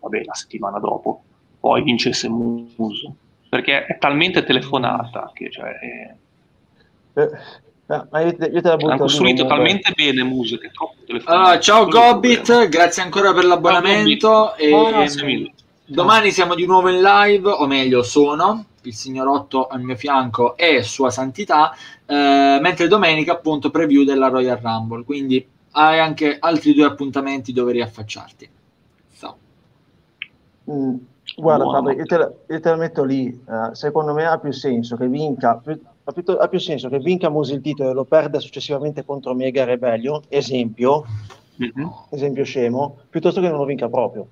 vabbè la settimana dopo poi vincesse Muso perché è talmente telefonata che cioè, è... eh, no, ma io, io te la butto hanno costruito talmente bene musiche allora, ciao Gobbit. grazie ancora per l'abbonamento e, oh, e, domani siamo di nuovo in live o meglio sono il signor Otto al mio fianco e sua santità eh, mentre domenica appunto preview della Royal Rumble. Quindi hai anche altri due appuntamenti dove riaffacciarti. So. mm. Guarda, Fabio, io, te te la metto lì. Uh, secondo me ha più senso che vinca, più, ha, più, ha, più, senso che vinca Musi il titolo e lo perda successivamente contro Mega Rebellion, esempio, mm-hmm. esempio scemo, piuttosto che non lo vinca proprio.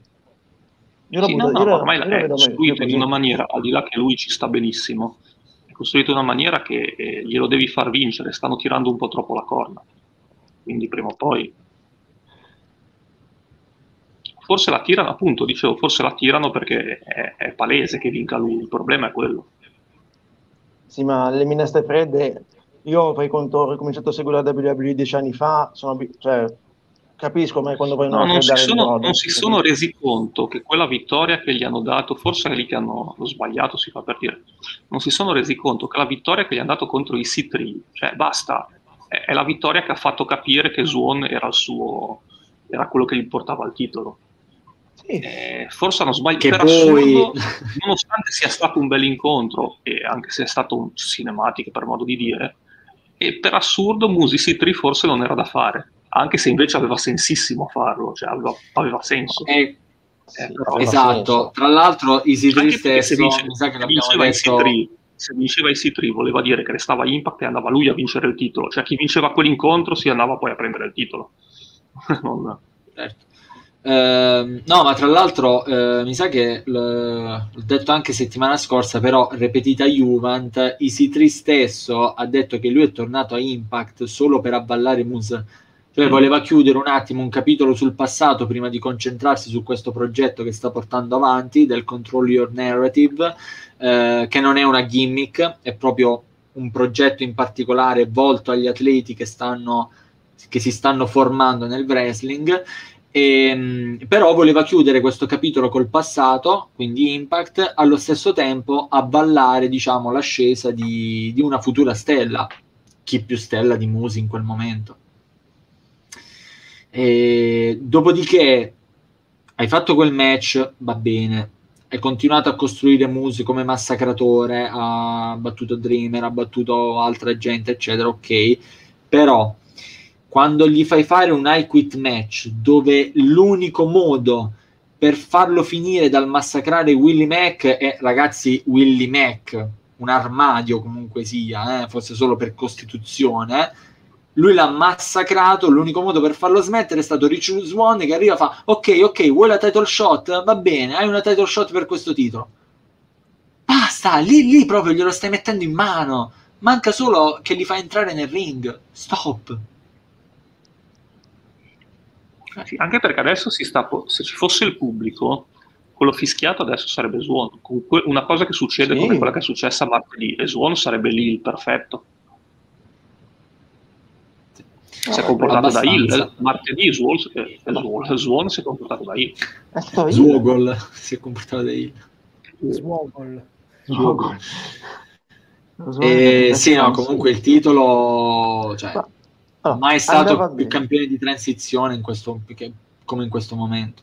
Io sì, butto, no, no, ormai è costruito in una maniera, al di là che lui ci sta benissimo, è costruito in una maniera che eh, glielo devi far vincere, stanno tirando un po' troppo la corna. Quindi prima o poi forse la tirano, appunto, dicevo, forse la tirano perché è, è palese che vinca lui, il problema è quello. Sì, ma le minestre fredde, io per conto ho ricominciato a seguire la WWE dieci anni fa, sono, cioè, capisco ma quando vogliono no, non si, sono, non si sono resi conto che quella vittoria che gli hanno dato, forse lì che hanno sbagliato, si fa per dire, non si sono resi conto che la vittoria che gli hanno dato contro i C3, cioè basta, è, è la vittoria che ha fatto capire che Swan era il suo, era quello che gli portava il titolo. Eh, forse hanno sbagliato. Per poi... assurdo, nonostante sia stato un bel incontro e anche se è stato un cinematico per modo di dire e per assurdo Musi C3 forse non era da fare anche se invece aveva sensissimo a farlo cioè aveva, aveva senso. Eh, eh, esatto. tra l'altro Easy 3 stesso vince, mi sa che l'abbiamo detto se vinceva il C3 voleva dire che restava Impact e andava lui a vincere il titolo. Cioè chi vinceva quell'incontro si andava poi a prendere il titolo. Non... certo Uh, no, ma tra l'altro uh, mi sa che l'ho detto anche settimana scorsa, però repetita Juvent, 3 stesso ha detto che lui è tornato a Impact solo per avvallare Moose. Cioè mm. voleva chiudere un attimo un capitolo sul passato prima di concentrarsi su questo progetto che sta portando avanti del Control Your Narrative, uh, che non è una gimmick, è proprio un progetto in particolare volto agli atleti che stanno che si stanno formando nel wrestling e, ehm, però voleva chiudere questo capitolo col passato, quindi Impact, allo stesso tempo avvallare diciamo, l'ascesa di, di una futura stella, chi più stella di Musi in quel momento. E, dopodiché hai fatto quel match, va bene, hai continuato a costruire Musi come massacratore, ha battuto Dreamer, ha battuto altra gente, eccetera, ok, però quando gli fai fare un I quit match dove l'unico modo per farlo finire dal massacrare Willy Mac e ragazzi Willy Mac un armadio comunque sia eh, fosse solo per costituzione lui l'ha massacrato l'unico modo per farlo smettere è stato Rich Swan che arriva e fa ok ok vuoi la title shot? Va bene hai una title shot per questo titolo. Basta lì lì proprio glielo stai mettendo in mano. Manca solo che li fa entrare nel ring. Stop sì, anche perché adesso si sta, se ci fosse il pubblico, quello fischiato adesso sarebbe Swan. Una cosa che succede sì. come quella che è successa martedì, e Swan sarebbe lì il perfetto. Si è comportato da Hill, martedì Swan, eh, Swan, Swan si è comportato da Hill. Swogol si è comportato da Hill. Swogol. Swogol. Eh, sì, no, comunque il titolo... Cioè, Oh, mai stato più campione di transizione in questo, come in questo momento.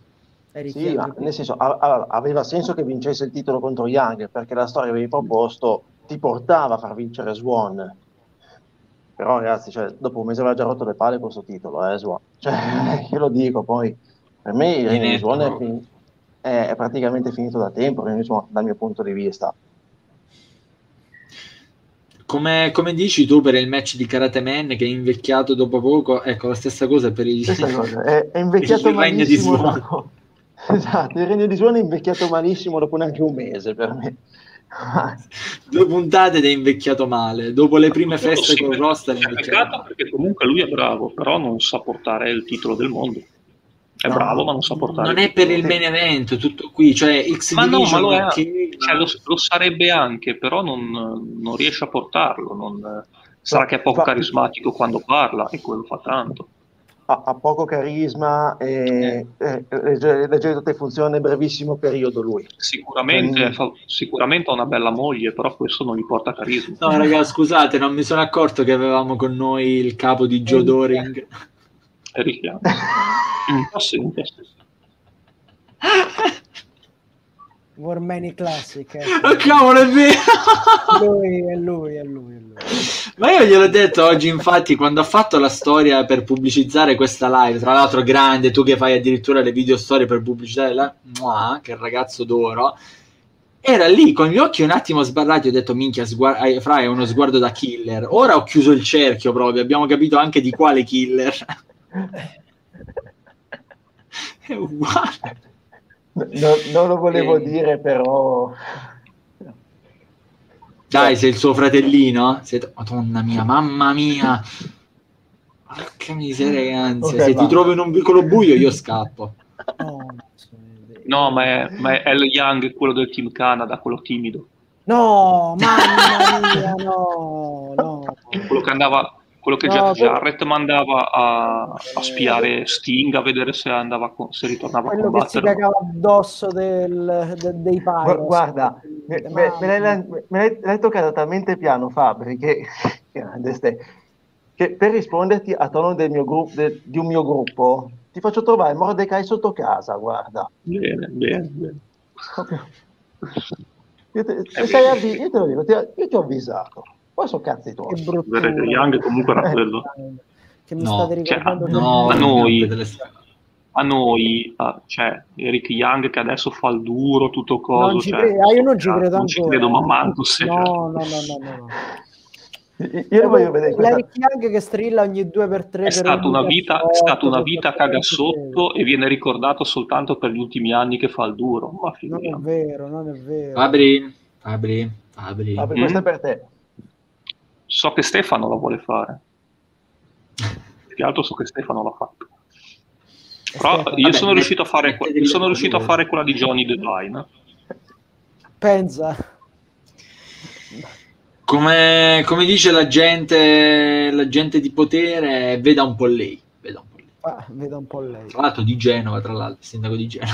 Sì, ma nel senso, aveva senso che vincesse il titolo contro Young perché la storia che avevi proposto ti portava a far vincere Swan. Però, ragazzi, cioè, dopo un mese aveva già rotto le palle questo titolo, eh, Swan. Cioè, io lo dico poi. Per me il Swan è, fin- è, è, praticamente finito da tempo, dal mio punto di vista. Come, come, dici tu per il match di Karate Man che è invecchiato dopo poco, ecco la stessa cosa per il, cosa, è, è invecchiato il regno di Swan. Dopo, esatto, il regno di Swan è invecchiato malissimo dopo neanche un mese per me. Due puntate ed è invecchiato male. Dopo le prime feste con roster è invecchiato perché comunque lui è bravo, però non sa portare il titolo del mondo è no, bravo ma non sa portare non è per il main event tutto qui cioè X ma no ma lo, è, che... cioè, lo, lo, sarebbe anche però non, non riesce a portarlo non, sarà che è poco carismatico quando parla e quello fa tanto. Ha, ha poco carisma e eh. eh, legge tutte funzioni nel brevissimo periodo lui. Sicuramente, fa, sicuramente ha una bella moglie però questo non gli porta carisma. No raga scusate non mi sono accorto che avevamo con noi il capo di Joe Doring Young un un po' sì. Warmany Classic. Eh. Oh, cavolo, è vero! lui, è lui, è lui, è lui. Ma io gliel'ho detto oggi, infatti, quando ha fatto la storia per pubblicizzare questa live, tra l'altro grande, tu che fai addirittura le video storie per pubblicizzare la... Mua, che ragazzo d'oro, era lì con gli occhi un attimo sbarrati, ho detto, minchia, sguar- Fra è uno sguardo da killer. Ora ho chiuso il cerchio proprio, abbiamo capito anche di quale killer. È uguale. No, non lo volevo e... Eh. dire, però. Dai, sei il suo fratellino? Sei... Madonna mia, mamma mia. Porca miseria, ansia. Okay, Se va. ti trovo in un piccolo buio, io scappo. No, ma è, ma è El Young, quello del Team Canada, quello timido. No, mamma mia, no, no. Quello che andava, quello che no, Jeff Jarrett mandava a, a, spiare Sting a vedere se, andava, se ritornava quello a combattere. Quello che si cagava addosso del, de, dei Pyros. Guarda, me, me, me, l'hai, me l'hai toccata talmente piano Fabri che, che per risponderti a tono del mio gruppo, de, di un mio gruppo ti faccio trovare Mordecai sotto casa, guarda. Bene, bene, bene. Io, te, io te lo dico, ti, io ti ho avvisato. Poi sono cazzi tuoi. Young comunque era quello. Che mi no, state cioè, ricordando cioè, no, a noi, a noi uh, cioè Eric Young che adesso fa il duro, tutto coso. Non cioè, ah, io non ci credo non ci credo, ma manco se. No, no, no, no, no. Io lo voglio vedere. L'Eric Young che strilla ogni due per tre. È stata una vita, è stata una vita caga sotto e viene ricordato soltanto per gli ultimi anni che fa il duro. Ma non è vero, non è vero. Fabri, Fabri, Fabri. Fabri mm? questo è per te so che Stefano la vuole fare. Più che altro so che Stefano l'ha fatto. Però Stefano, io vabbè, sono, riuscito a, fare, io sono riuscito a fare quella di Johnny Devine. Pensa. Come, come, dice la gente, la gente di potere, veda un po' lei. Veda un po' lei. Ah, veda un po' lei. Tra l'altro di Genova, tra l'altro, sindaco di Genova.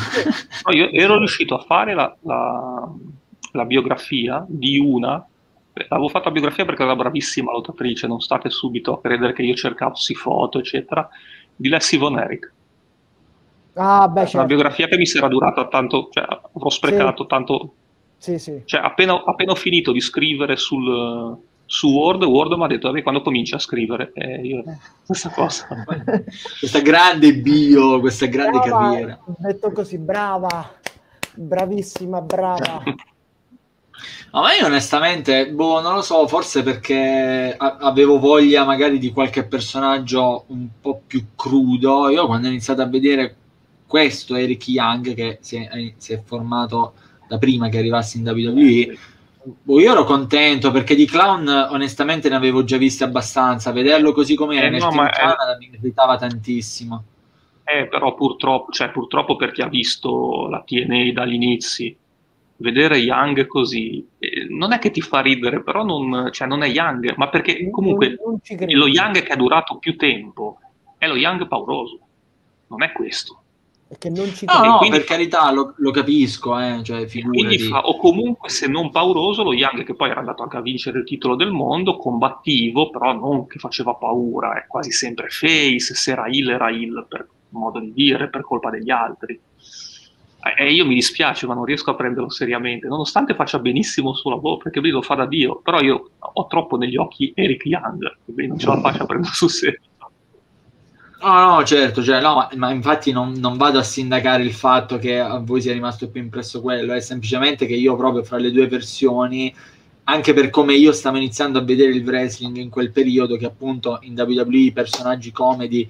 No, io ero riuscito a fare la, la, la biografia di una avevo fatto la biografia perché era bravissima lottatrice, non state subito a credere che io cercassi foto, eccetera, di Lessie Von Erich. Ah, beh, certo. Una biografia che mi sarà durata tanto, cioè avrò sprecato sì. tanto... Sì, sì. Cioè, appena, appena, ho finito di scrivere sul, su Word, Word mi ha detto, vabbè, quando cominci a scrivere, eh, io questa cosa. questa grande bio, questa grande brava, carriera. Detto così, brava, bravissima, brava. Ma io onestamente, boh, non lo so, forse perché a- avevo voglia magari di qualche personaggio un po' più crudo. Io quando ho iniziato a vedere questo Eric Young, che si è, si è formato da prima che arrivasse in WWE, Boh, io ero contento perché di clown onestamente ne avevo già visti abbastanza. Vederlo così come era Eh, nel no, Team è- Canada mi irritava tantissimo. Eh, però purtroppo, cioè, purtroppo per chi ha visto la TNA dagli inizi, vedere Young così, eh, non è che ti fa ridere, però non, cioè, non è Young, ma perché comunque Non- non lo Young che ha durato più tempo è lo Young pauroso, non è questo. Perché non ci No, credo. no, quindi- per carità, lo, lo capisco, eh, cioè, fa, o comunque se non pauroso, lo Young che poi era andato anche a vincere il titolo del mondo, combattivo, però non che faceva paura, è quasi sempre face, se era heal era heal per modo di dire, per colpa degli altri. E io mi dispiace, ma non riesco a prenderlo seriamente, nonostante faccia benissimo il suo lavoro, perché lui lo fa da Dio, però io ho troppo negli occhi Eric Young, quindi non ce la faccio a prendere sul serio. No, no, certo, cioè, no, ma, ma infatti non, non vado a sindacare il fatto che a voi sia rimasto più impresso quello, è semplicemente che io proprio fra le due versioni, anche per come io stavo iniziando a vedere il wrestling in quel periodo, che appunto in WWE i personaggi comedy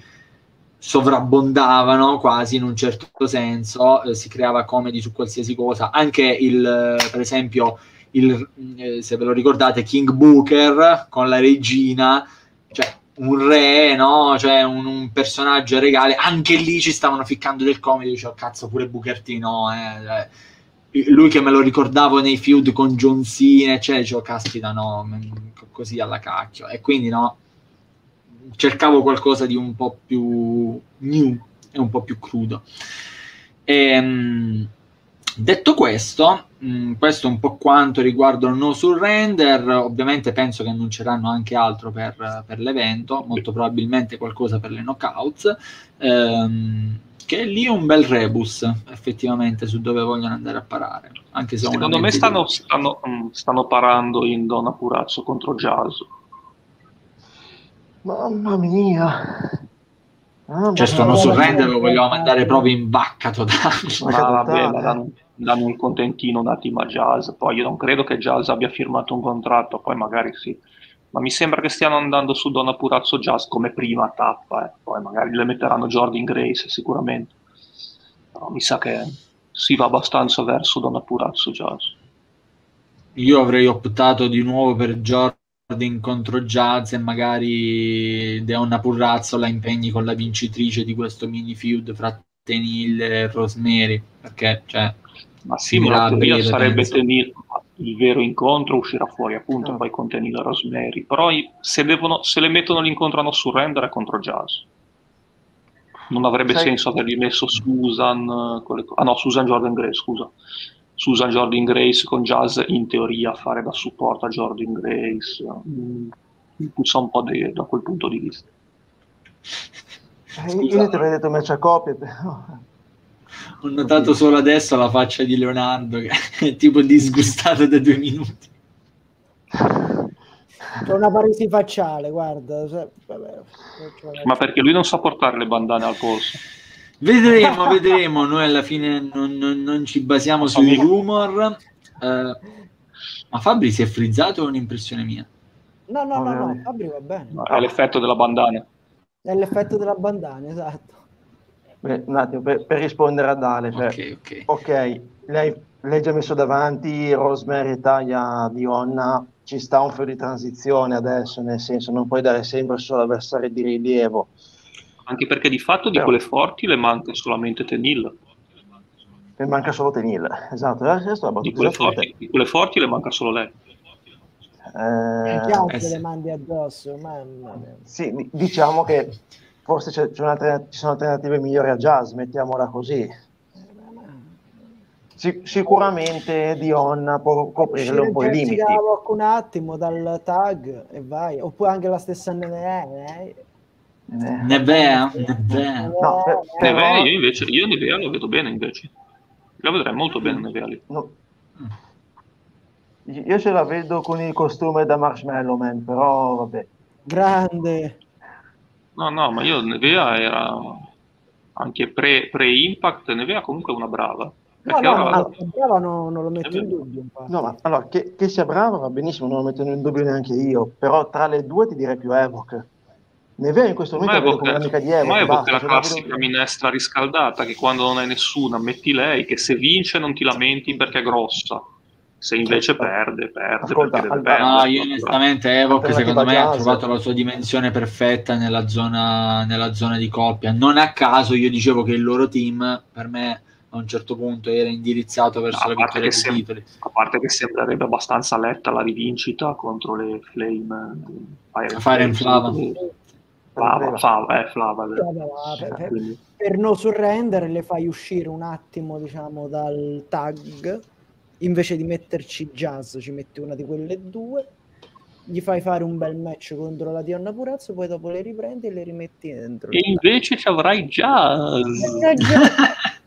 sovrabbondavano quasi in un certo senso, eh, si creava comedy su qualsiasi cosa, anche il, eh, per esempio, il, eh, se ve lo ricordate, King Booker con la regina, cioè un re, no? Cioè un, un personaggio regale. Anche lì ci stavano ficcando del comedy. Dicevo, cazzo, pure Booker T, no? Eh, cioè, lui che me lo ricordavo nei feud con John Cena, cioè, dicevo, caspita, no, m- così alla cacchio. E quindi, no, cercavo qualcosa di un po' più new e un po' più crudo. Ehm, detto questo, mh, questo è un po' quanto riguarda il no surrender. Ovviamente penso che annunceranno anche altro per, per l'evento, molto probabilmente qualcosa per le knockouts. Ehm, che lì è un bel rebus effettivamente su dove vogliono andare a parare. Anche se Secondo me stanno, stanno, mm, stanno parando in Donna Purazzo contro Jazz. Mamma mia. Mamma Cioè, sto mia. no Madonna, surrender lo vogliamo mandare proprio in vacca totale. Ma Ah, vabbè, ma danno, danno un contentino da team a Jazz. Poi io non credo che Jazz abbia firmato un contratto, poi magari sì. Ma mi sembra che stiano andando su Donna Purazzo Jazz come prima tappa. eh. Poi magari le metteranno Jordan Grace sicuramente. Però mi sa che si va abbastanza verso Donna Purazzo Jazz. Io avrei optato di nuovo per Jordan contro Jazz e magari Deonna Purrazzo la impegni con la vincitrice di questo mini feud fra Tenil e Rosemary perché cioè Ma sì, ma la sarebbe tenere il vero incontro, uscirà fuori appunto Ah. poi con Tenila e Rosemary. Però se, devono, se le mettono l'incontro a surrender è contro Jazz. Non avrebbe Sai- senso avergli messo Susan, eh, co- ah no, Susan Jordan Grace, scusa. Susan Jordan Grace con Jazz in teoria a fare da supporto a Jordan Grace. Mm, Mi puzza un po' de- da quel punto di vista. Eh, Scusa. Io ti avrei detto match a coppie, però... ho notato solo adesso la faccia di Leonardo che è tipo disgustato da due minuti C'è una paresi facciale, guarda. cioè, vabbè, Ma perché lui non sa portare le bandane al polso. Vedremo vedremo noi alla fine non, non- non ci basiamo sui rumor Eh, ma Fabri si è frizzato o è un'impressione mia? No, no, no, no. Fabri va bene. No, È l'effetto della bandana. È l'effetto della bandana, esatto. Beh, un attimo, per, per rispondere a Dale, cioè, ok ok ok, lei, lei ha già messo davanti Rosemary e Taglia di Onna, ci sta un filo di transizione adesso, nel senso non puoi dare sempre solo avversari di rilievo. Anche perché di fatto di Però- quelle forti le manca solamente Tenil. Mi manca solo Tenil, esatto, la Di quelle, forti, di quelle forti le manca solo lei. Eh, Chiaro eh che sì. le mandi addosso, mamma mia. sì, di- diciamo che forse c'è, c'è ci sono alternative migliori a Jazz, mettiamola così. Sic- sicuramente Dion può coprirle un po' i limiti. Un attimo dal tag e vai. Oppure anche la stessa NNE. Eh, Nevea Nevea No, per- però- Nevea, io invece, io Nevea lo vedo bene invece. La vedrei molto bene Nevea lì. no- Io ce la vedo con il costume da Marshmallow Man, però vabbè. Grande. No, no, ma io Nevea era anche pre, pre-impact, Nevea comunque una brava. No, no, ora... no, brava no, non lo metto in dubbio. No, ma allora, che, che, sia brava va benissimo, non lo metto in dubbio neanche io, però tra le due ti direi più Evoc. Nevea in questo momento è come l'amica di Evoc. Ma Evoc è la classica vedo... minestra riscaldata che quando non hai nessuna metti lei, che se vince non ti lamenti perché è grossa se invece perde, perde. Ascolta, perde no, io onestamente Evoc secondo me ha trovato la sua dimensione perfetta nella zona, nella zona di coppia. Non a caso io dicevo che il loro team per me a un certo punto era indirizzato verso la vittoria dei sem- titoli. A parte che sembrerebbe abbastanza letta la rivincita contro le Flame Fire, Fire and Flava. Flava, Flava, eh, Flava, per, per, per non surrendere le fai uscire un attimo diciamo dal tag. Invece di metterci jazz ci metti una di quelle due. Gli fai fare un bel match contro la Dionna Purazzo poi dopo le riprendi e le rimetti dentro. E invece ci avrai jazz.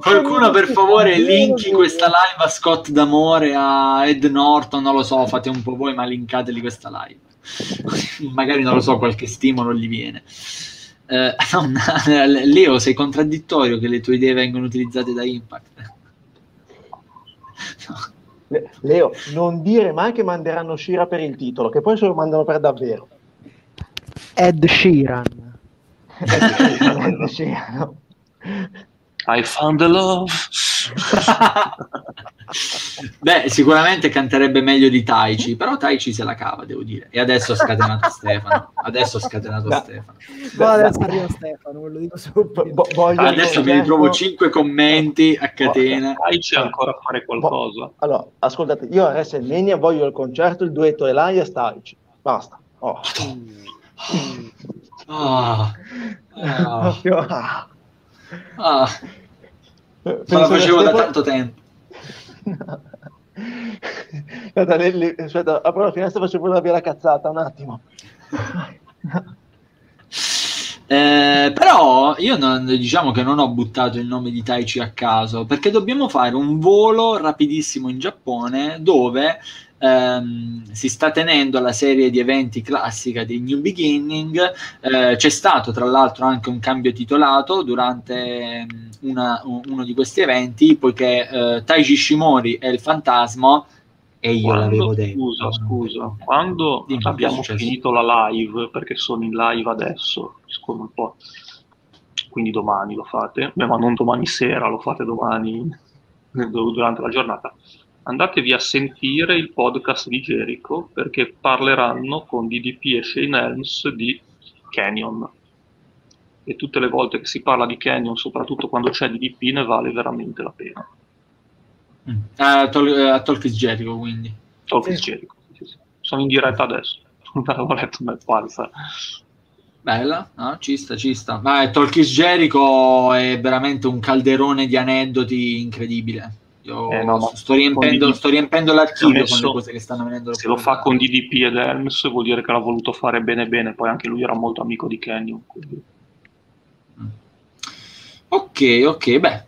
Qualcuno per favore linki questa live a Scott D'Amore, a Ed Norton, non lo so, fate un po' voi, ma linkateli questa live. Magari non lo so, qualche stimolo gli viene. Eh, no, Leo, sei contraddittorio che le tue idee vengono utilizzate da Impact. Leo, non dire mai che manderanno Shira per il titolo, che poi se lo mandano per davvero. Ed Sheeran. Ed Sheeran. I found the love. Beh, sicuramente canterebbe meglio di Taichi, però Taichi se la cava, devo dire. E adesso ha scatenato Stefano. Adesso ha scatenato no. Stefano. No, adesso arriva Stefano, lo dico subito. adesso mi ritrovo 5 commenti a catena. Taichi ancora a fare qualcosa. Allora, ascoltate, io a WrestleMania voglio il concerto, il duetto Elias Taichi. Basta. Oh. Oh. Oh. Ah, ma lo facevo Stefano... da tanto tempo. aspetta, lì, lì, aspetta, apro la finestra e faccio pure la cazzata un attimo. Eh, però io non, diciamo che non ho buttato il nome di Taichi a caso perché dobbiamo fare un volo rapidissimo in Giappone dove ehm, si sta tenendo la serie di eventi classica di New Beginning. Eh, c'è stato tra l'altro anche un cambio titolato durante mm, una, uno di questi eventi, poiché eh, Taiji Shimori è il fantasma. E io quando, l'avevo detto. Scusa, scusa, quando Dimmi abbiamo finito la live, perché sono in live adesso, scusa un po', quindi domani lo fate, Beh, ma non domani sera, lo fate domani durante la giornata andatevi a sentire il podcast di Jericho perché parleranno con DDP e Shane Helms di Canyon e tutte le volte che si parla di Canyon soprattutto quando c'è DDP ne vale veramente la pena mm. a, Tol- a Talkis Jericho quindi Talkis sì. Jericho sì, sì. sono in diretta adesso l'avevo letto nel falsa Bella, no, ci sta, ci sta. Ma Talkis Jericho è veramente un calderone di aneddoti incredibile. Io eh no, sto, riempendo, sto, riempendo, l'archivio messo, con le cose che stanno venendo. Se lo fa con DDP ed Helms vuol dire che l'ha voluto fare bene bene, poi anche lui era molto amico di Canyon. Quindi. Mm. Ok, ok, beh,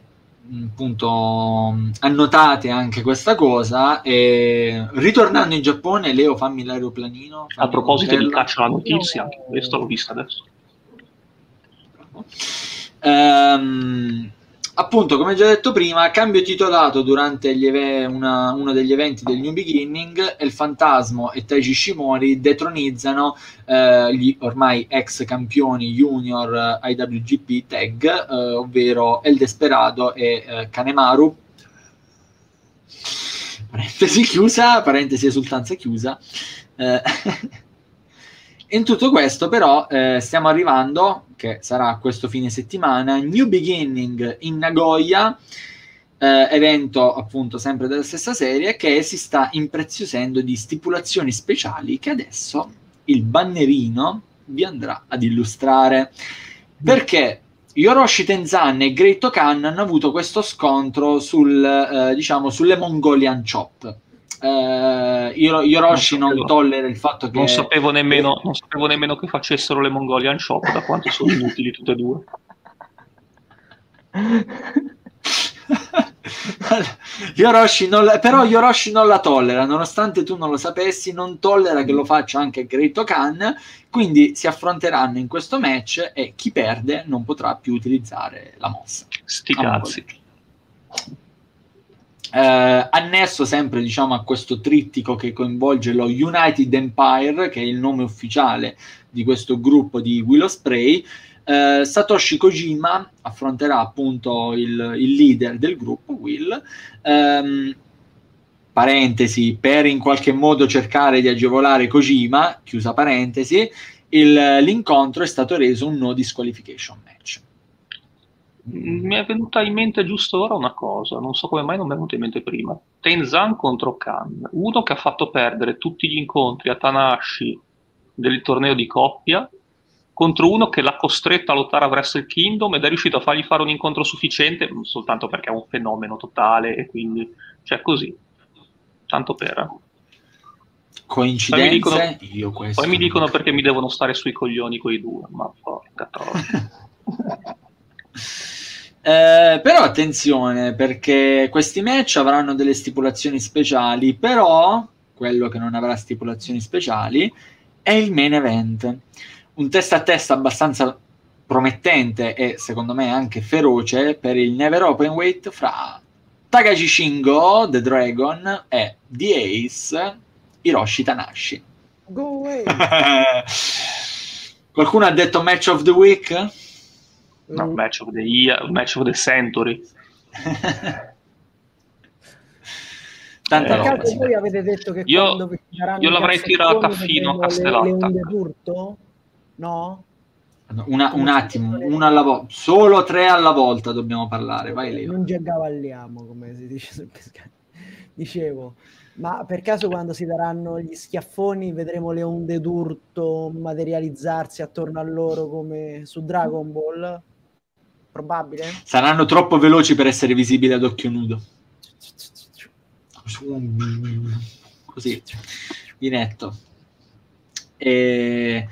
appunto annotate anche questa cosa e ritornando in Giappone Leo fammi l'aeroplanino fammi a proposito di caccia la notizia anche questo l'ho vista adesso um, appunto, come già detto prima, cambio titolato durante eve- una, uno degli eventi del New Beginning e il Fantasmo e Taiji Shimori detronizzano eh, gli ormai ex campioni junior IWGP tag, eh, ovvero El Desperado e eh, Kanemaru. Parentesi chiusa, parentesi esultanza chiusa. In tutto questo, però, eh, stiamo arrivando, che sarà questo fine settimana, New Beginning in Nagoya, eh, evento appunto sempre della stessa serie, che si sta impreziosendo di stipulazioni speciali che adesso il bannerino vi andrà ad illustrare. Perché Yoroshi Tenzan e Great Okan hanno avuto questo scontro sul, eh, diciamo, sulle Mongolian Chop eh, Yoroshi non, non, tollera il fatto che... Non sapevo, nemmeno, non sapevo nemmeno che facessero le Mongolian Shop, da quanto sono inutili tutte e due. Yoroshi non la, però Yoroshi non la tollera, nonostante tu non lo sapessi, non tollera che lo faccia anche Great Khan, quindi si affronteranno in questo match e chi perde non potrà più utilizzare la mossa. Sti cazzi. Eh, annesso sempre diciamo, a questo trittico che coinvolge lo United Empire, che è il nome ufficiale di questo gruppo di Willow Spray, eh, Satoshi Kojima affronterà appunto il, il leader del gruppo, Will, ehm, parentesi, per in qualche modo cercare di agevolare Kojima, chiusa parentesi, il, l'incontro è stato reso un no disqualification match. Mi è venuta in mente giusto ora una cosa, non so come mai non mi è venuta in mente prima. Tenzan contro Khan, uno che ha fatto perdere tutti gli incontri a Tanashi del torneo di coppia contro uno che l'ha costretto a lottare a Wrestle Kingdom ed è riuscito a fargli fare un incontro sufficiente soltanto perché è un fenomeno totale e quindi cioè così. Tanto per coincidenze poi mi dicono, io questo poi mi dicono perché mi devono stare sui coglioni quei due ma porca troia Eh, però attenzione perché questi match avranno delle stipulazioni speciali, però quello che non avrà stipulazioni speciali è il main event un testa a testa abbastanza promettente e secondo me anche feroce per il Never Open Weight fra Takashi Shingo, The Dragon e The Ace, Hiroshi Tanashi. Go away! Qualcuno ha detto Match of the Week? No, mm. Match of the Year, Match of the Century. Tanta eh, roba. Voi avete detto che io, io l'avrei tirata fino a Castellata. No? Una, un attimo, una alla volta, solo tre alla volta dobbiamo parlare. Vai, Leo. Non giagavalliamo, come si dice sul pescato. Dicevo, ma per caso quando si daranno gli schiaffoni vedremo le onde d'urto materializzarsi attorno a loro come su Dragon Ball? Probabile? Saranno troppo veloci per essere visibili ad occhio nudo. Così, di netto. E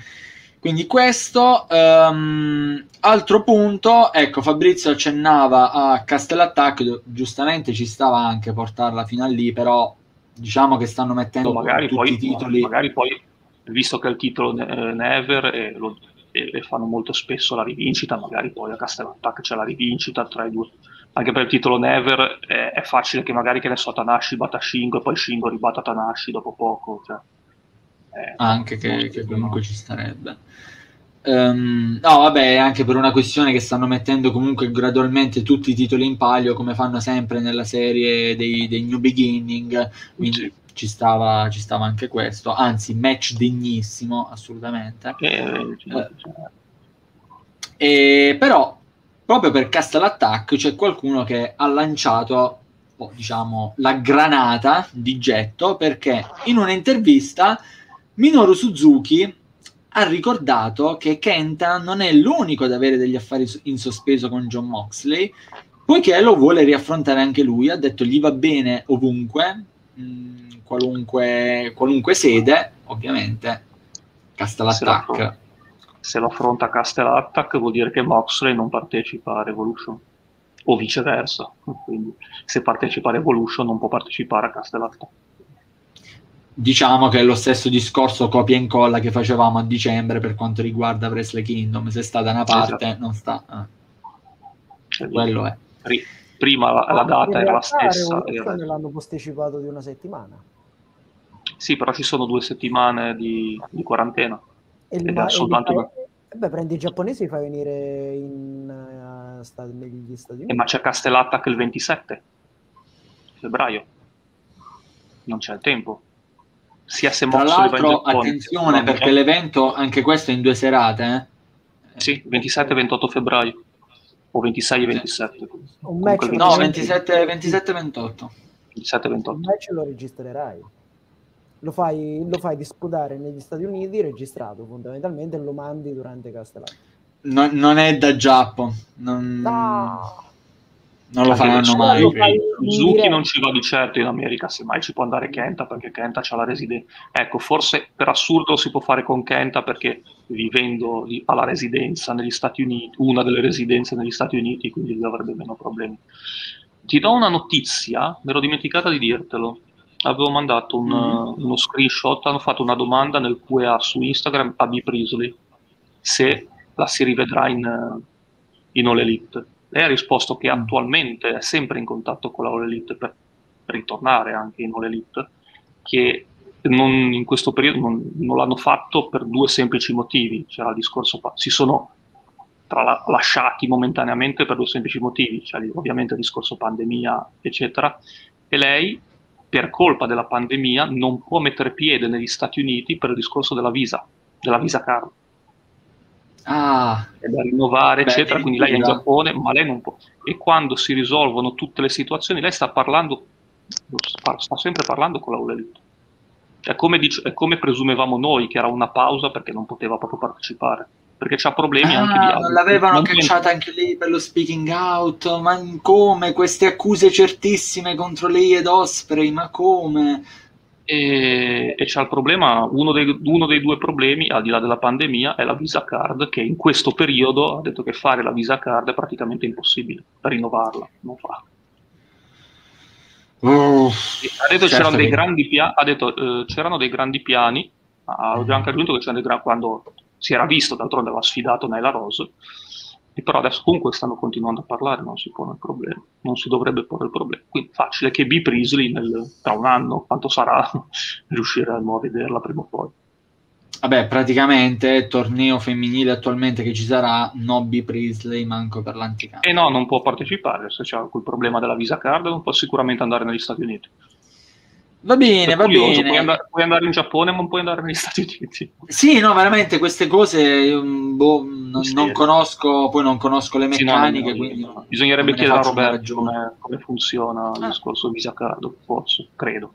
quindi questo, um, altro punto, ecco Fabrizio accennava a Castle Attack, giustamente ci stava anche portarla fino a lì, però diciamo che stanno mettendo magari tutti poi, i titoli. Magari poi, visto che è il titolo eh, Never e, lo, e, fanno molto spesso la rivincita, magari poi a Castle Attack c'è la rivincita tra i due. Anche per il titolo Never è, è facile che magari che ne so Tanashi batta Shingo e poi Shingo ribatta Tanashi dopo poco. Cioè. Eh, anche che, che comunque no. ci starebbe. Um, no, vabbè, anche per una questione che stanno mettendo comunque gradualmente tutti i titoli in palio, come fanno sempre nella serie dei, dei New Beginning, quindi sì. Ci, stava, ci, stava, anche questo. Anzi, match degnissimo, assolutamente. Eh, eh, e, però, proprio per Castle Attack c'è qualcuno che ha lanciato oh, diciamo, la granata di getto perché in un'intervista Minoru Suzuki ha ricordato che Kenta non è l'unico ad avere degli affari in sospeso con John Moxley, poiché lo vuole riaffrontare anche lui, ha detto gli va bene ovunque, mh, mm, qualunque, qualunque, sede, ovviamente, Castle Attack. Se, lo affronta Castle Attack vuol dire che Moxley non partecipa a Revolution, o viceversa, quindi se partecipa a Revolution non può partecipare a Castle Attack diciamo che è lo stesso discorso copia e incolla che facevamo a dicembre per quanto riguarda Wrestle Kingdom. Se sta da una parte, esatto. non sta. Eh. Quello è. Prima la, la data era la stessa. Era... L'hanno posticipato di una settimana. Sì, però ci sono due settimane di, di quarantena. E ed ma- soltanto... Fai... Eh, beh, prendi i giapponesi e fai venire in, uh, sta- negli Stati Uniti. Eh, ma c'è Castellattack il 27 febbraio. Non c'è il tempo sia se Tra l'altro, attenzione perché l'evento, anche questo è in due serate. Eh? Sì, 27 e 28 febbraio. O 26 e 27. Un match no, 27 e 28. 27 28. Un match lo registrerai. Lo fai, lo fai disputare negli Stati Uniti registrato fondamentalmente e lo mandi durante Castellano. No, non è da Giappone. Non... No non lo faranno mai. Suzuki non ci va di certo in America, semmai ci può andare Kenta perché Kenta c'ha la residenza. Ecco, forse per assurdo si può fare con Kenta perché vivendo alla residenza negli Stati Uniti, una delle residenze negli Stati Uniti, quindi lui avrebbe meno problemi. ti do una notizia, mi ero dimenticata di dirtelo. Avevo mandato un, mm. uno screenshot, hanno fatto una domanda nel QA su Instagram a B. Prisley se la si rivedrà in, in All Elite. Lei ha risposto che mm. attualmente è sempre in contatto con la All Elite per, per ritornare anche in All Elite, che non, in questo periodo non, non, l'hanno fatto per due semplici motivi. C'era il discorso, si sono tralasciati momentaneamente per due semplici motivi, cioè ovviamente il discorso pandemia, eccetera, e lei per colpa della pandemia non può mettere piede negli Stati Uniti per il discorso della visa, della visa card. Ah, da rinnovare, beh, eccetera, quindi lei è in Giappone, ma lei non può. E quando si risolvono tutte le situazioni, lei sta parlando, sta sempre parlando con la È come, dice, è come presumevamo noi, che era una pausa perché non poteva proprio partecipare perché c'ha problemi ah, anche di altri. L'avevano non cacciata anche lì per lo speaking out, ma come queste accuse certissime contro lei ed Osprey, ma come? E, e c'ha il problema, uno dei, uno dei, due problemi, al di là della pandemia, è la Visa Card, che in questo periodo ha detto che fare la Visa Card è praticamente impossibile, rinnovarla, non fa. Ha detto certo c'erano, dei grandi pia- ha detto, uh, c'erano dei grandi piani, ha anche aggiunto che c'erano dei grandi, quando si era visto, d'altronde aveva sfidato Naila Rose, e però adesso comunque stanno continuando a parlare, non si pone il problema, non si dovrebbe porre il problema. Quindi facile che B. Prisley nel, tra un anno, quanto sarà, riusciremo a vederla prima o poi. Vabbè, praticamente torneo femminile attualmente che ci sarà, no B. Prisley, manco per l'antica. E eh no, non può partecipare, se c'è quel problema della visa card non può sicuramente andare negli Stati Uniti. Va bene, va curioso, bene. Puoi andare, puoi andare, in Giappone, ma non puoi andare negli Stati Uniti. Sì, no, veramente queste cose boh, non, non, conosco, poi non conosco le meccaniche. Sì, no, quindi no, bisognerebbe chiedere a Roberto come, come, funziona ah. il discorso Visa Card, forse, credo.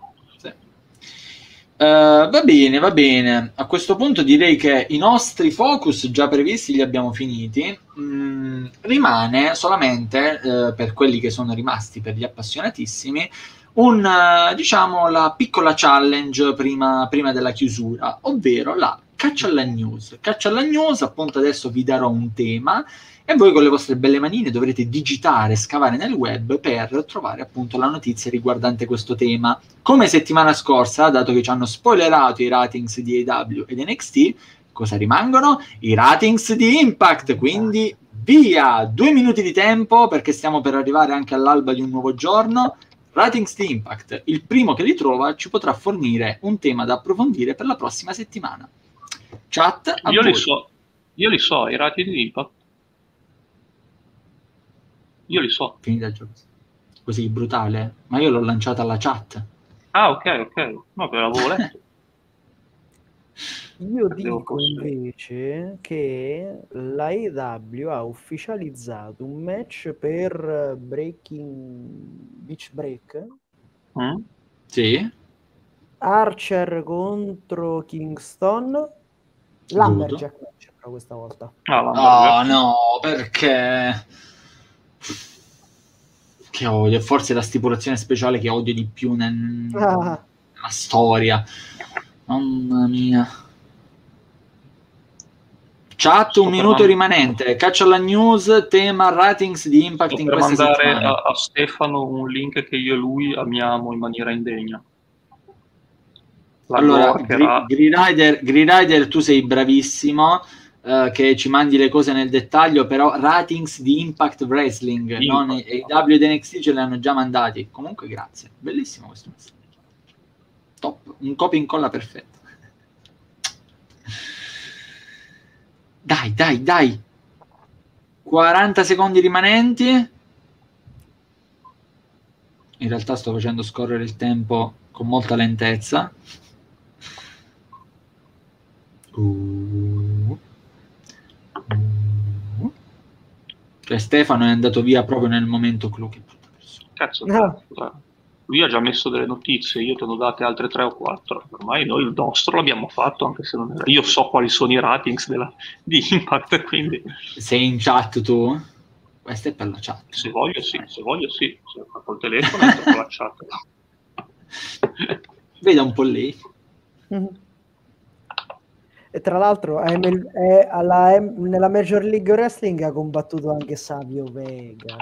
Uh, va bene, va bene. A questo punto direi che i nostri focus già previsti li abbiamo finiti. Mm, rimane solamente uh, per quelli che sono rimasti, per gli appassionatissimi, un, eh, diciamo, la piccola challenge prima, prima della chiusura, ovvero la caccia alla news. Caccia alla news, appunto adesso vi darò un tema e voi con le vostre belle manine dovrete digitare, scavare nel web per trovare appunto la notizia riguardante questo tema. Come settimana scorsa, dato che ci hanno spoilerato i ratings di AW ed NXT, cosa rimangono? I ratings di Impact, quindi via! Due minuti di tempo perché stiamo per arrivare anche all'alba di un nuovo giorno Ratings di Impact, il primo che li trova ci potrà fornire un tema da approfondire per la prossima settimana. Chat, io li, so, io li so, i ratings di Impact. Io li so. Finita il gioco. Così brutale, ma io l'ho lanciata alla chat. Ah, ok, ok. No, però l'avevo letto. Io dico invece che la EW ha ufficializzato un match per Breaking Beach Break. Mm? Sì. Archer contro Kingston. Lumberjack match però questa volta. Ah, oh, no, perché che odio, forse la stipulazione speciale che odio di più nel... ah. nella storia. Mamma mia. Chat, un minuto rimanente. Caccia la news, tema ratings di Impact Sto in questa mandare a, a, Stefano un link che io e lui amiamo in maniera indegna. La allora, Green Rider, tu sei bravissimo. Uh, che ci mandi le cose nel dettaglio, però ratings di Impact Wrestling, Impact. non i WNXT ce li hanno già mandati. Comunque, grazie, bellissimo questo messaggio. Top, un copia incolla perfetto. Dai, dai, dai. 40 secondi rimanenti. In realtà sto facendo scorrere il tempo con molta lentezza. Uh. Cioè Stefano è andato via proprio nel momento clou. Che brutta persona. Cazzo, no lui ha già messo delle notizie, io te ne ho date altre tre o quattro, ormai noi il nostro l'abbiamo fatto, anche se non era... Io so quali sono i ratings della... di Impact, quindi... Sei in chat tu? Questa è per la chat. Se voglio sì, se voglio sì, se col telefono è per la chat. Veda un po' lei. E tra l'altro è, è alla, nella Major League Wrestling ha combattuto anche Savio Vega.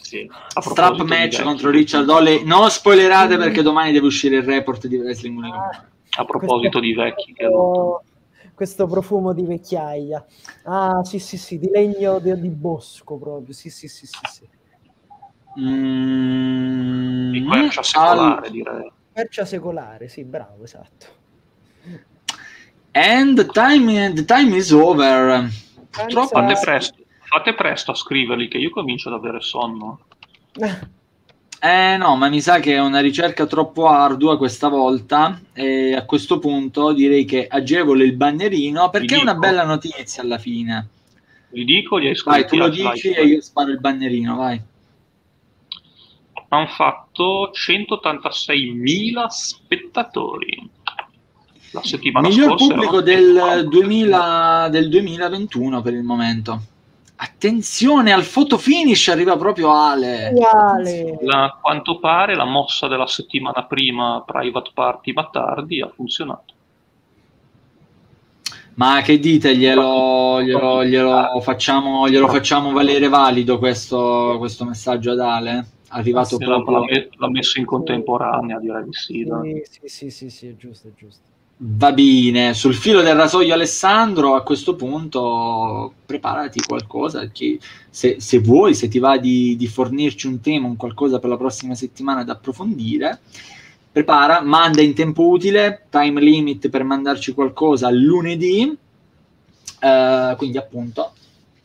sì. Strap match contro Richard Holley. Non spoilerate perché domani deve uscire il report di Wrestling Unico. Ah, a proposito di vecchi. Che questo profumo di vecchiaia. Ah, sì, sì, sì, di legno di, di bosco proprio. Sì, sì, sì, sì. sì. Mm, di quercia secolare, al... direi. Quercia secolare, sì, bravo, esatto. And the time, the time is over. Purtroppo fate presto, fate presto a scriverli che io comincio ad avere sonno. Eh no, ma mi sa che è una ricerca troppo ardua questa volta e a questo punto direi che agevole il bannerino perché è una bella notizia alla fine. Li dico, gli hai Vai, tu lo dici e io sparo il bannerino, vai. Hanno fatto 186.000 spettatori. La settimana Miglior pubblico del, 2000, del 2021 per il momento. Attenzione al photo finish, arriva proprio Ale. A quanto pare la mossa della settimana prima, Private Party Battardi, ha funzionato. Ma che dite, glielo, glielo, glielo, facciamo, glielo facciamo, valere valido questo, questo messaggio ad Ale? Arrivato sì, proprio... L'ha messo in contemporanea, direi di sì. Sì, sì, sì, sì, è giusto, è giusto. Va bene, sul filo del rasoio Alessandro, a questo punto preparati qualcosa, che se, se vuoi, se ti va di, di, fornirci un tema, un qualcosa per la prossima settimana da approfondire, prepara, manda in tempo utile, time limit per mandarci qualcosa lunedì, uh, quindi appunto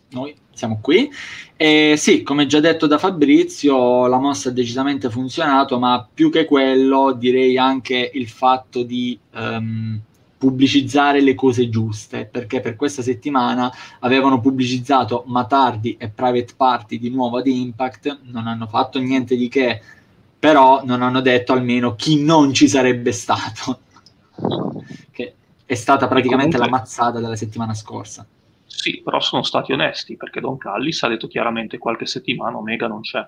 noi siamo qui. E sì, come già detto da Fabrizio, la mossa ha decisamente funzionato, ma più che quello direi anche il fatto di um, pubblicizzare le cose giuste, perché per questa settimana avevano pubblicizzato Matardi e Private Party di nuovo ad Impact, non hanno fatto niente di che, però non hanno detto almeno chi non ci sarebbe stato, che è stata praticamente Comunque... la mazzata della settimana scorsa. Sì, però sono stati onesti perché Don Callis ha detto chiaramente qualche settimana Omega non c'è.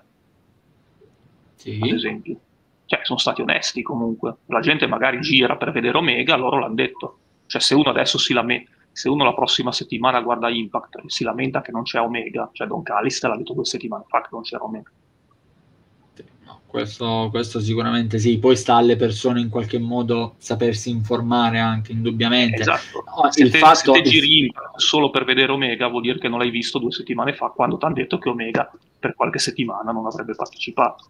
Sì. Ad esempio. Cioè, sono stati onesti comunque. La gente magari gira per vedere Omega, loro l'hanno detto. Cioè, se uno adesso si lamenta, se uno la prossima settimana guarda Impact e si lamenta che non c'è Omega, cioè Don Callis te l'ha detto due settimane fa che non c'era Omega. Questo, questo, sicuramente sì, poi sta alle persone in qualche modo sapersi informare anche indubbiamente. Esatto. No, se, il te, fatto... se te giri solo per vedere Omega vuol dire che non l'hai visto due settimane fa quando ti hanno detto che Omega per qualche settimana non avrebbe partecipato.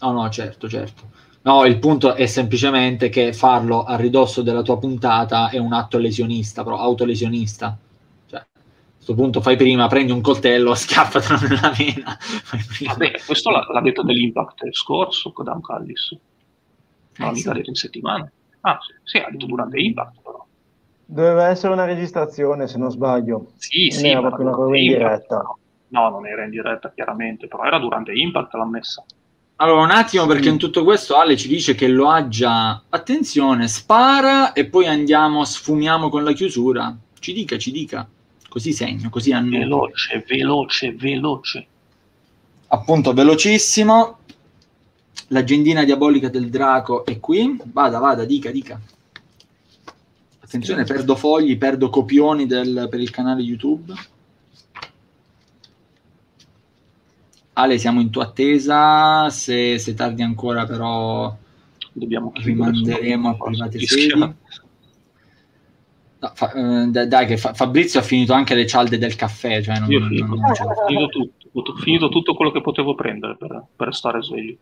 No, no, certo, certo. No, il punto è semplicemente che farlo a ridosso della tua puntata è un atto lesionista, però autolesionista questo punto fai prima, prendi un coltello, schiaffatelo nella vena. Vabbè, questo l'ha, l'ha, detto nell'impact scorso con Dan Callis. Non eh, mica sì. detto in settimana. Ah, sì, sì, ha detto durante Impact però. Doveva essere una registrazione, se non sbaglio. Sì, non sì. Era proprio una cosa in diretta. No, non era in diretta chiaramente, però era durante Impact l'ha messa. Allora, un attimo, perché in tutto questo Ale ci dice che lo ha già. Attenzione, spara e poi andiamo, sfumiamo con la chiusura. Ci dica, ci dica. Così segno, così annuto. Veloce, veloce, veloce. Appunto, velocissimo. L'agendina diabolica del drago è qui. Vada, vada, dica, dica. Attenzione, perdo fogli, perdo copioni del, per il canale YouTube. Ale, siamo in tua attesa. Se, se tardi ancora, però, Dobbiamo rimanderemo a private sedi. No, fa, eh, dai, che fa, Fabrizio ha finito anche le cialde del caffè. Cioè non, Io ho finito, non, non finito, tutto, finito tutto quello che potevo prendere per, per stare sveglio.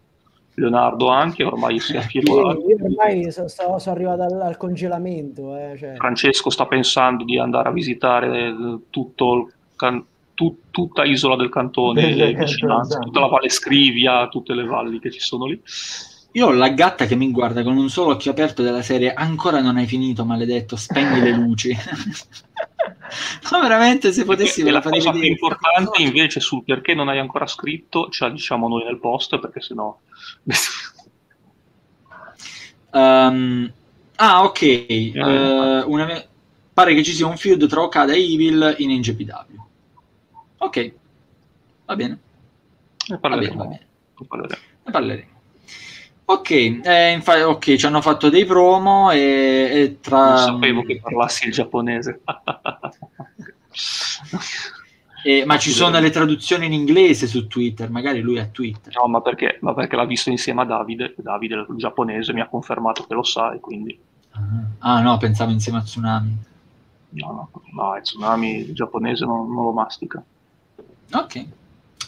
Leonardo anche, ormai si è affievorato. Io ormai sono, sono arrivato al, al congelamento. Eh, cioè. Francesco sta pensando di andare a visitare tutto can, tu, tutta isola del cantone, vicinanze, tutta la Valle Scrivia, tutte le valli che ci sono lì. Io ho la gatta che mi guarda con un solo occhio aperto della serie ancora non hai finito, maledetto, spegni le luci. no, veramente, se potessi ve la farei vedere. La cosa più importante invece sul perché non hai ancora scritto, ce la diciamo noi nel post, perché sennò... um, ah, ok. Eh, uh, una... Pare che ci sia un feud tra Okada e Evil in NGPW. Ok, va bene. Ne parleremo. Va bene, va bene. Ne parleremo. Ok, eh, infatti, ok, ci hanno fatto dei promo e, e tra... Non sapevo che parlassi il giapponese. Eh, ma ci sono le traduzioni in inglese su Twitter, magari lui ha Twitter. No, ma perché, ma perché l'ha visto insieme a Davide, Davide, il giapponese, mi ha confermato che lo sa e quindi... Ah, no, pensavo insieme a Tsunami. No, no, no il Tsunami il giapponese non, non lo mastica. Ok.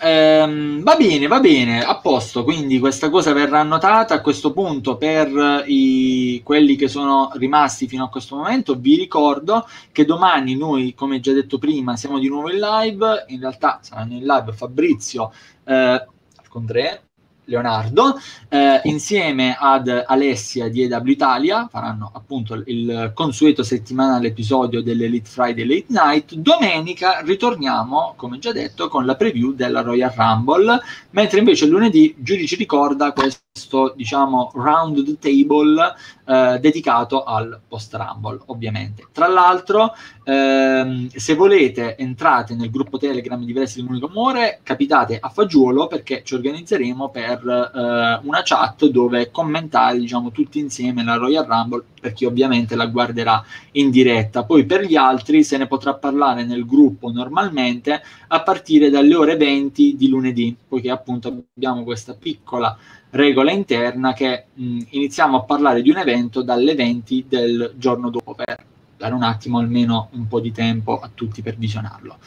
Ehm, va bene, va bene, a posto, quindi questa cosa verrà annotata. A questo punto per i, quelli che sono rimasti fino a questo momento. Vi ricordo che domani noi, come già detto prima, siamo di nuovo in live, in realtà saranno in live Fabrizio, eh, Condré, Leonardo, eh, insieme ad Alessia di EW Italia, faranno appunto il consueto settimanale episodio dell'Elite Friday Late Night. Domenica ritorniamo, come già detto, con la preview della Royal Rumble, mentre invece lunedì Giudici ci ricorda questo, diciamo, round table eh, dedicato al post Rumble, ovviamente. Tra l'altro, ehm, se volete entrate nel gruppo Telegram di Wrestling Unico Amore, capitate a fagiolo perché ci organizzeremo per eh, una chat dove commentare, diciamo, tutti insieme la Royal Rumble per chi ovviamente la guarderà in diretta. Poi per gli altri se ne potrà parlare nel gruppo normalmente a partire dalle ore 20 di lunedì, poiché appunto abbiamo questa piccola regola interna che mh, iniziamo a parlare di un evento dalle 20 del giorno dopo per dare un attimo almeno un po' di tempo a tutti per visionarlo.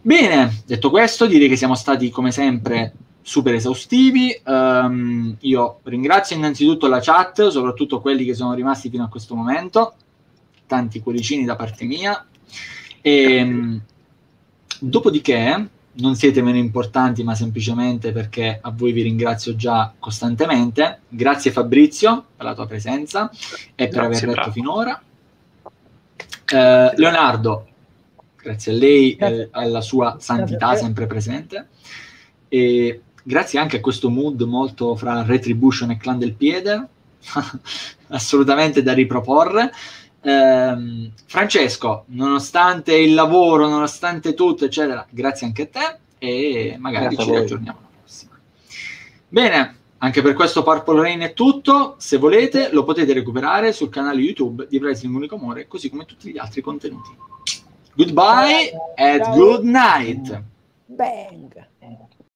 Bene, detto questo, direi che siamo stati come sempre super esaustivi. Um, io ringrazio innanzitutto la chat, soprattutto quelli che sono rimasti fino a questo momento, tanti cuoricini da parte mia. E, um, dopodiché, non siete meno importanti, ma semplicemente perché a voi vi ringrazio già costantemente. Grazie Fabrizio per la tua presenza e per aver letto bravo. finora. Eh, Leonardo, grazie a lei e alla sua santità sempre presente. E grazie anche a questo mood molto fra Retribution e Clan del Piede, assolutamente da riproporre. Eh, Francesco, nonostante il lavoro, nonostante tutto, eccetera, grazie anche a te e magari grazie ci aggiorniamo la prossima. Bene, anche per questo Purple Rain è tutto. Se volete, lo potete recuperare sul canale YouTube di Wrestling Unico Amore, così come tutti gli altri contenuti. Goodbye and good night. Bang.